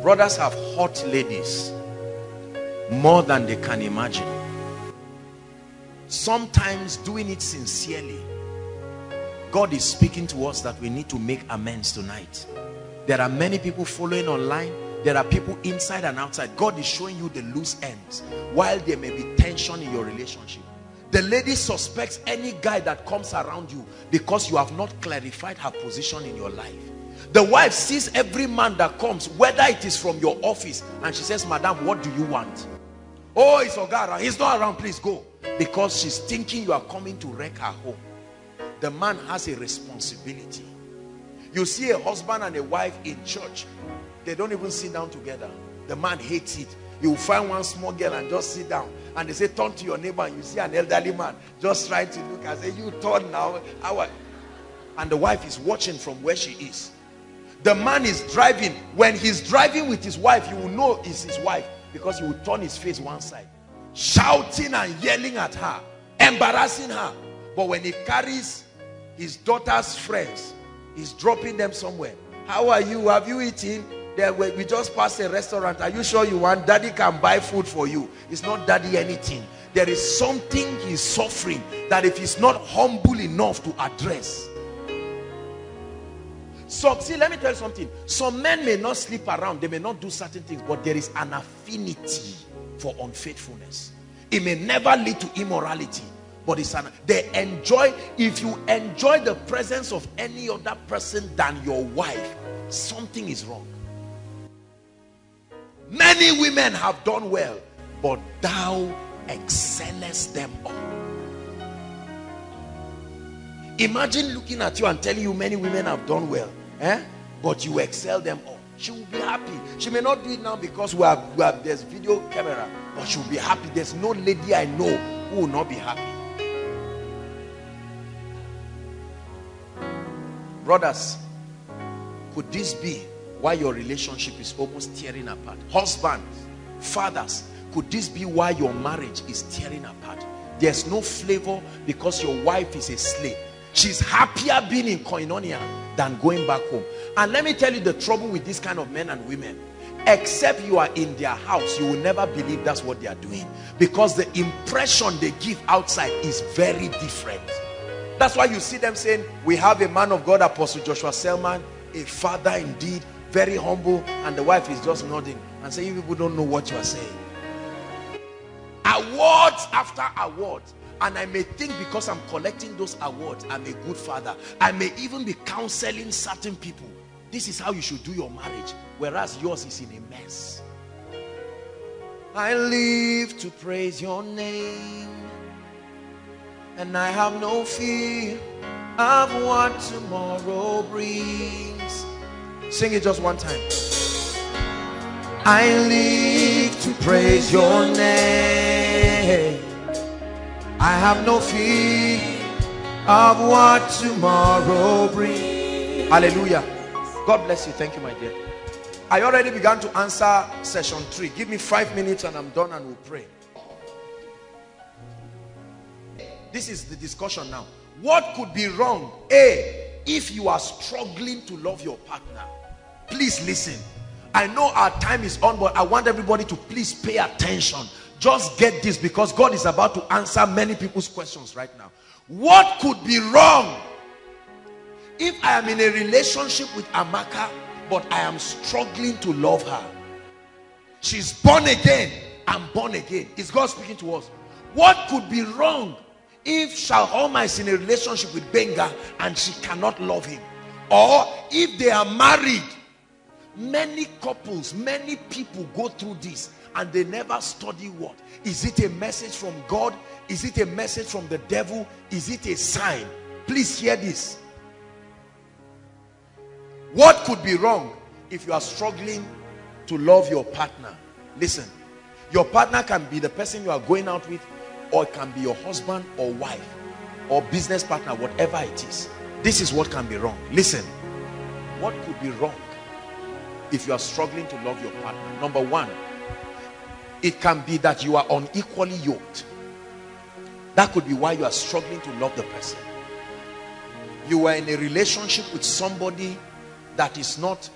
Brothers have hot ladies more than they can imagine. Sometimes doing it sincerely. God is speaking to us that we need to make amends tonight. There are many people following online. There are people inside and outside. God is showing you the loose ends while there may be tension in your relationship. The lady suspects any guy that comes around you because you have not clarified her position in your life. The wife sees every man that comes, whether it is from your office, and she says, Madam, what do you want? Oh, it's Ogara. He's not around. Please go. Because she's thinking you are coming to wreck her home. The man has a responsibility. You see a husband and a wife in church. They don't even sit down together. The man hates it. You find one small girl and just sit down. And they say, turn to your neighbor and you see an elderly man just trying to look and say, you turn now. And the wife is watching from where she is the man is driving. When he's driving with his wife you will know it's his wife because he will turn his face one side shouting and yelling at her embarrassing her. But when he carries his daughter's friends he's dropping them somewhere. How are you? Have you eaten? There we just passed a restaurant. Are you sure you want? Daddy can buy food for you. It's not daddy anything. There is something he's suffering that if he's not humble enough to address so, see, let me tell you something. Some men may not sleep around, they may not do certain things, but there is an affinity for unfaithfulness. It may never lead to immorality, but it's an they enjoy if you enjoy the presence of any other person than your wife, something is wrong. Many women have done well, but thou excellest them all. Imagine looking at you and telling you many women have done well eh? but you excel them all. She will be happy. She may not do it now because we have, we have there's video camera but she will be happy. There's no lady i know who will not be happy. Brothers could this be why your relationship is almost tearing apart? Husbands fathers could this be why your marriage is tearing apart? There's no flavor because your wife is a slave she's happier being in koinonia than going back home. And let me tell you the trouble with this kind of men and women. Except you are in their house you will never believe that's what they are doing. Because the impression they give outside is very different. That's why you see them saying we have a man of God apostle Joshua Selman a father indeed very humble and the wife is just nodding. And saying you people don't know what you are saying. Awards after awards and I may think because I'm collecting those awards, I'm a good father. I may even be counseling certain people. This is how you should do your marriage. Whereas yours is in a mess. I live to praise your name. And I have no fear of what tomorrow brings. Sing it just one time. I live to praise your name. I have no fear of what tomorrow brings. Hallelujah. God bless you. Thank you, my dear. I already began to answer session three. Give me five minutes and I'm done and we'll pray. This is the discussion now. What could be wrong? A, if you are struggling to love your partner, please listen. I know our time is on, but I want everybody to please pay attention just get this because God is about to answer many people's questions right now. What could be wrong if I am in a relationship with Amaka, but I am struggling to love her? She's born again, I'm born again. Is God speaking to us? What could be wrong if Shaloma is in a relationship with Benga and she cannot love him? Or if they are married, many couples, many people go through this and they never study what? Is it a message from God? Is it a message from the devil? Is it a sign? Please hear this. What could be wrong if you are struggling to love your partner? Listen, your partner can be the person you are going out with or it can be your husband or wife or business partner, whatever it is. This is what can be wrong. Listen, what could be wrong if you are struggling to love your partner? Number one, it can be that you are unequally yoked. That could be why you are struggling to love the person. You are in a relationship with somebody that is not,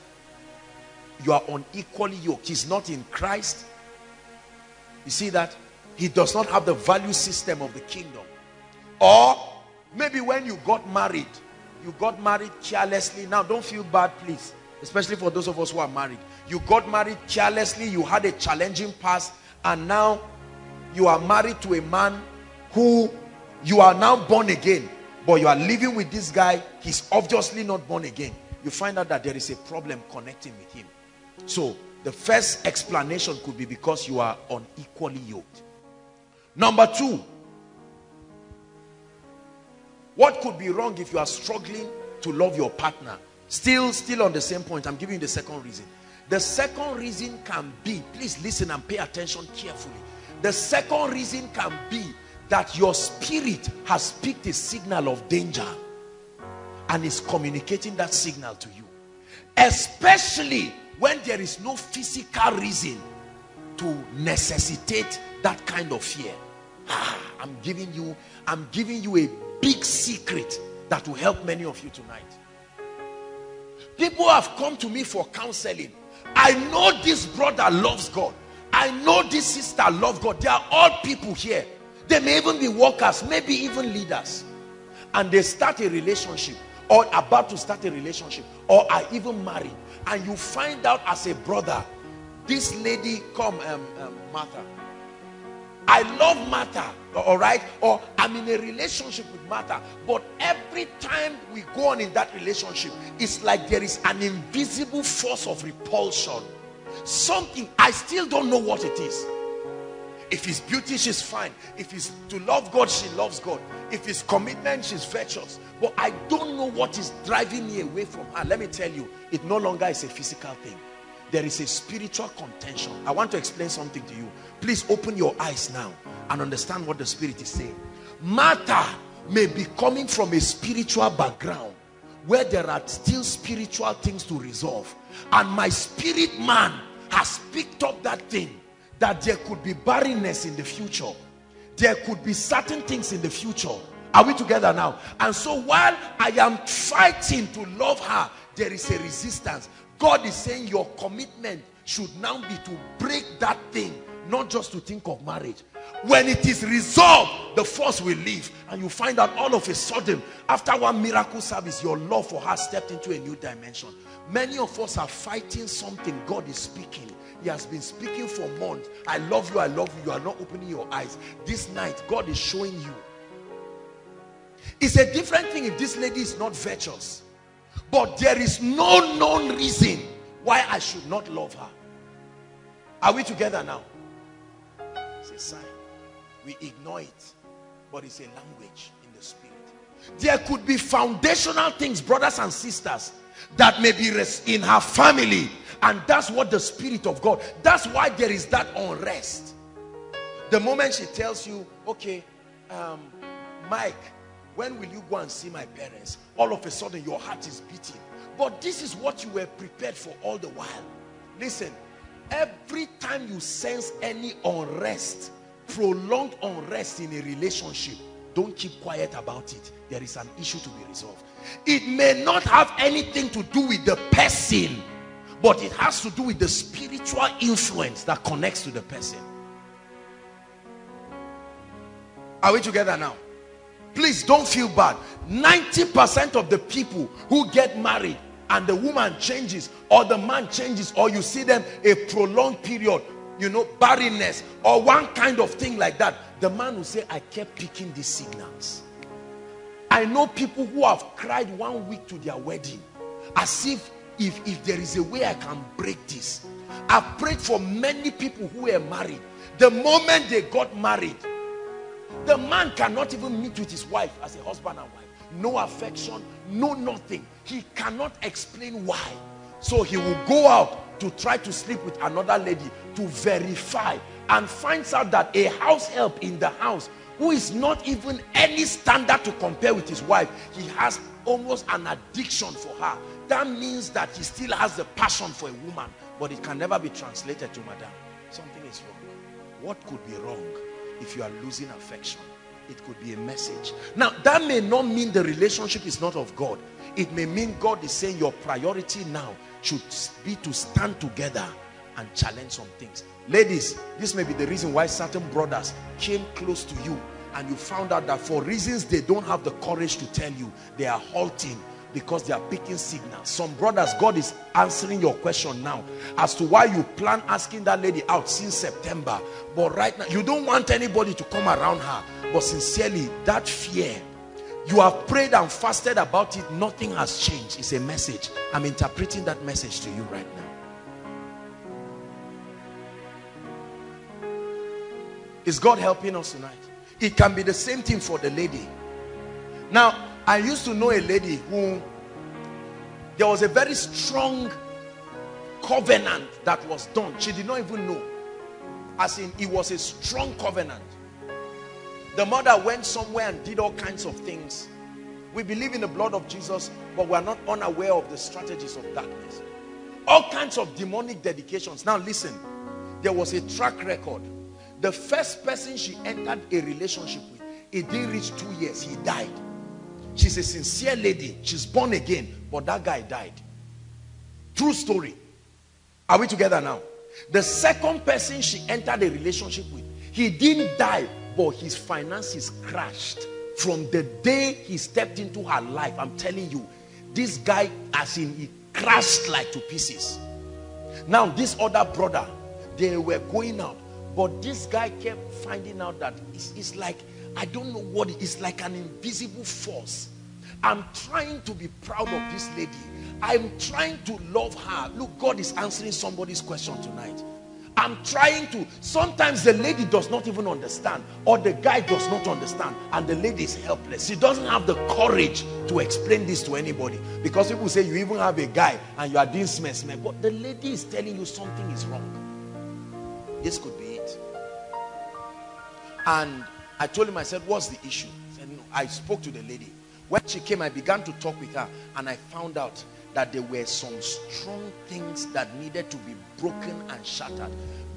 you are unequally yoked. He's not in Christ. You see that? He does not have the value system of the kingdom. Or maybe when you got married, you got married carelessly. Now don't feel bad, please. Especially for those of us who are married. You got married carelessly. You had a challenging past. And now you are married to a man who you are now born again. But you are living with this guy. He's obviously not born again. You find out that there is a problem connecting with him. So the first explanation could be because you are unequally yoked. Number two, what could be wrong if you are struggling to love your partner? Still, still on the same point. I'm giving you the second reason. The second reason can be, please listen and pay attention carefully. The second reason can be that your spirit has picked a signal of danger and is communicating that signal to you. Especially when there is no physical reason to necessitate that kind of fear. Ah, I'm giving you, I'm giving you a big secret that will help many of you tonight. People have come to me for counseling. I know this brother loves God. I know this sister loves God. They are all people here. They may even be workers, maybe even leaders. And they start a relationship or about to start a relationship or are even married. And you find out as a brother, this lady, come, um, um, Martha, I love Martha, all right? Or I'm in a relationship with Martha But every time we go on in that relationship, it's like there is an invisible force of repulsion. Something, I still don't know what it is. If it's beauty, she's fine. If it's to love God, she loves God. If it's commitment, she's virtuous. But I don't know what is driving me away from her. Let me tell you, it no longer is a physical thing there is a spiritual contention. I want to explain something to you. Please open your eyes now and understand what the spirit is saying. Martha may be coming from a spiritual background where there are still spiritual things to resolve. And my spirit man has picked up that thing that there could be barrenness in the future. There could be certain things in the future. Are we together now? And so while I am fighting to love her, there is a resistance. God is saying your commitment should now be to break that thing, not just to think of marriage. When it is resolved, the force will leave. And you find out all of a sudden, after one miracle service, your love for her stepped into a new dimension. Many of us are fighting something God is speaking. He has been speaking for months. I love you, I love you. You are not opening your eyes. This night, God is showing you. It's a different thing if this lady is not virtuous. But there is no known reason why I should not love her. Are we together now? It's a sign. We ignore it. But it's a language in the spirit. There could be foundational things, brothers and sisters, that may be in her family. And that's what the spirit of God, that's why there is that unrest. The moment she tells you, okay, um, Mike, when will you go and see my parents? All of a sudden your heart is beating. But this is what you were prepared for all the while. Listen, every time you sense any unrest, prolonged unrest in a relationship, don't keep quiet about it. There is an issue to be resolved. It may not have anything to do with the person, but it has to do with the spiritual influence that connects to the person. Are we together now? Please don't feel bad. 90% of the people who get married and the woman changes or the man changes or you see them a prolonged period you know, barrenness or one kind of thing like that, the man will say, I kept picking these signals. I know people who have cried one week to their wedding as if if, if there is a way I can break this. I've prayed for many people who were married. The moment they got married, the man cannot even meet with his wife as a husband and wife. No affection, no nothing. He cannot explain why. So he will go out to try to sleep with another lady to verify and finds out that a house help in the house who is not even any standard to compare with his wife, he has almost an addiction for her. That means that he still has the passion for a woman, but it can never be translated to madam. Something is wrong. What could be wrong if you are losing affection? It could be a message. Now, that may not mean the relationship is not of God. It may mean God is saying your priority now should be to stand together and challenge some things. Ladies, this may be the reason why certain brothers came close to you and you found out that for reasons they don't have the courage to tell you, they are halting because they are picking signals. Some brothers, God is answering your question now as to why you plan asking that lady out since September. But right now, you don't want anybody to come around her. But sincerely, that fear, you have prayed and fasted about it, nothing has changed. It's a message. I'm interpreting that message to you right now. Is God helping us tonight? It can be the same thing for the lady. Now, I used to know a lady who there was a very strong covenant that was done. She did not even know. As in, it was a strong covenant. The mother went somewhere and did all kinds of things. We believe in the blood of Jesus, but we are not unaware of the strategies of darkness. All kinds of demonic dedications. Now listen, there was a track record the first person she entered a relationship with, it didn't reach two years. He died. She's a sincere lady. She's born again. But that guy died. True story. Are we together now? The second person she entered a relationship with, he didn't die, but his finances crashed. From the day he stepped into her life, I'm telling you, this guy, as in, he crashed like to pieces. Now, this other brother, they were going out but this guy kept finding out that it's, it's like, I don't know what it is, like an invisible force. I'm trying to be proud of this lady. I'm trying to love her. Look, God is answering somebody's question tonight. I'm trying to. Sometimes the lady does not even understand, or the guy does not understand, and the lady is helpless. She doesn't have the courage to explain this to anybody because people say you even have a guy and you are doing smell, but the lady is telling you something is wrong. This could be it. and I told him, I said, what's the issue? He said, no. I spoke to the lady. When she came, I began to talk with her and I found out that there were some strong things that needed to be broken and shattered.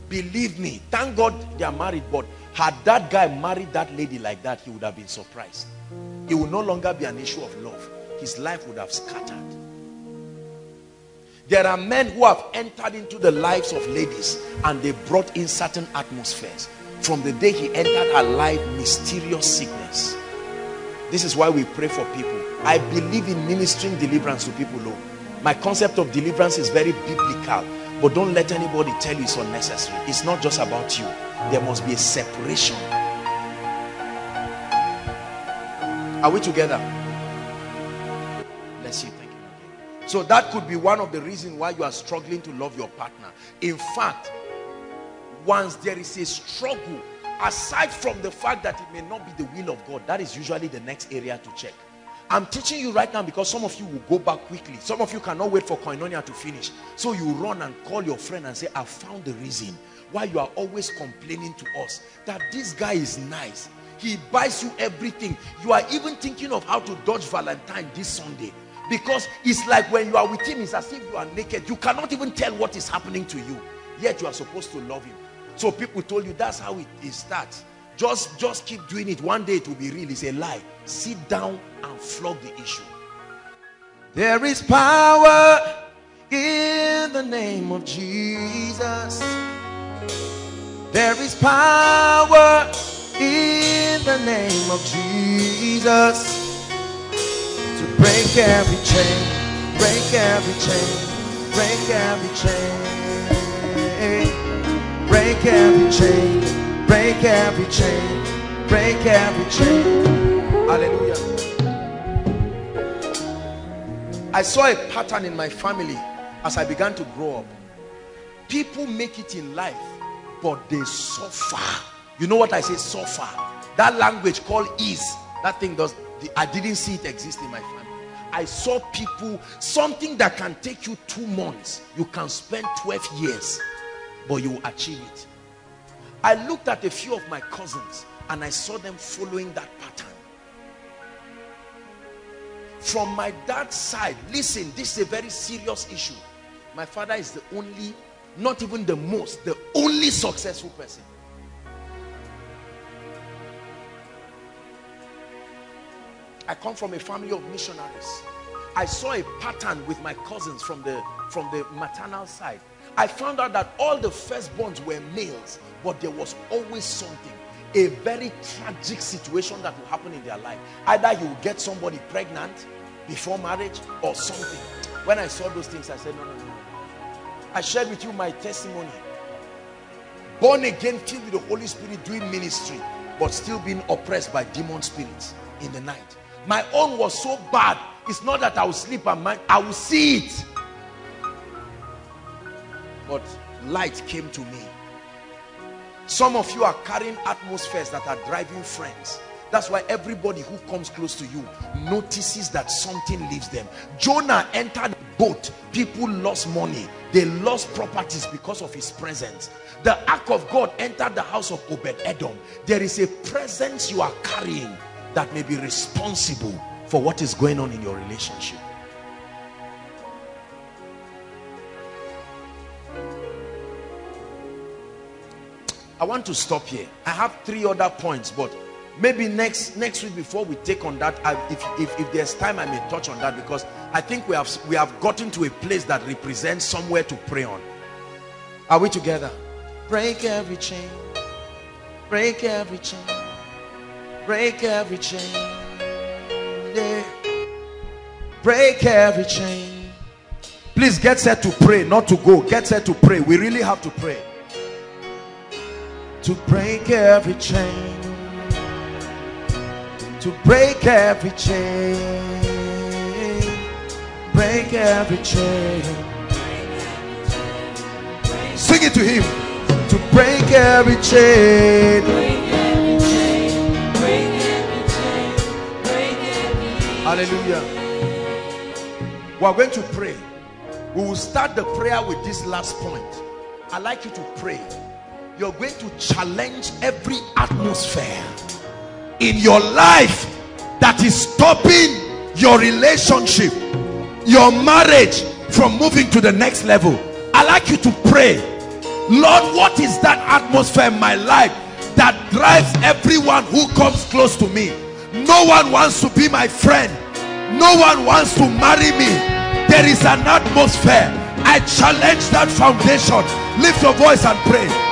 Believe me, thank God they are married, but had that guy married that lady like that, he would have been surprised. It would no longer be an issue of love. His life would have scattered. There are men who have entered into the lives of ladies and they brought in certain atmospheres from the day he entered her life mysterious sickness. This is why we pray for people. I believe in ministering deliverance to people Lord. my concept of deliverance is very biblical but don't let anybody tell you it's unnecessary. It's not just about you. There must be a separation. Are we together? Bless you thank you. So that could be one of the reasons why you are struggling to love your partner. In fact once there is a struggle aside from the fact that it may not be the will of God that is usually the next area to check. I'm teaching you right now because some of you will go back quickly. Some of you cannot wait for koinonia to finish. So you run and call your friend and say I found the reason why you are always complaining to us that this guy is nice. He buys you everything. You are even thinking of how to dodge valentine this sunday because it's like when you are with him it's as if you are naked. You cannot even tell what is happening to you yet you are supposed to love him so people told you that's how it, it starts. Just, just keep doing it. One day it will be real. It's a lie. Sit down and flog the issue. There is power in the name of Jesus. There is power in the name of Jesus to break every chain, break every chain, break every chain break every chain, break every chain, break every chain. Hallelujah. I saw a pattern in my family as I began to grow up. People make it in life, but they suffer. You know what I say, suffer. That language called ease, that thing does, I didn't see it exist in my family. I saw people, something that can take you two months, you can spend 12 years, but you will achieve it. I looked at a few of my cousins and I saw them following that pattern. From my dad's side, listen, this is a very serious issue. My father is the only, not even the most, the only successful person. I come from a family of missionaries. I saw a pattern with my cousins from the from the maternal side. I found out that all the firstborns were males, but there was always something, a very tragic situation that will happen in their life. Either you get somebody pregnant before marriage or something. When I saw those things, I said, no, no, no. I shared with you my testimony. Born again, filled with the Holy Spirit, doing ministry, but still being oppressed by demon spirits in the night. My own was so bad. It's not that I will sleep and mind, I will see it. But light came to me. Some of you are carrying atmospheres that are driving friends. That's why everybody who comes close to you notices that something leaves them. Jonah entered boat. People lost money. They lost properties because of his presence. The ark of God entered the house of Obed Edom. There is a presence you are carrying that may be responsible for what is going on in your relationship. I want to stop here. I have three other points, but maybe next next week before we take on that, I, if, if, if there's time, I may touch on that because I think we have we have gotten to a place that represents somewhere to pray on. Are we together? Break every chain. Break every chain break every chain yeah. break every chain please get set to pray not to go get set to pray we really have to pray to break every chain to break every chain break every chain sing it to him to break every chain Hallelujah. We are going to pray. We will start the prayer with this last point. I'd like you to pray. You're going to challenge every atmosphere in your life that is stopping your relationship, your marriage from moving to the next level. i like you to pray. Lord, what is that atmosphere in my life that drives everyone who comes close to me? No one wants to be my friend no one wants to marry me there is an atmosphere i challenge that foundation lift your voice and pray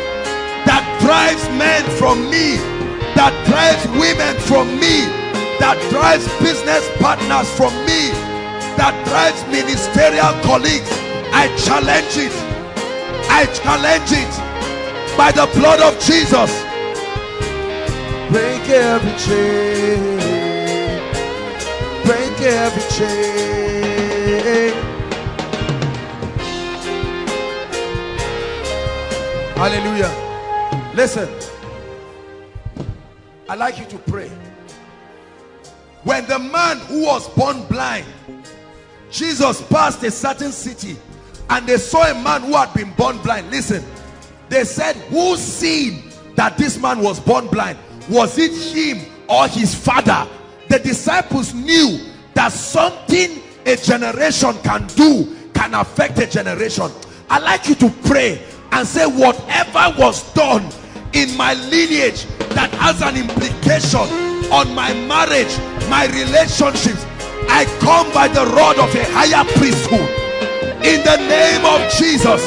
that drives men from me that drives women from me that drives business partners from me that drives ministerial colleagues I challenge it I challenge it by the blood of Jesus break every chain break every chain. Hallelujah. Listen, I like you to pray. When the man who was born blind, Jesus passed a certain city and they saw a man who had been born blind. Listen, they said, Who seen that this man was born blind? Was it him or his father? the disciples knew that something a generation can do can affect a generation i like you to pray and say whatever was done in my lineage that has an implication on my marriage my relationships i come by the rod of a higher priesthood. In the name of jesus.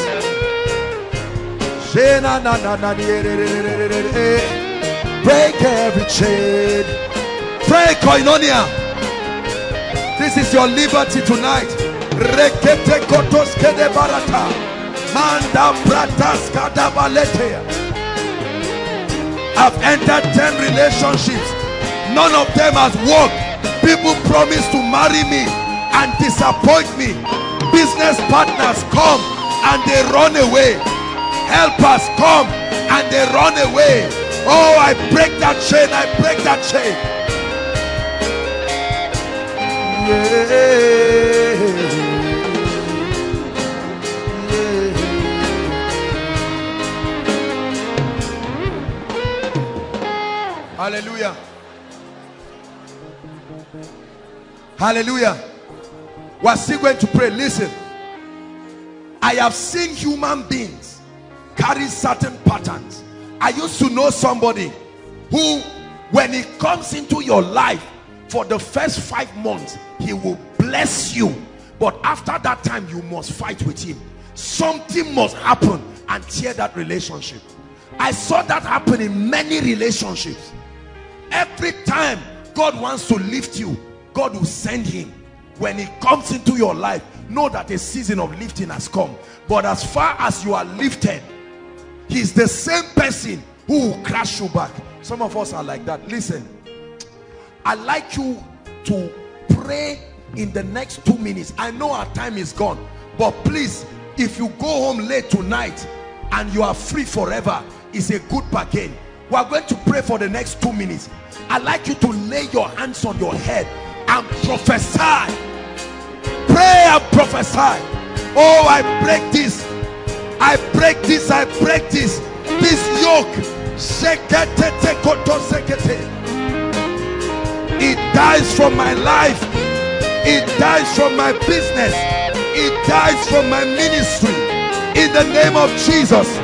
Break every chain. Pray koinonia. This is your liberty tonight. Rekete barata. Manda I've entered 10 relationships. None of them has worked. People promise to marry me and disappoint me. Business partners come and they run away. Helpers come and they run away. Oh I break that chain. I break that chain Hallelujah. Hallelujah. We're still going to pray. Listen. I have seen human beings carry certain patterns. I used to know somebody who, when he comes into your life, for the first five months, he will bless you. But after that time, you must fight with him. Something must happen and tear that relationship. I saw that happen in many relationships. Every time God wants to lift you, God will send him. When he comes into your life, know that a season of lifting has come. But as far as you are lifted, he's the same person who will crash you back. Some of us are like that. Listen, I'd like you to pray in the next two minutes. I know our time is gone, but please, if you go home late tonight and you are free forever, it's a good bargain. We are going to pray for the next two minutes. I'd like you to lay your hands on your head and prophesy. Pray and prophesy. Oh, I break this. I break this. I break this. This yoke. It dies from my life. It dies from my business. It dies from my ministry. In the name of Jesus.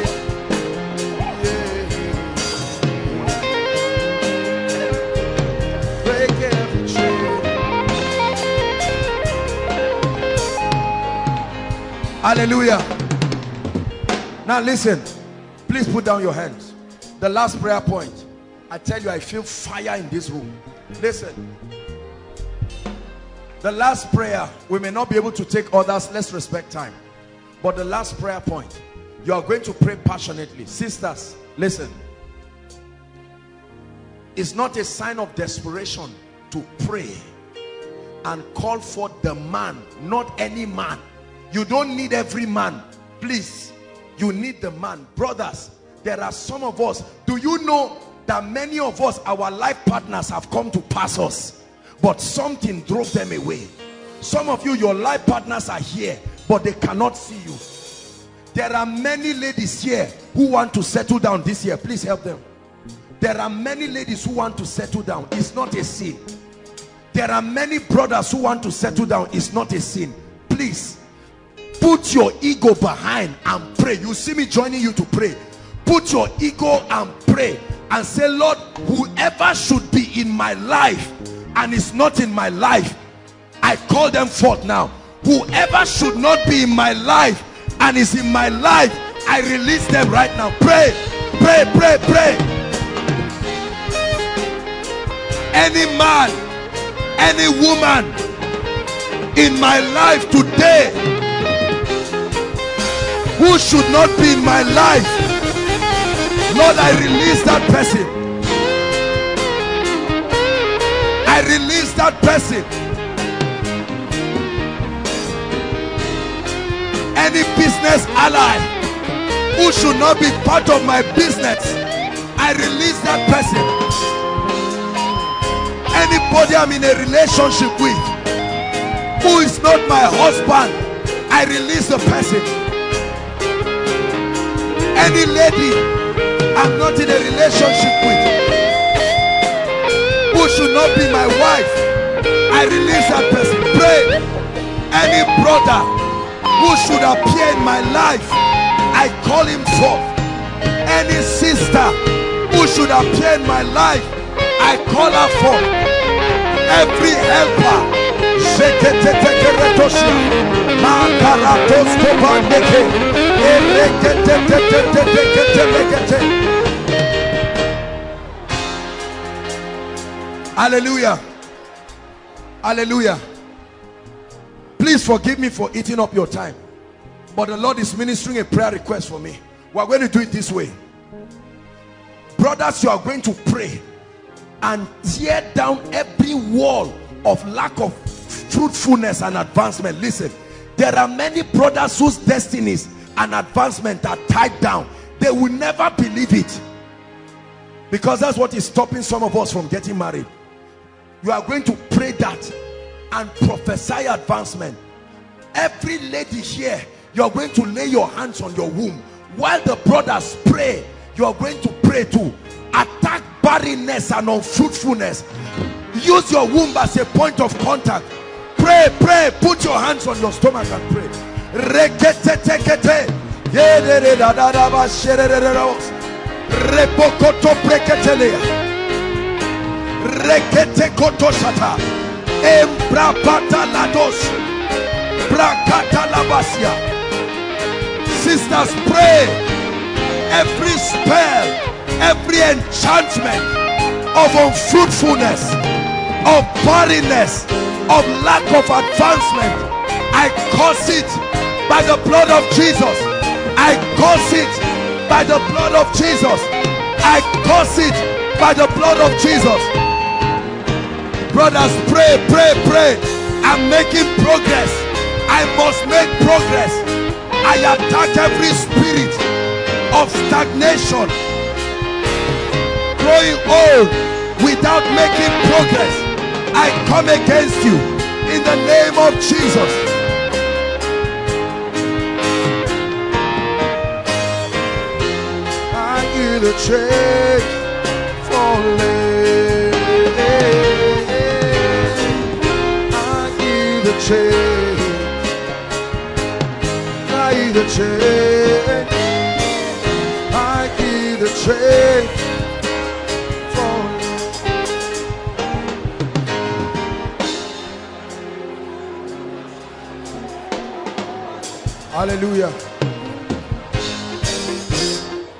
Hallelujah. Now listen. Please put down your hands. The last prayer point. I tell you, I feel fire in this room. Listen. The last prayer, we may not be able to take others. Let's respect time. But the last prayer point, you are going to pray passionately. Sisters, listen. It's not a sign of desperation to pray and call for the man, not any man. You don't need every man. Please, you need the man. Brothers, there are some of us. Do you know that many of us, our life partners have come to pass us? But something drove them away. Some of you, your life partners are here, but they cannot see you. There are many ladies here who want to settle down this year. Please help them. There are many ladies who want to settle down. It's not a sin. There are many brothers who want to settle down. It's not a sin. Please, put your ego behind and pray. You see me joining you to pray. Put your ego and pray and say, Lord, whoever should be in my life and is not in my life, I call them forth now. Whoever should not be in my life and is in my life, I release them right now. Pray, pray, pray, pray. Any man, any woman in my life today who should not be in my life, Lord, I release that person. I release that person. Any business ally who should not be part of my business, I release that person. Anybody I'm in a relationship with who is not my husband, I release the person. Any lady I'm not in a relationship with who should not be my wife, I release that person. Pray. Any brother who should appear in my life, I call him forth. Any sister who should appear in my life, I call her forth. Every helper Hallelujah. Hallelujah. Please forgive me for eating up your time. But the Lord is ministering a prayer request for me. We're going to do it this way. Brothers, you are going to pray and tear down every wall of lack of fruitfulness and advancement. Listen, there are many brothers whose destinies and advancement are tied down. They will never believe it. Because that's what is stopping some of us from getting married. You are going to pray that and prophesy advancement. Every lady here, you are going to lay your hands on your womb. While the brothers pray, you are going to pray too. Attack barrenness and unfruitfulness. Use your womb as a point of contact. Pray, pray. Put your hands on your stomach and pray. Repokoto preketelea rekete kotoshata embrapata lados brakata labasia sisters pray. Every spell every enchantment of unfruitfulness of barrenness of lack of advancement. I curse it by the blood of jesus. I curse it by the blood of jesus. I curse it by the blood of jesus. Brothers pray pray pray. I'm making progress. I must make progress. I attack every spirit of stagnation. Growing old without making progress i come against you in the name of jesus i need a change falling change. I need a change. I need a change. Hallelujah.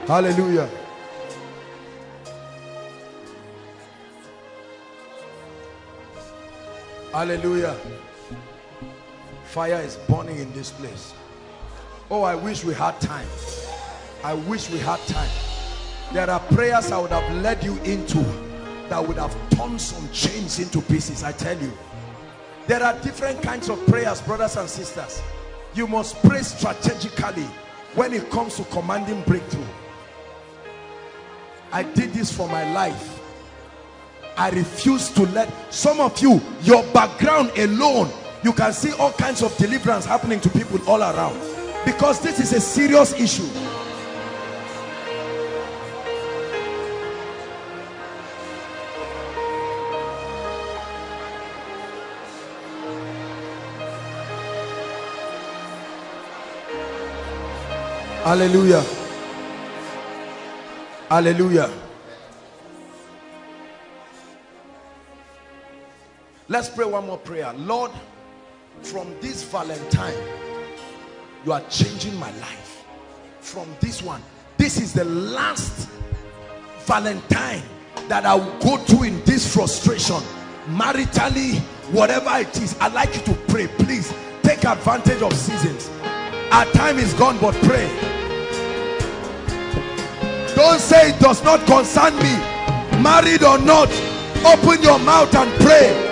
Hallelujah. Hallelujah. Fire is burning in this place. Oh, I wish we had time. I wish we had time. There are prayers I would have led you into that would have torn some chains into pieces. I tell you. There are different kinds of prayers, brothers and sisters. You must pray strategically when it comes to commanding breakthrough. I did this for my life. I refuse to let some of you, your background alone, you can see all kinds of deliverance happening to people all around because this is a serious issue. Hallelujah. Hallelujah. Let's pray one more prayer. Lord, from this Valentine, you are changing my life. From this one, this is the last Valentine that I will go through in this frustration. Maritally, whatever it is, I'd like you to pray. Please take advantage of seasons. Our time is gone, but pray. Don't say it does not concern me. Married or not, open your mouth and pray.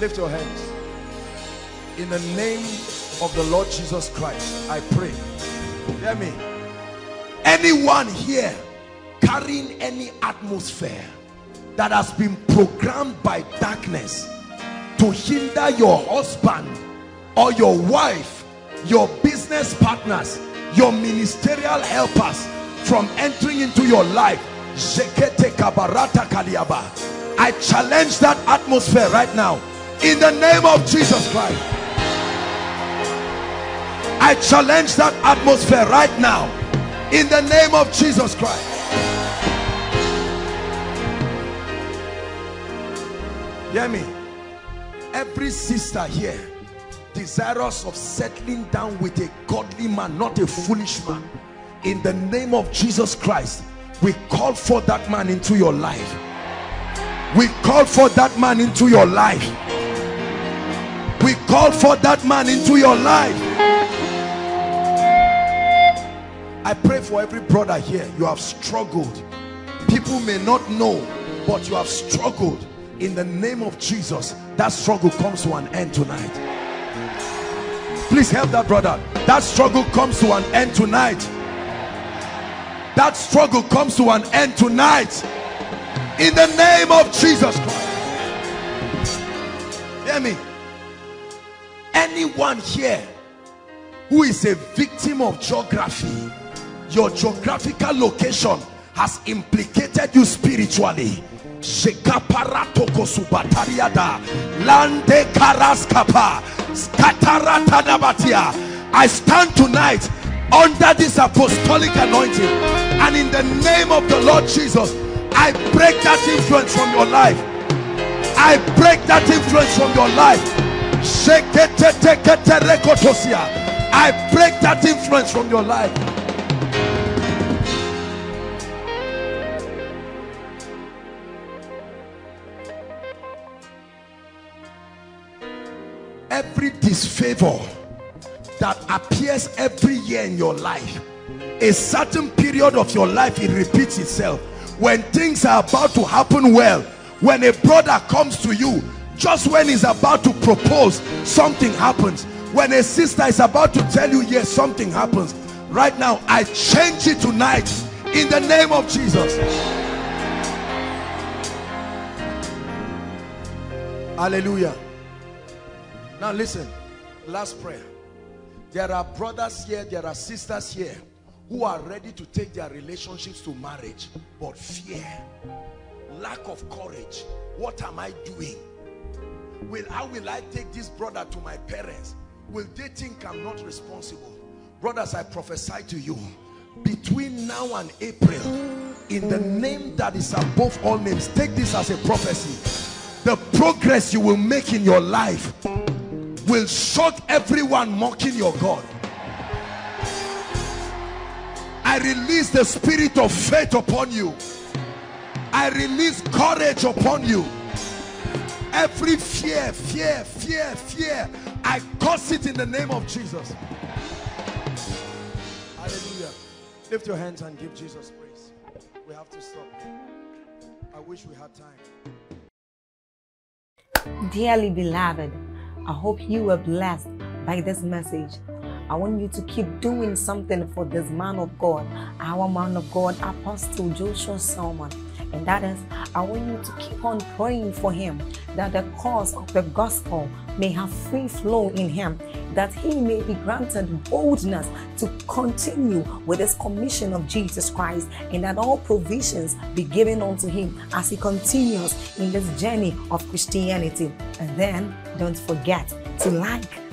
Lift your hands. In the name of the Lord Jesus Christ, I pray. Hear me. Anyone here carrying any atmosphere that has been programmed by darkness to hinder your husband or your wife, your business partners, your ministerial helpers from entering into your life. I challenge that atmosphere right now in the name of Jesus Christ. I challenge that atmosphere right now in the name of Jesus Christ. Hear me. Every sister here desirous of settling down with a godly man, not a foolish man. In the name of Jesus Christ, we call for that man into your life. We call for that man into your life. We call for that man into your life. I pray for every brother here. You have struggled. People may not know but you have struggled. In the name of Jesus that struggle comes to an end tonight. Please help that brother. That struggle comes to an end tonight. That struggle comes to an end tonight in the name of Jesus Christ. Hear me. Anyone here who is a victim of geography your geographical location has implicated you spiritually. Lande karaskapa I stand tonight under this apostolic anointing and in the name of the Lord Jesus I break that influence from your life I break that influence from your life I break that influence from your life. Every disfavor that appears every year in your life, a certain period of your life, it repeats itself. When things are about to happen well, when a brother comes to you just when he's about to propose something happens. When a sister is about to tell you yes something happens. Right now i change it tonight in the name of jesus. Hallelujah. Now listen last prayer. There are brothers here there are sisters here who are ready to take their relationships to marriage but fear lack of courage. What am i doing? Will how will i take this brother to my parents? Will they think i'm not responsible? Brothers i prophesy to you between now and april in the name that is above all names take this as a prophecy. The progress you will make in your life will shock everyone mocking your god i release the spirit of faith upon you. I release courage upon you. Every fear fear fear fear i curse it in the name of jesus. Hallelujah. Lift your hands and give jesus praise. We have to stop i wish we had time. Dearly beloved i hope you were blessed by this message I want you to keep doing something for this man of God, our man of God, Apostle Joshua Selman. And that is, I want you to keep on praying for him that the cause of the gospel may have free flow in him, that he may be granted boldness to continue with his commission of Jesus Christ, and that all provisions be given unto him as he continues in this journey of Christianity. And then don't forget to like,